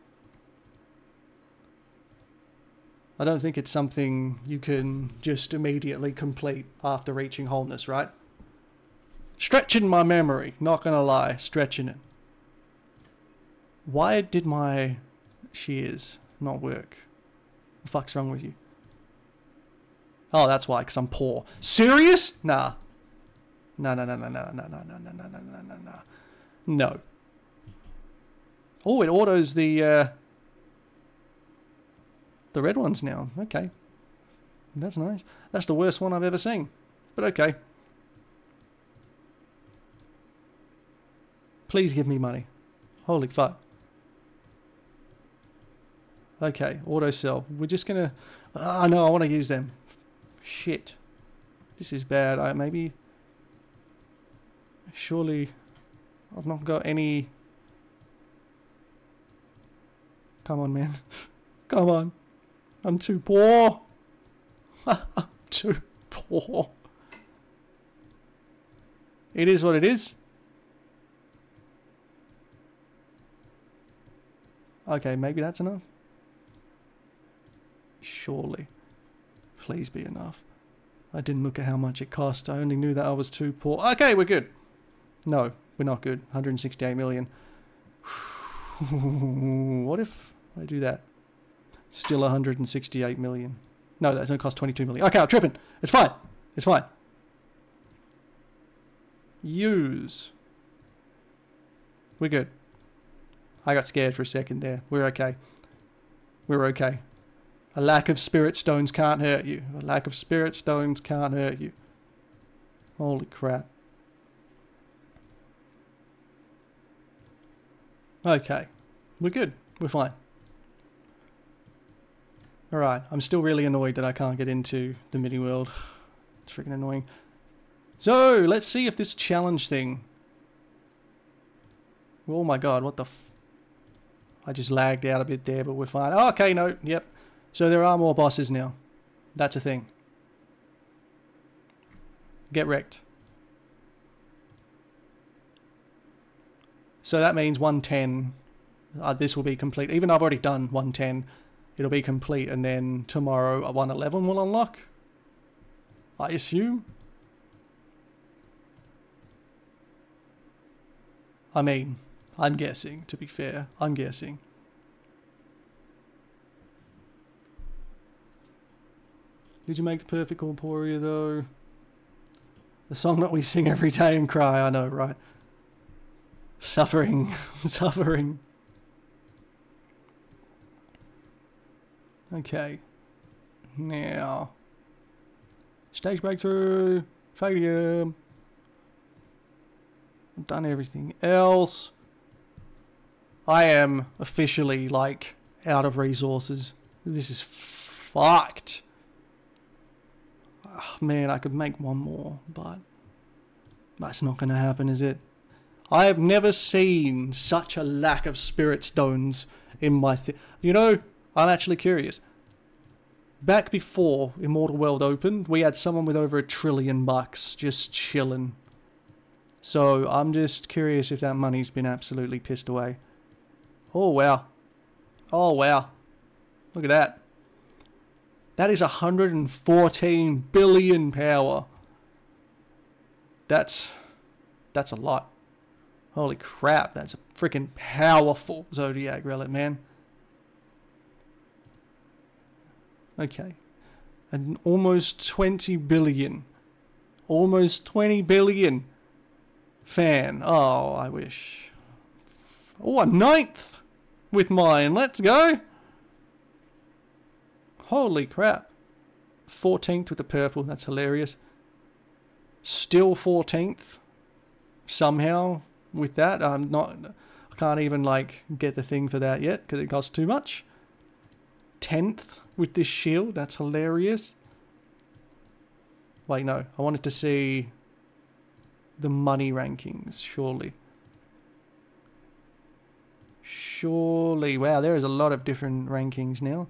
I don't think it's something you can just immediately complete after reaching wholeness, right? Stretching my memory, not gonna lie, stretching it. Why did my shears not work? The fuck's wrong with you? Oh, that's why, because I'm poor. Serious? Nah. No, no, no, no, no, no, no, no, no, no, no, no, no, no. No. Oh, it autos the, uh, the red ones now. Okay. That's nice. That's the worst one I've ever seen. But okay. Please give me money. Holy fuck. Okay, auto sell. We're just gonna... Ah, oh, no, I want to use them. Shit. This is bad. I maybe... Surely... I've not got any... Come on, man. Come on. I'm too poor. I'm too poor. It is what it is. Okay, maybe that's enough. Surely. Please be enough. I didn't look at how much it cost. I only knew that I was too poor. Okay, we're good. No, we're not good. 168 million. what if I do that? Still 168 million. No, that's going to cost 22 million. Okay, I'm tripping. It's fine. It's fine. Use. We're good. I got scared for a second there. We're okay. We're okay. A lack of spirit stones can't hurt you. A lack of spirit stones can't hurt you. Holy crap. Okay. We're good. We're fine. Alright, I'm still really annoyed that I can't get into the mini world. It's freaking annoying. So, let's see if this challenge thing... Oh my god, what the I just lagged out a bit there, but we're fine. Oh, okay, no, yep. So there are more bosses now. That's a thing. Get wrecked. So that means 110. Uh, this will be complete. Even though I've already done 110, it'll be complete, and then tomorrow a 111 will unlock. I assume. I mean, I'm guessing, to be fair. I'm guessing. Did you make the perfect corporea though? The song that we sing every day and cry, I know, right? Suffering, suffering. Okay. Now. Stage breakthrough. Failure. I've done everything else. I am officially, like, out of resources. This is fucked. Oh, man, I could make one more, but that's not going to happen, is it? I have never seen such a lack of spirit stones in my... you know, I'm actually curious. Back before Immortal World opened, we had someone with over a trillion bucks just chilling. So I'm just curious if that money's been absolutely pissed away. Oh, wow. Oh, wow. Look at that. That is 114 billion power. That's that's a lot. Holy crap, that's a freaking powerful Zodiac relic, man. Okay. And almost 20 billion. Almost 20 billion fan. Oh, I wish. Oh, a ninth with mine. Let's go. Holy crap. 14th with the purple. That's hilarious. Still 14th. Somehow with that. I'm not... I can't even, like, get the thing for that yet because it costs too much. 10th with this shield. That's hilarious. Wait, no. I wanted to see the money rankings, surely. Surely. Wow, there is a lot of different rankings now.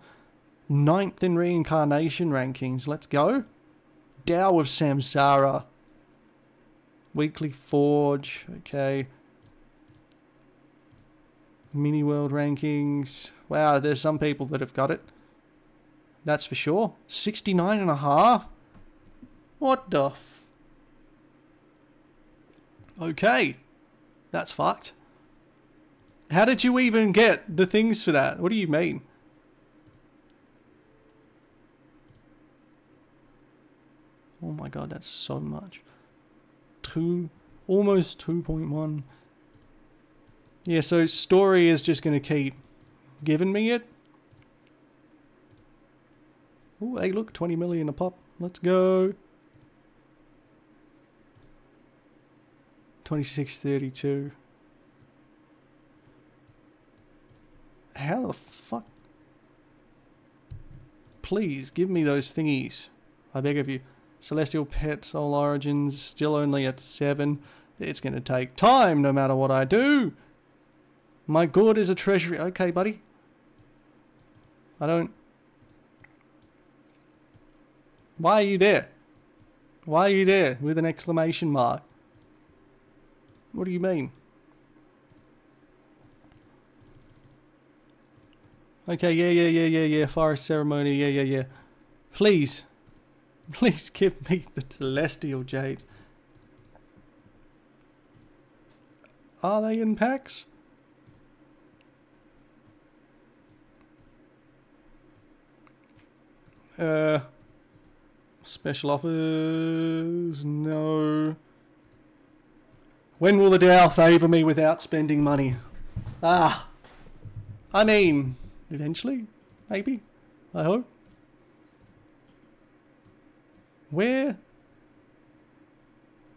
Ninth in reincarnation rankings. Let's go. Tao of Samsara. Weekly Forge. Okay. Mini World rankings. Wow, there's some people that have got it. That's for sure. 69 and a half? What the Okay. That's fucked. How did you even get the things for that? What do you mean? Oh my god, that's so much. Two, almost 2.1. Yeah, so story is just going to keep giving me it. Oh, hey look, 20 million a pop. Let's go. 2632. How the fuck? Please, give me those thingies. I beg of you. Celestial Pet, Soul Origins, still only at 7. It's going to take time no matter what I do. My good is a treasury. Okay, buddy. I don't... Why are you there? Why are you there with an exclamation mark? What do you mean? Okay, yeah, yeah, yeah, yeah, yeah. Forest ceremony, yeah, yeah, yeah. Please. Please give me the celestial jade. Are they in packs? Uh, special offers? No. When will the Tao favour me without spending money? Ah. I mean, eventually, maybe. I hope. Where?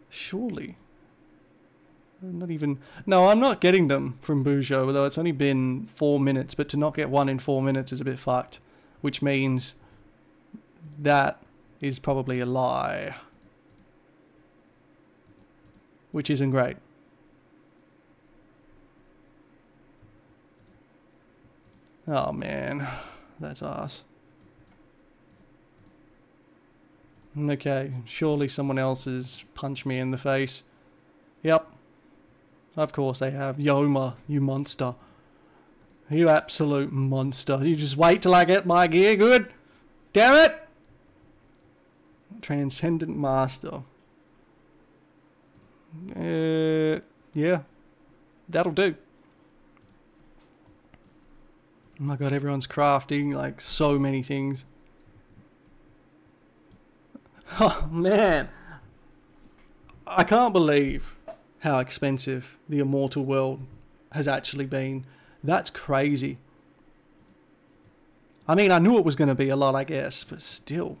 Surely. Not even... No, I'm not getting them from Buzhou, although it's only been four minutes, but to not get one in four minutes is a bit fucked. Which means that is probably a lie which isn't great. Oh man, that's us. Okay, surely someone else has punched me in the face. Yep. Of course they have. Yoma, you monster. You absolute monster. You just wait till I get my gear good. Damn it! Transcendent Master. Uh, yeah. That'll do. Oh my god, everyone's crafting like so many things. Oh man. I can't believe how expensive the Immortal World has actually been. That's crazy. I mean, I knew it was going to be a lot, I guess, but still.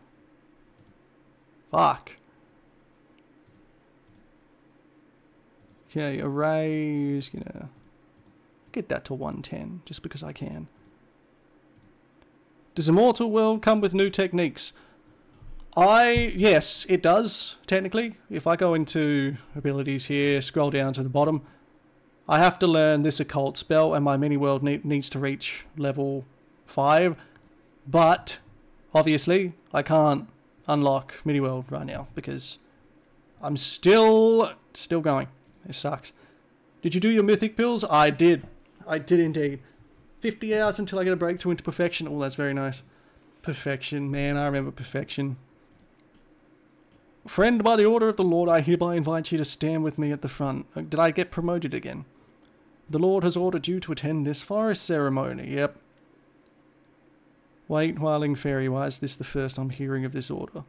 Fuck. Okay, arrays, gonna get that to 110, just because I can. Does Immortal World come with new techniques? I, yes, it does, technically. If I go into abilities here, scroll down to the bottom, I have to learn this occult spell and my mini world ne needs to reach level 5. But, obviously, I can't unlock mini world right now because I'm still, still going. It sucks. Did you do your mythic pills? I did. I did indeed. 50 hours until I get a breakthrough into perfection. Oh, that's very nice. Perfection, man, I remember perfection. Friend, by the order of the Lord, I hereby invite you to stand with me at the front. Uh, did I get promoted again? The Lord has ordered you to attend this forest ceremony. Yep. Wait, Whirling Fairy, why is this the first I'm hearing of this order?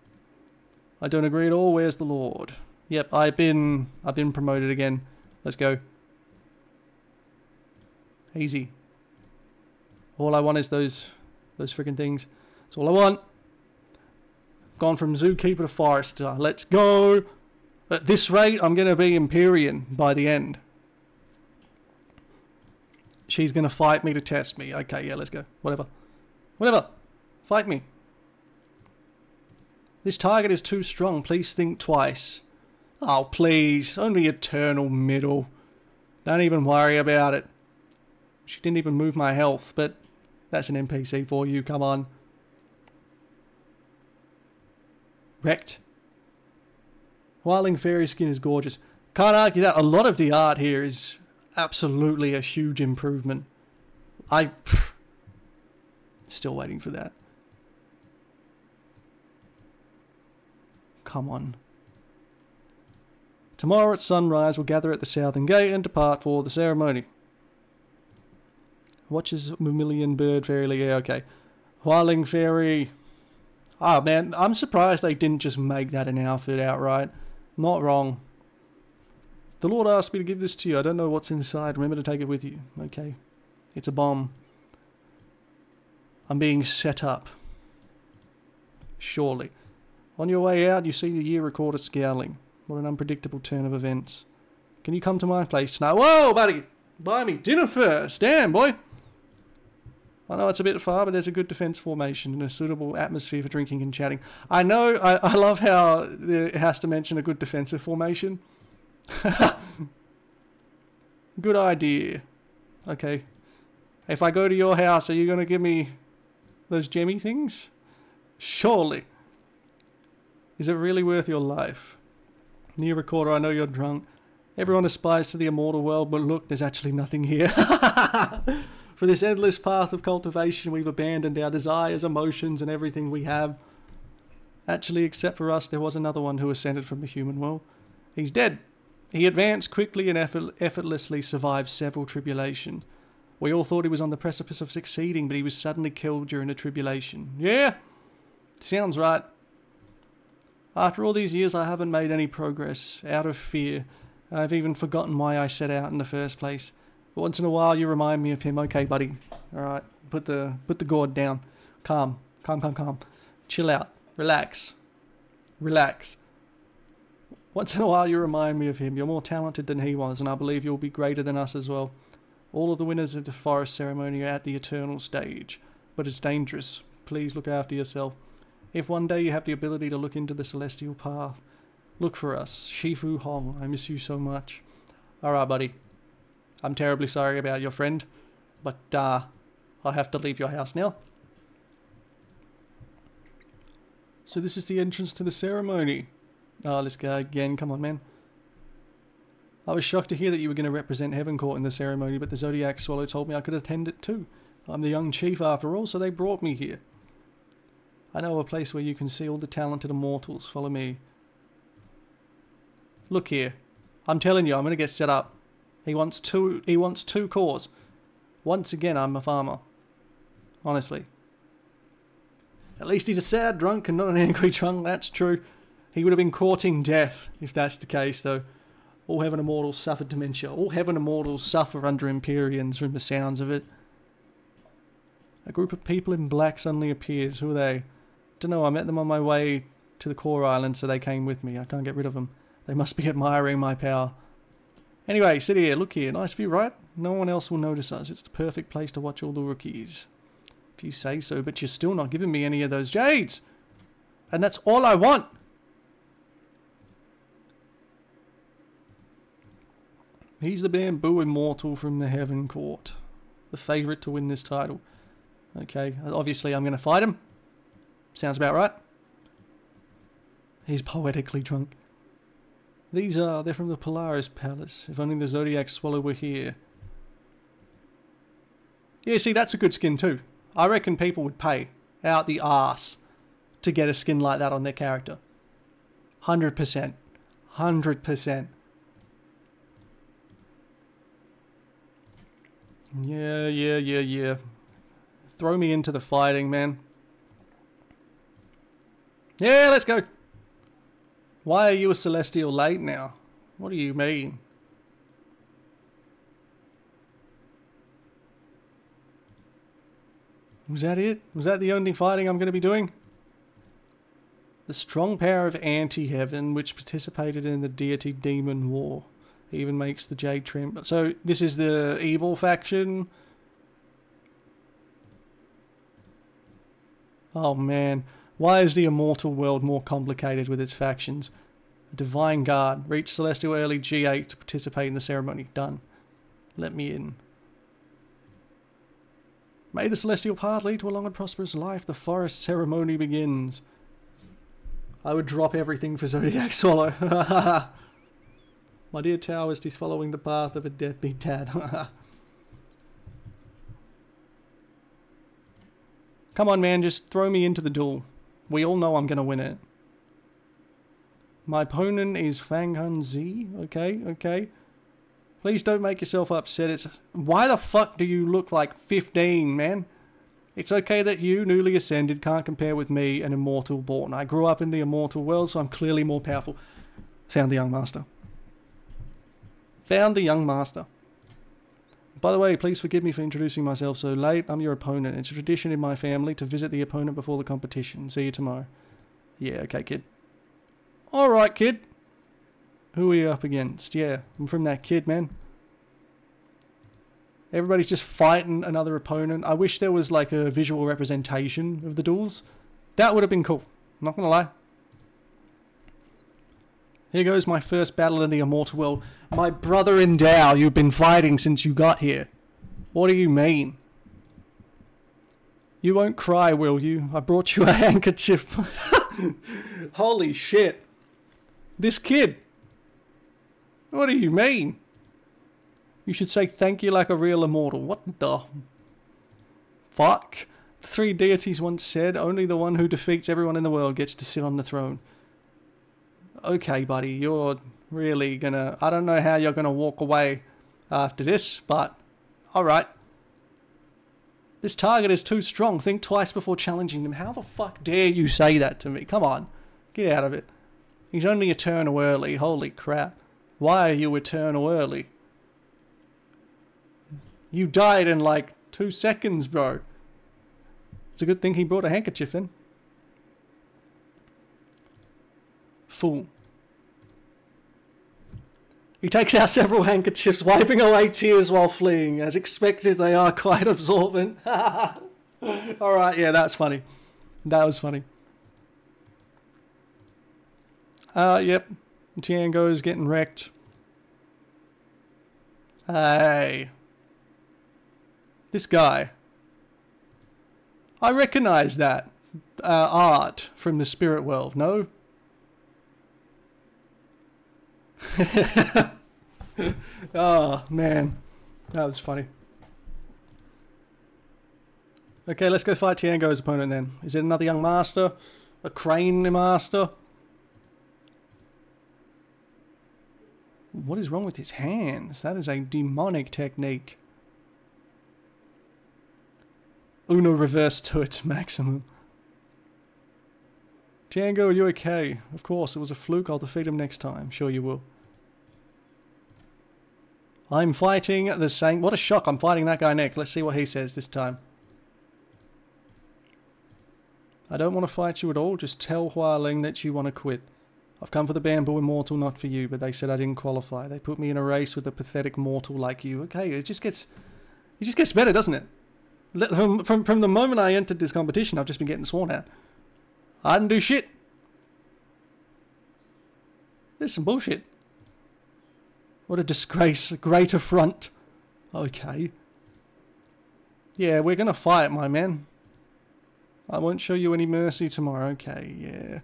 I don't agree at all. Where's the Lord? Yep, I've been I've been promoted again. Let's go. Easy. All I want is those those freaking things. That's all I want. Gone from zookeeper to forester. Let's go. At this rate, I'm going to be Empyrean by the end. She's going to fight me to test me. Okay, yeah, let's go. Whatever. Whatever. Fight me. This target is too strong. Please think twice. Oh, please. Only eternal middle. Don't even worry about it. She didn't even move my health, but that's an NPC for you. Come on. Wrecked. Whirling Fairy skin is gorgeous. Can't argue that. A lot of the art here is absolutely a huge improvement. I... Still waiting for that. Come on. Tomorrow at sunrise we'll gather at the southern gate and depart for the ceremony. Watches Vermilion Bird Fairy. Yeah, okay. Whirling Fairy. Ah, oh, man, I'm surprised they didn't just make that an outfit outright. Not wrong. The Lord asked me to give this to you. I don't know what's inside. Remember to take it with you. Okay. It's a bomb. I'm being set up. Surely. On your way out, you see the year recorder scowling. What an unpredictable turn of events. Can you come to my place now? Whoa, buddy! Buy me dinner first. Damn, boy. I know it's a bit far, but there's a good defence formation and a suitable atmosphere for drinking and chatting. I know, I, I love how it has to mention a good defensive formation. good idea. Okay. If I go to your house, are you going to give me those gemmy things? Surely. Is it really worth your life? New recorder, I know you're drunk. Everyone aspires to the immortal world, but look, there's actually nothing here. For this endless path of cultivation, we've abandoned our desires, emotions, and everything we have. Actually, except for us, there was another one who ascended from the human world. He's dead. He advanced quickly and effort effortlessly survived several tribulations. We all thought he was on the precipice of succeeding, but he was suddenly killed during a tribulation. Yeah, sounds right. After all these years, I haven't made any progress, out of fear. I've even forgotten why I set out in the first place. Once in a while, you remind me of him. Okay, buddy. All right, put the put the gourd down. Calm, calm, calm, calm. Chill out. Relax. Relax. Once in a while, you remind me of him. You're more talented than he was, and I believe you'll be greater than us as well. All of the winners of the forest ceremony are at the eternal stage, but it's dangerous. Please look after yourself. If one day you have the ability to look into the celestial path, look for us. Shifu Hong, I miss you so much. Alright, buddy. I'm terribly sorry about your friend, but uh, I have to leave your house now. So this is the entrance to the ceremony. Oh, let's go again. Come on, man. I was shocked to hear that you were going to represent Heaven Court in the ceremony, but the Zodiac Swallow told me I could attend it too. I'm the young chief after all, so they brought me here. I know a place where you can see all the talented immortals. Follow me. Look here. I'm telling you, I'm going to get set up. He wants two. He wants two cores. Once again, I'm a farmer. Honestly. At least he's a sad drunk and not an angry drunk. That's true. He would have been courting death if that's the case, though. All heaven immortals suffer dementia. All heaven immortals suffer under Empyreans from the sounds of it. A group of people in black suddenly appears. Who are they? Don't know. I met them on my way to the core island, so they came with me. I can't get rid of them. They must be admiring my power. Anyway, sit here. Look here. Nice view, right? No one else will notice us. It's the perfect place to watch all the rookies. If you say so, but you're still not giving me any of those jades. And that's all I want. He's the bamboo immortal from the Heaven Court. The favourite to win this title. Okay, obviously I'm going to fight him. Sounds about right. He's poetically drunk. These are, they're from the Polaris Palace. If only the Zodiac Swallow were here. Yeah, see, that's a good skin too. I reckon people would pay out the arse to get a skin like that on their character. 100%. 100%. Yeah, yeah, yeah, yeah. Throw me into the fighting, man. Yeah, let's go. Why are you a celestial late now? What do you mean? Was that it? Was that the only fighting I'm going to be doing? The strong power of anti-heaven, which participated in the deity demon war, even makes the Jade tremble. So this is the evil faction. Oh man. Why is the immortal world more complicated with its factions? A divine guard. Reach celestial early G8 to participate in the ceremony. Done. Let me in. May the celestial path lead to a long and prosperous life. The forest ceremony begins. I would drop everything for Zodiac Swallow. My dear Taoist is following the path of a deadbeat dad. Come on, man, just throw me into the duel. We all know I'm going to win it. My opponent is Fang Hun Z. Okay, okay. Please don't make yourself upset. It's Why the fuck do you look like 15, man? It's okay that you, newly ascended, can't compare with me, an immortal born. I grew up in the immortal world, so I'm clearly more powerful. Found the young master. Found the young master. By the way, please forgive me for introducing myself so late. I'm your opponent. It's a tradition in my family to visit the opponent before the competition. See you tomorrow. Yeah, okay, kid. Alright, kid. Who are you up against? Yeah, I'm from that kid, man. Everybody's just fighting another opponent. I wish there was like a visual representation of the duels. That would have been cool. Not gonna lie. Here goes my first battle in the immortal world. My brother in Tao, you've been fighting since you got here. What do you mean? You won't cry, will you? I brought you a handkerchief. Holy shit. This kid. What do you mean? You should say thank you like a real immortal. What the... Fuck. Three deities once said, only the one who defeats everyone in the world gets to sit on the throne okay, buddy, you're really gonna. I don't know how you're gonna walk away after this, but alright. This target is too strong. Think twice before challenging them. How the fuck dare you say that to me? Come on. Get out of it. He's only eternal early. Holy crap. Why are you eternal early? You died in like two seconds, bro. It's a good thing he brought a handkerchief in. Fool. He takes out several handkerchiefs, wiping away tears while fleeing. As expected, they are quite absorbent. Alright, yeah, that's funny. That was funny. Uh, yep. Tiango is getting wrecked. Hey. This guy. I recognize that uh, art from the spirit world, no? oh, man. That was funny. Okay, let's go fight Tiango's opponent then. Is it another young master? A crane master? What is wrong with his hands? That is a demonic technique. Uno reverse to its maximum. Tiango, are you okay? Of course, it was a fluke. I'll defeat him next time. Sure you will. I'm fighting the same... What a shock. I'm fighting that guy next. Let's see what he says this time. I don't want to fight you at all. Just tell Hualing that you want to quit. I've come for the Bamboo Immortal, not for you, but they said I didn't qualify. They put me in a race with a pathetic mortal like you. Okay, it just gets... It just gets better, doesn't it? From, from, from the moment I entered this competition, I've just been getting sworn at. I didn't do shit. There's some bullshit. What a disgrace. A great affront. Okay. Yeah, we're going to fight, my man. I won't show you any mercy tomorrow. Okay, yeah.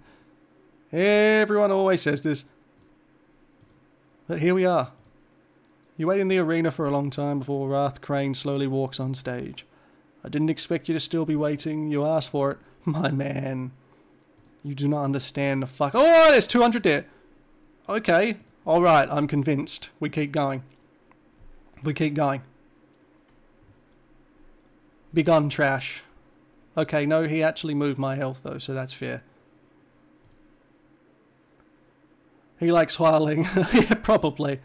Everyone always says this. But here we are. You wait in the arena for a long time before Wrath Crane slowly walks on stage. I didn't expect you to still be waiting. You asked for it. My man. You do not understand the fuck. Oh, there's 200 there. Okay. Alright, I'm convinced. We keep going. We keep going. Begun trash. Okay, no, he actually moved my health though, so that's fair. He likes whiling. yeah, probably.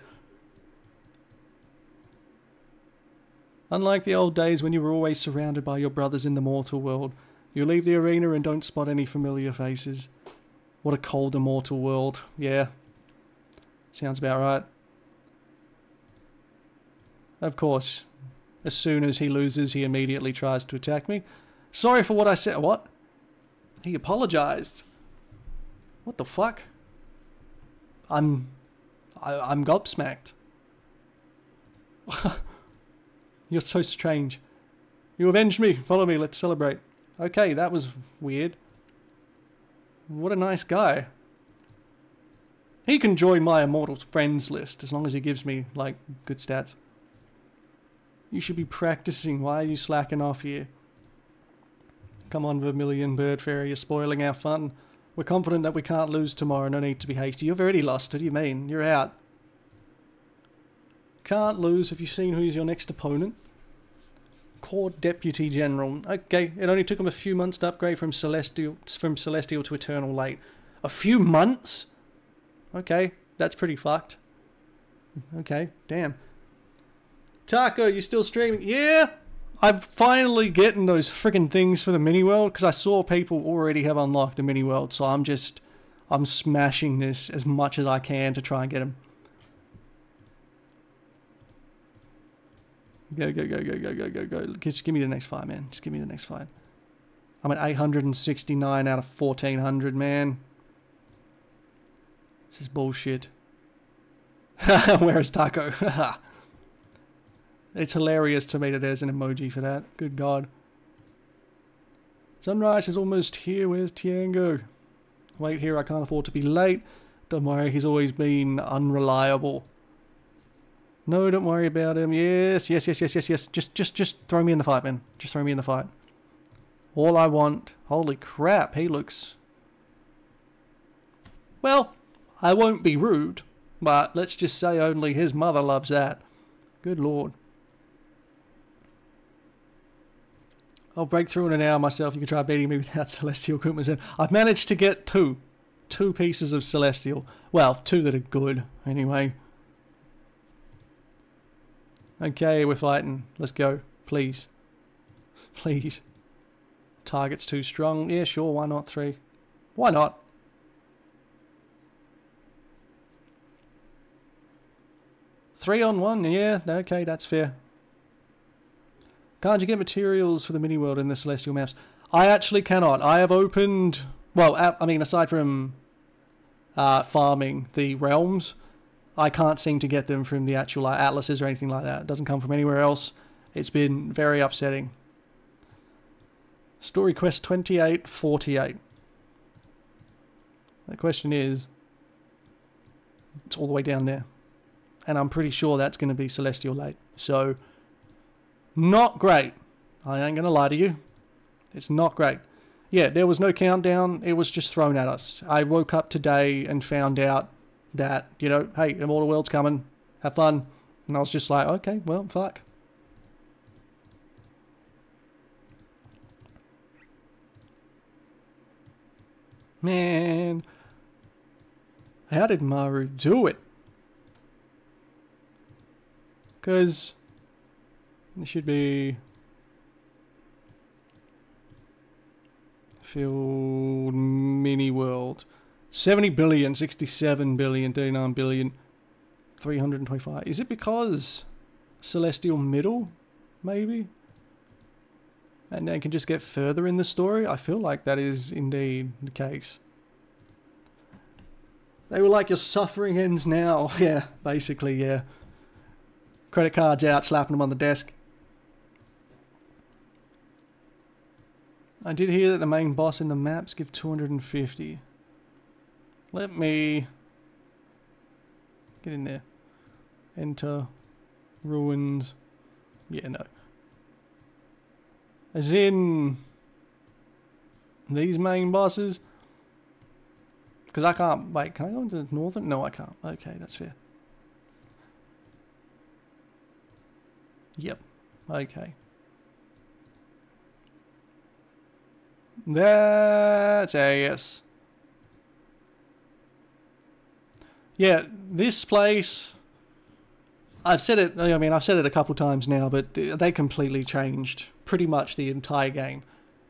Unlike the old days when you were always surrounded by your brothers in the mortal world, you leave the arena and don't spot any familiar faces. What a cold immortal world. Yeah. Sounds about right. Of course, as soon as he loses, he immediately tries to attack me. Sorry for what I said. What? He apologized. What the fuck? I'm... I, I'm gobsmacked. You're so strange. You avenged me. Follow me. Let's celebrate. Okay, that was weird. What a nice guy. He can join my immortal friends list as long as he gives me, like, good stats. You should be practicing. Why are you slacking off here? Come on, Vermilion Bird Fairy, you're spoiling our fun. We're confident that we can't lose tomorrow, no need to be hasty. You've already lost, what do you mean? You're out. Can't lose. Have you seen who's your next opponent? Court Deputy General. Okay, it only took him a few months to upgrade from Celestial from Celestial to Eternal Late. A few months? Okay, that's pretty fucked. Okay, damn. Taco, you still streaming? Yeah, I'm finally getting those freaking things for the mini world because I saw people already have unlocked the mini world, so I'm just I'm smashing this as much as I can to try and get them. Go, go, go, go, go, go, go, go. Just give me the next fight, man. Just give me the next fight. I'm at 869 out of 1400, man. This is bullshit. Where is Taco? it's hilarious to me that there's an emoji for that. Good God. Sunrise is almost here. Where's Tiango? Wait here, I can't afford to be late. Don't worry, he's always been unreliable. No, don't worry about him. Yes, yes, yes, yes, yes, yes. Just, just, just throw me in the fight, man. Just throw me in the fight. All I want. Holy crap, he looks... Well, I won't be rude, but let's just say only his mother loves that. Good lord. I'll break through in an hour myself. You can try beating me without Celestial equipment. I've managed to get two. Two pieces of Celestial. Well, two that are good, anyway. Okay, we're fighting. Let's go. Please. Please. Target's too strong. Yeah, sure, why not three? Why not? Three on one, yeah, okay, that's fair. Can't you get materials for the mini world in the Celestial maps? I actually cannot. I have opened, well, I mean, aside from uh, farming the realms, I can't seem to get them from the actual atlases or anything like that. It doesn't come from anywhere else. It's been very upsetting. Story quest 2848. The question is, it's all the way down there. And I'm pretty sure that's going to be Celestial Late. So, not great. I ain't going to lie to you. It's not great. Yeah, there was no countdown. It was just thrown at us. I woke up today and found out that, you know, hey, Immortal World's coming. Have fun. And I was just like, okay, well, fuck. Man, how did Maru do it? Because it should be field mini world. 70 billion, 67 billion, 39 billion, 325. Is it because Celestial Middle, maybe? And then can just get further in the story? I feel like that is indeed the case. They were like, your suffering ends now. Yeah, basically, yeah. Credit cards out, slapping them on the desk. I did hear that the main boss in the maps give 250. Let me get in there. Enter ruins. Yeah, no. As in these main bosses. Because I can't, wait, can I go into the northern? No, I can't. Okay, that's fair. Yep. Okay. That's yes. Yeah, this place. I've said it. I mean, I've said it a couple times now, but they completely changed pretty much the entire game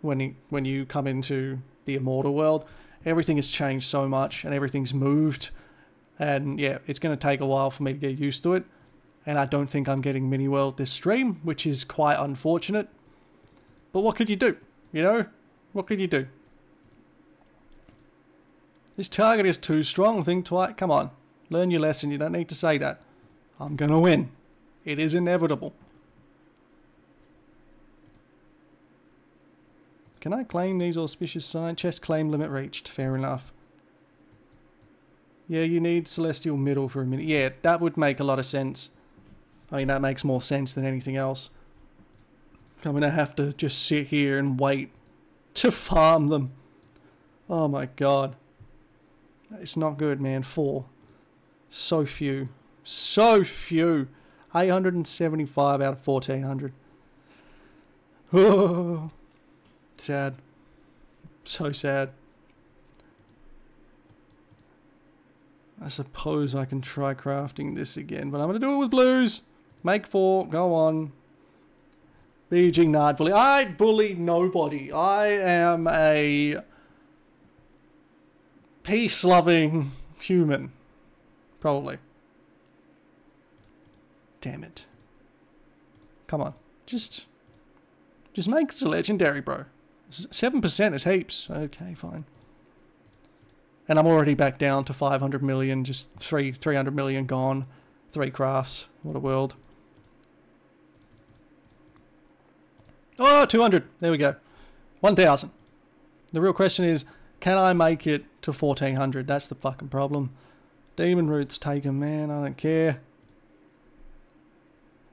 when you when you come into the immortal world. Everything has changed so much, and everything's moved. And yeah, it's going to take a while for me to get used to it. And I don't think I'm getting mini world this stream, which is quite unfortunate. But what could you do? You know, what could you do? This target is too strong. Think twice. Come on. Learn your lesson. You don't need to say that. I'm going to win. It is inevitable. Can I claim these auspicious signs? Chest claim limit reached. Fair enough. Yeah, you need Celestial Middle for a minute. Yeah, that would make a lot of sense. I mean, that makes more sense than anything else. I'm to have to just sit here and wait to farm them. Oh my god. It's not good, man. Four. So few. So few. 875 out of 1400. Oh, sad. So sad. I suppose I can try crafting this again, but I'm going to do it with blues. Make four. Go on. BG Nard bully. I bully nobody. I am a peace-loving human. Probably. Damn it. Come on. Just... Just make it a legendary, bro. 7% is heaps. Okay, fine. And I'm already back down to 500 million. Just three, 300 million gone. Three crafts. What a world. Oh, 200. There we go. 1,000. The real question is, can I make it to 1,400? That's the fucking problem. Demon Root's taken, man. I don't care.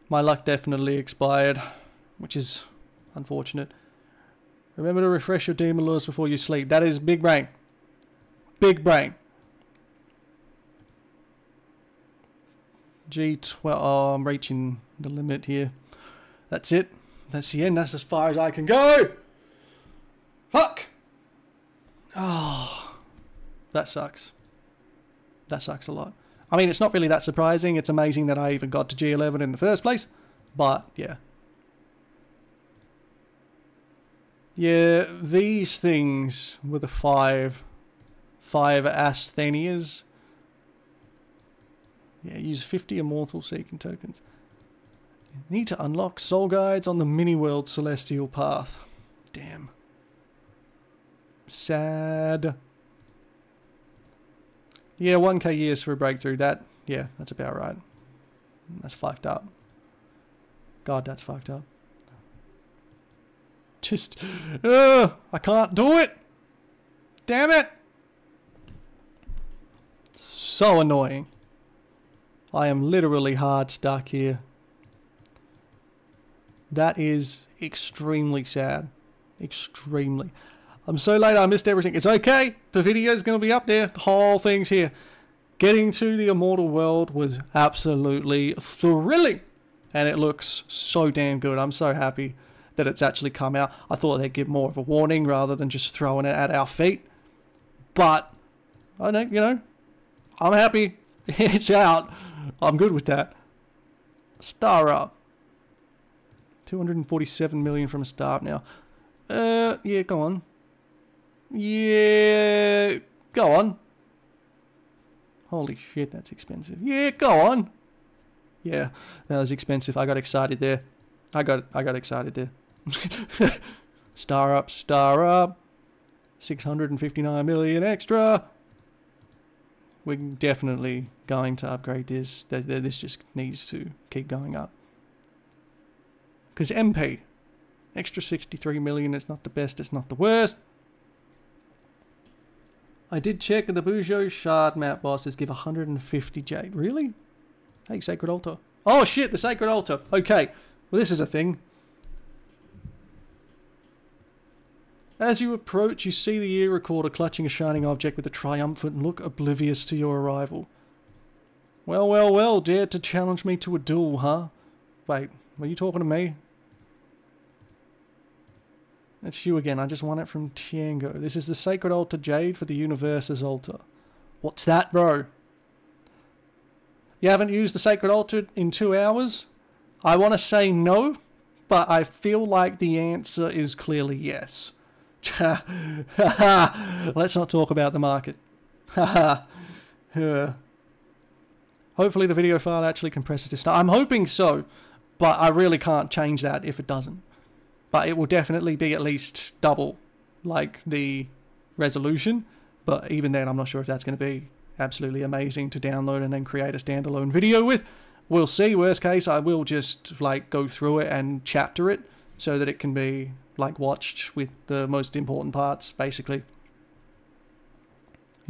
My luck definitely expired, which is unfortunate. Remember to refresh your demon lures before you sleep. That is big brain. Big brain. G12. Oh, I'm reaching the limit here. That's it. That's the end. That's as far as I can go. Fuck. Oh, that sucks. That sucks a lot. I mean, it's not really that surprising. It's amazing that I even got to G11 in the first place. But, yeah. Yeah, these things were the five, five asthenias. Yeah, use 50 immortal seeking tokens. Need to unlock soul guides on the mini world celestial path. Damn. Sad. Yeah, 1k years for a breakthrough. That, yeah, that's about right. That's fucked up. God, that's fucked up. Just, uh, I can't do it. Damn it. So annoying. I am literally hard stuck here. That is extremely sad. Extremely. I'm so late I missed everything. It's okay. The video's going to be up there. The whole thing's here. Getting to the Immortal World was absolutely thrilling. And it looks so damn good. I'm so happy that it's actually come out. I thought they'd give more of a warning rather than just throwing it at our feet. But, I know, you know, I'm happy. it's out. I'm good with that. Star up. 247 million from a start now. Uh, yeah, go on. Yeah, go on. Holy shit, that's expensive. Yeah, go on. Yeah, that was expensive. I got excited there. I got I got excited there. star up, star up. 659 million extra. We're definitely going to upgrade this. This just needs to keep going up. Because MP, extra 63 million, it's not the best, it's not the worst. I did check and the Buzhou Shard map bosses give 150 jade. Really? Hey, Sacred Altar. Oh shit, the Sacred Altar. Okay, well this is a thing. As you approach, you see the ear recorder clutching a shining object with a triumphant look, oblivious to your arrival. Well, well, well, dare to challenge me to a duel, huh? Wait, were you talking to me? It's you again. I just want it from Tiango. This is the Sacred Altar Jade for the Universe's Altar. What's that, bro? You haven't used the Sacred Altar in two hours? I want to say no, but I feel like the answer is clearly yes. Let's not talk about the market. Hopefully the video file actually compresses this. I'm hoping so, but I really can't change that if it doesn't. But it will definitely be at least double like the resolution. But even then I'm not sure if that's going to be absolutely amazing to download and then create a standalone video with. We'll see. Worst case I will just like go through it and chapter it so that it can be like watched with the most important parts basically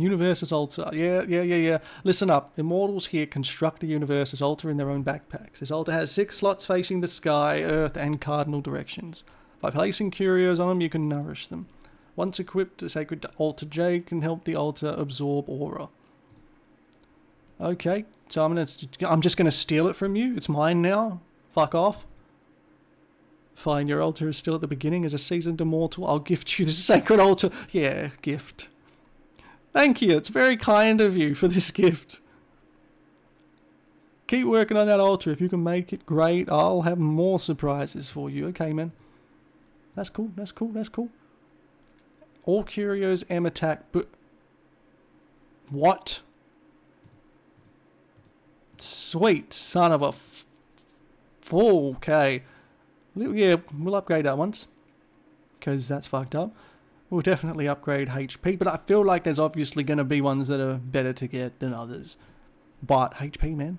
Universe's altar. Yeah, yeah, yeah, yeah. Listen up. Immortals here construct the Universe's altar in their own backpacks. This altar has six slots facing the sky, earth, and cardinal directions. By placing curios on them, you can nourish them. Once equipped, a sacred altar jade can help the altar absorb aura. Okay, so I'm gonna, I'm just gonna steal it from you. It's mine now. Fuck off. Fine, your altar is still at the beginning. As a seasoned immortal, I'll gift you the sacred altar. Yeah, gift. Thank you. It's very kind of you for this gift. Keep working on that altar. If you can make it great, I'll have more surprises for you. Okay, man. That's cool. That's cool. That's cool. All curios M attack, but what? Sweet son of a. F okay. Yeah, we'll upgrade that once. Because that's fucked up. We'll definitely upgrade HP, but I feel like there's obviously going to be ones that are better to get than others. But HP, man.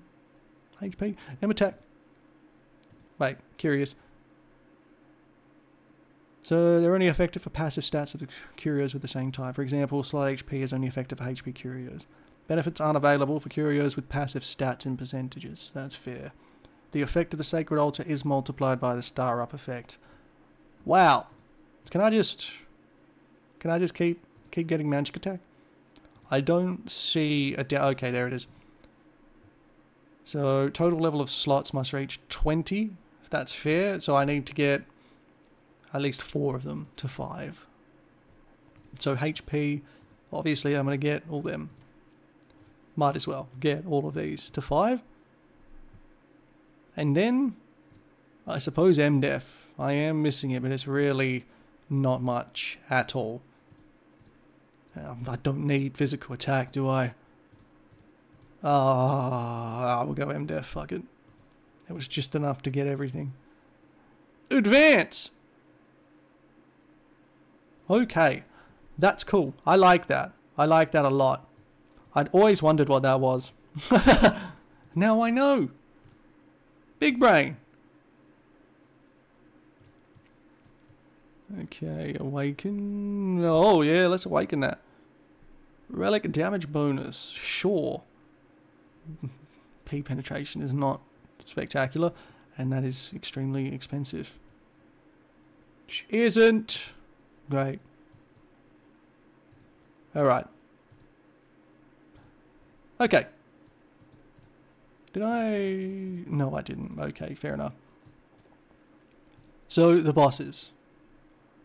HP. M attack. Wait, curious. So they're only effective for passive stats of the curios with the same type. For example, slot HP is only effective for HP curios. Benefits aren't available for curios with passive stats in percentages. That's fair. The effect of the Sacred Altar is multiplied by the Star Up effect. Wow. Can I just can I just keep keep getting magic attack? I don't see a... Okay, there it is. So total level of slots must reach 20. If that's fair. So I need to get at least four of them to five. So HP, obviously I'm going to get all them. Might as well get all of these to five. And then, I suppose MDEF. I am missing it, but it's really not much at all. Um, I don't need physical attack, do I? Ah, I will go MDEF, fuck it. It was just enough to get everything. Advance! Okay, that's cool. I like that. I like that a lot. I'd always wondered what that was. now I know. Big brain. Okay, awaken. Oh, yeah, let's awaken that. Relic damage bonus. Sure. P penetration is not spectacular, and that is extremely expensive. Which isn't great. Alright. Okay. Did I... No, I didn't. Okay, fair enough. So, the bosses.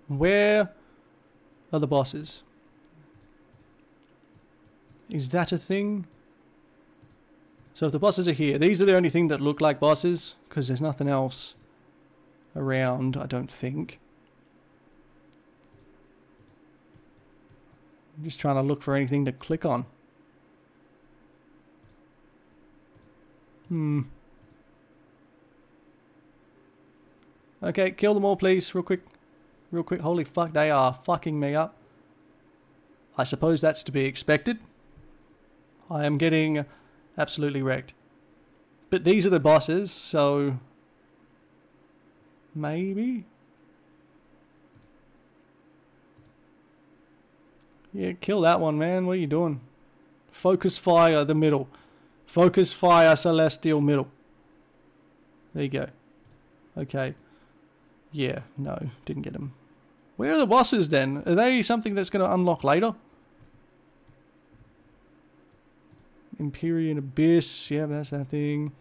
Where are the bosses? Is that a thing? So if the bosses are here, these are the only thing that look like bosses, because there's nothing else around, I don't think. I'm just trying to look for anything to click on. Hmm. Okay, kill them all please, real quick. Real quick, holy fuck, they are fucking me up. I suppose that's to be expected. I am getting absolutely wrecked. But these are the bosses, so... Maybe? Yeah, kill that one, man. What are you doing? Focus fire, the middle. Focus fire, celestial middle. There you go. Okay. Yeah, no, didn't get them. Where are the bosses then? Are they something that's going to unlock later? Empyrean Abyss, yeah, that's that thing.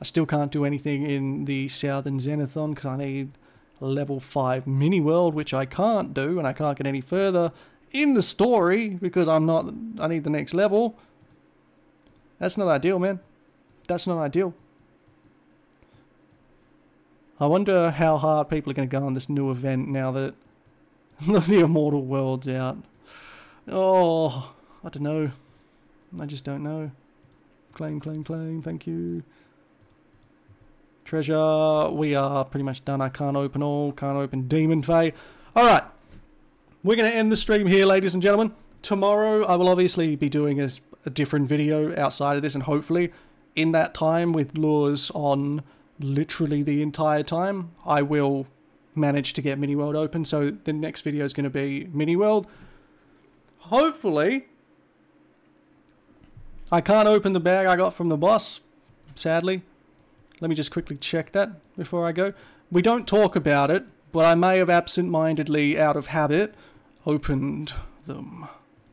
I still can't do anything in the Southern Zenithon because I need level 5 mini world, which I can't do, and I can't get any further in the story because I'm not, I need the next level. That's not ideal, man. That's not ideal. I wonder how hard people are going to go on this new event now that the Immortal World's out. Oh, I don't know. I just don't know. Claim, claim, claim. Thank you. Treasure. We are pretty much done. I can't open all. Can't open Demon Fay. Alright. We're going to end the stream here, ladies and gentlemen. Tomorrow, I will obviously be doing a, a different video outside of this, and hopefully, in that time, with lures on literally the entire time, I will manage to get Mini World open. So the next video is going to be Mini World. Hopefully, I can't open the bag I got from the boss, sadly. Let me just quickly check that before I go. We don't talk about it, but I may have absent-mindedly, out of habit, opened them.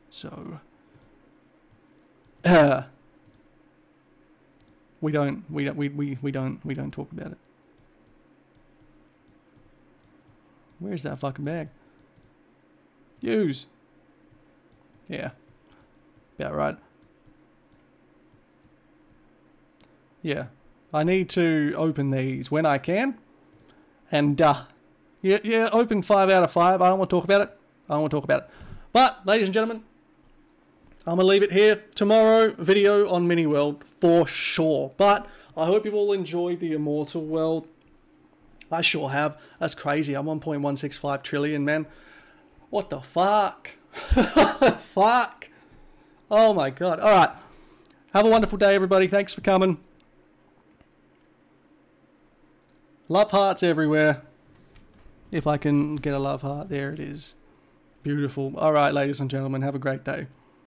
So, we don't, we don't, we, we, we don't, we don't talk about it. Where's that fucking bag? Use. Yeah. About right. Yeah. I need to open these when I can. And, uh, yeah, yeah, open 5 out of 5. I don't want to talk about it. I don't want to talk about it. But, ladies and gentlemen, I'm going to leave it here. Tomorrow, video on Mini World for sure. But I hope you've all enjoyed the Immortal World. I sure have. That's crazy. I'm 1.165 trillion, man. What the fuck? fuck. Oh my god. All right. Have a wonderful day, everybody. Thanks for coming. Love hearts everywhere. If I can get a love heart, there it is. Beautiful. All right, ladies and gentlemen, have a great day.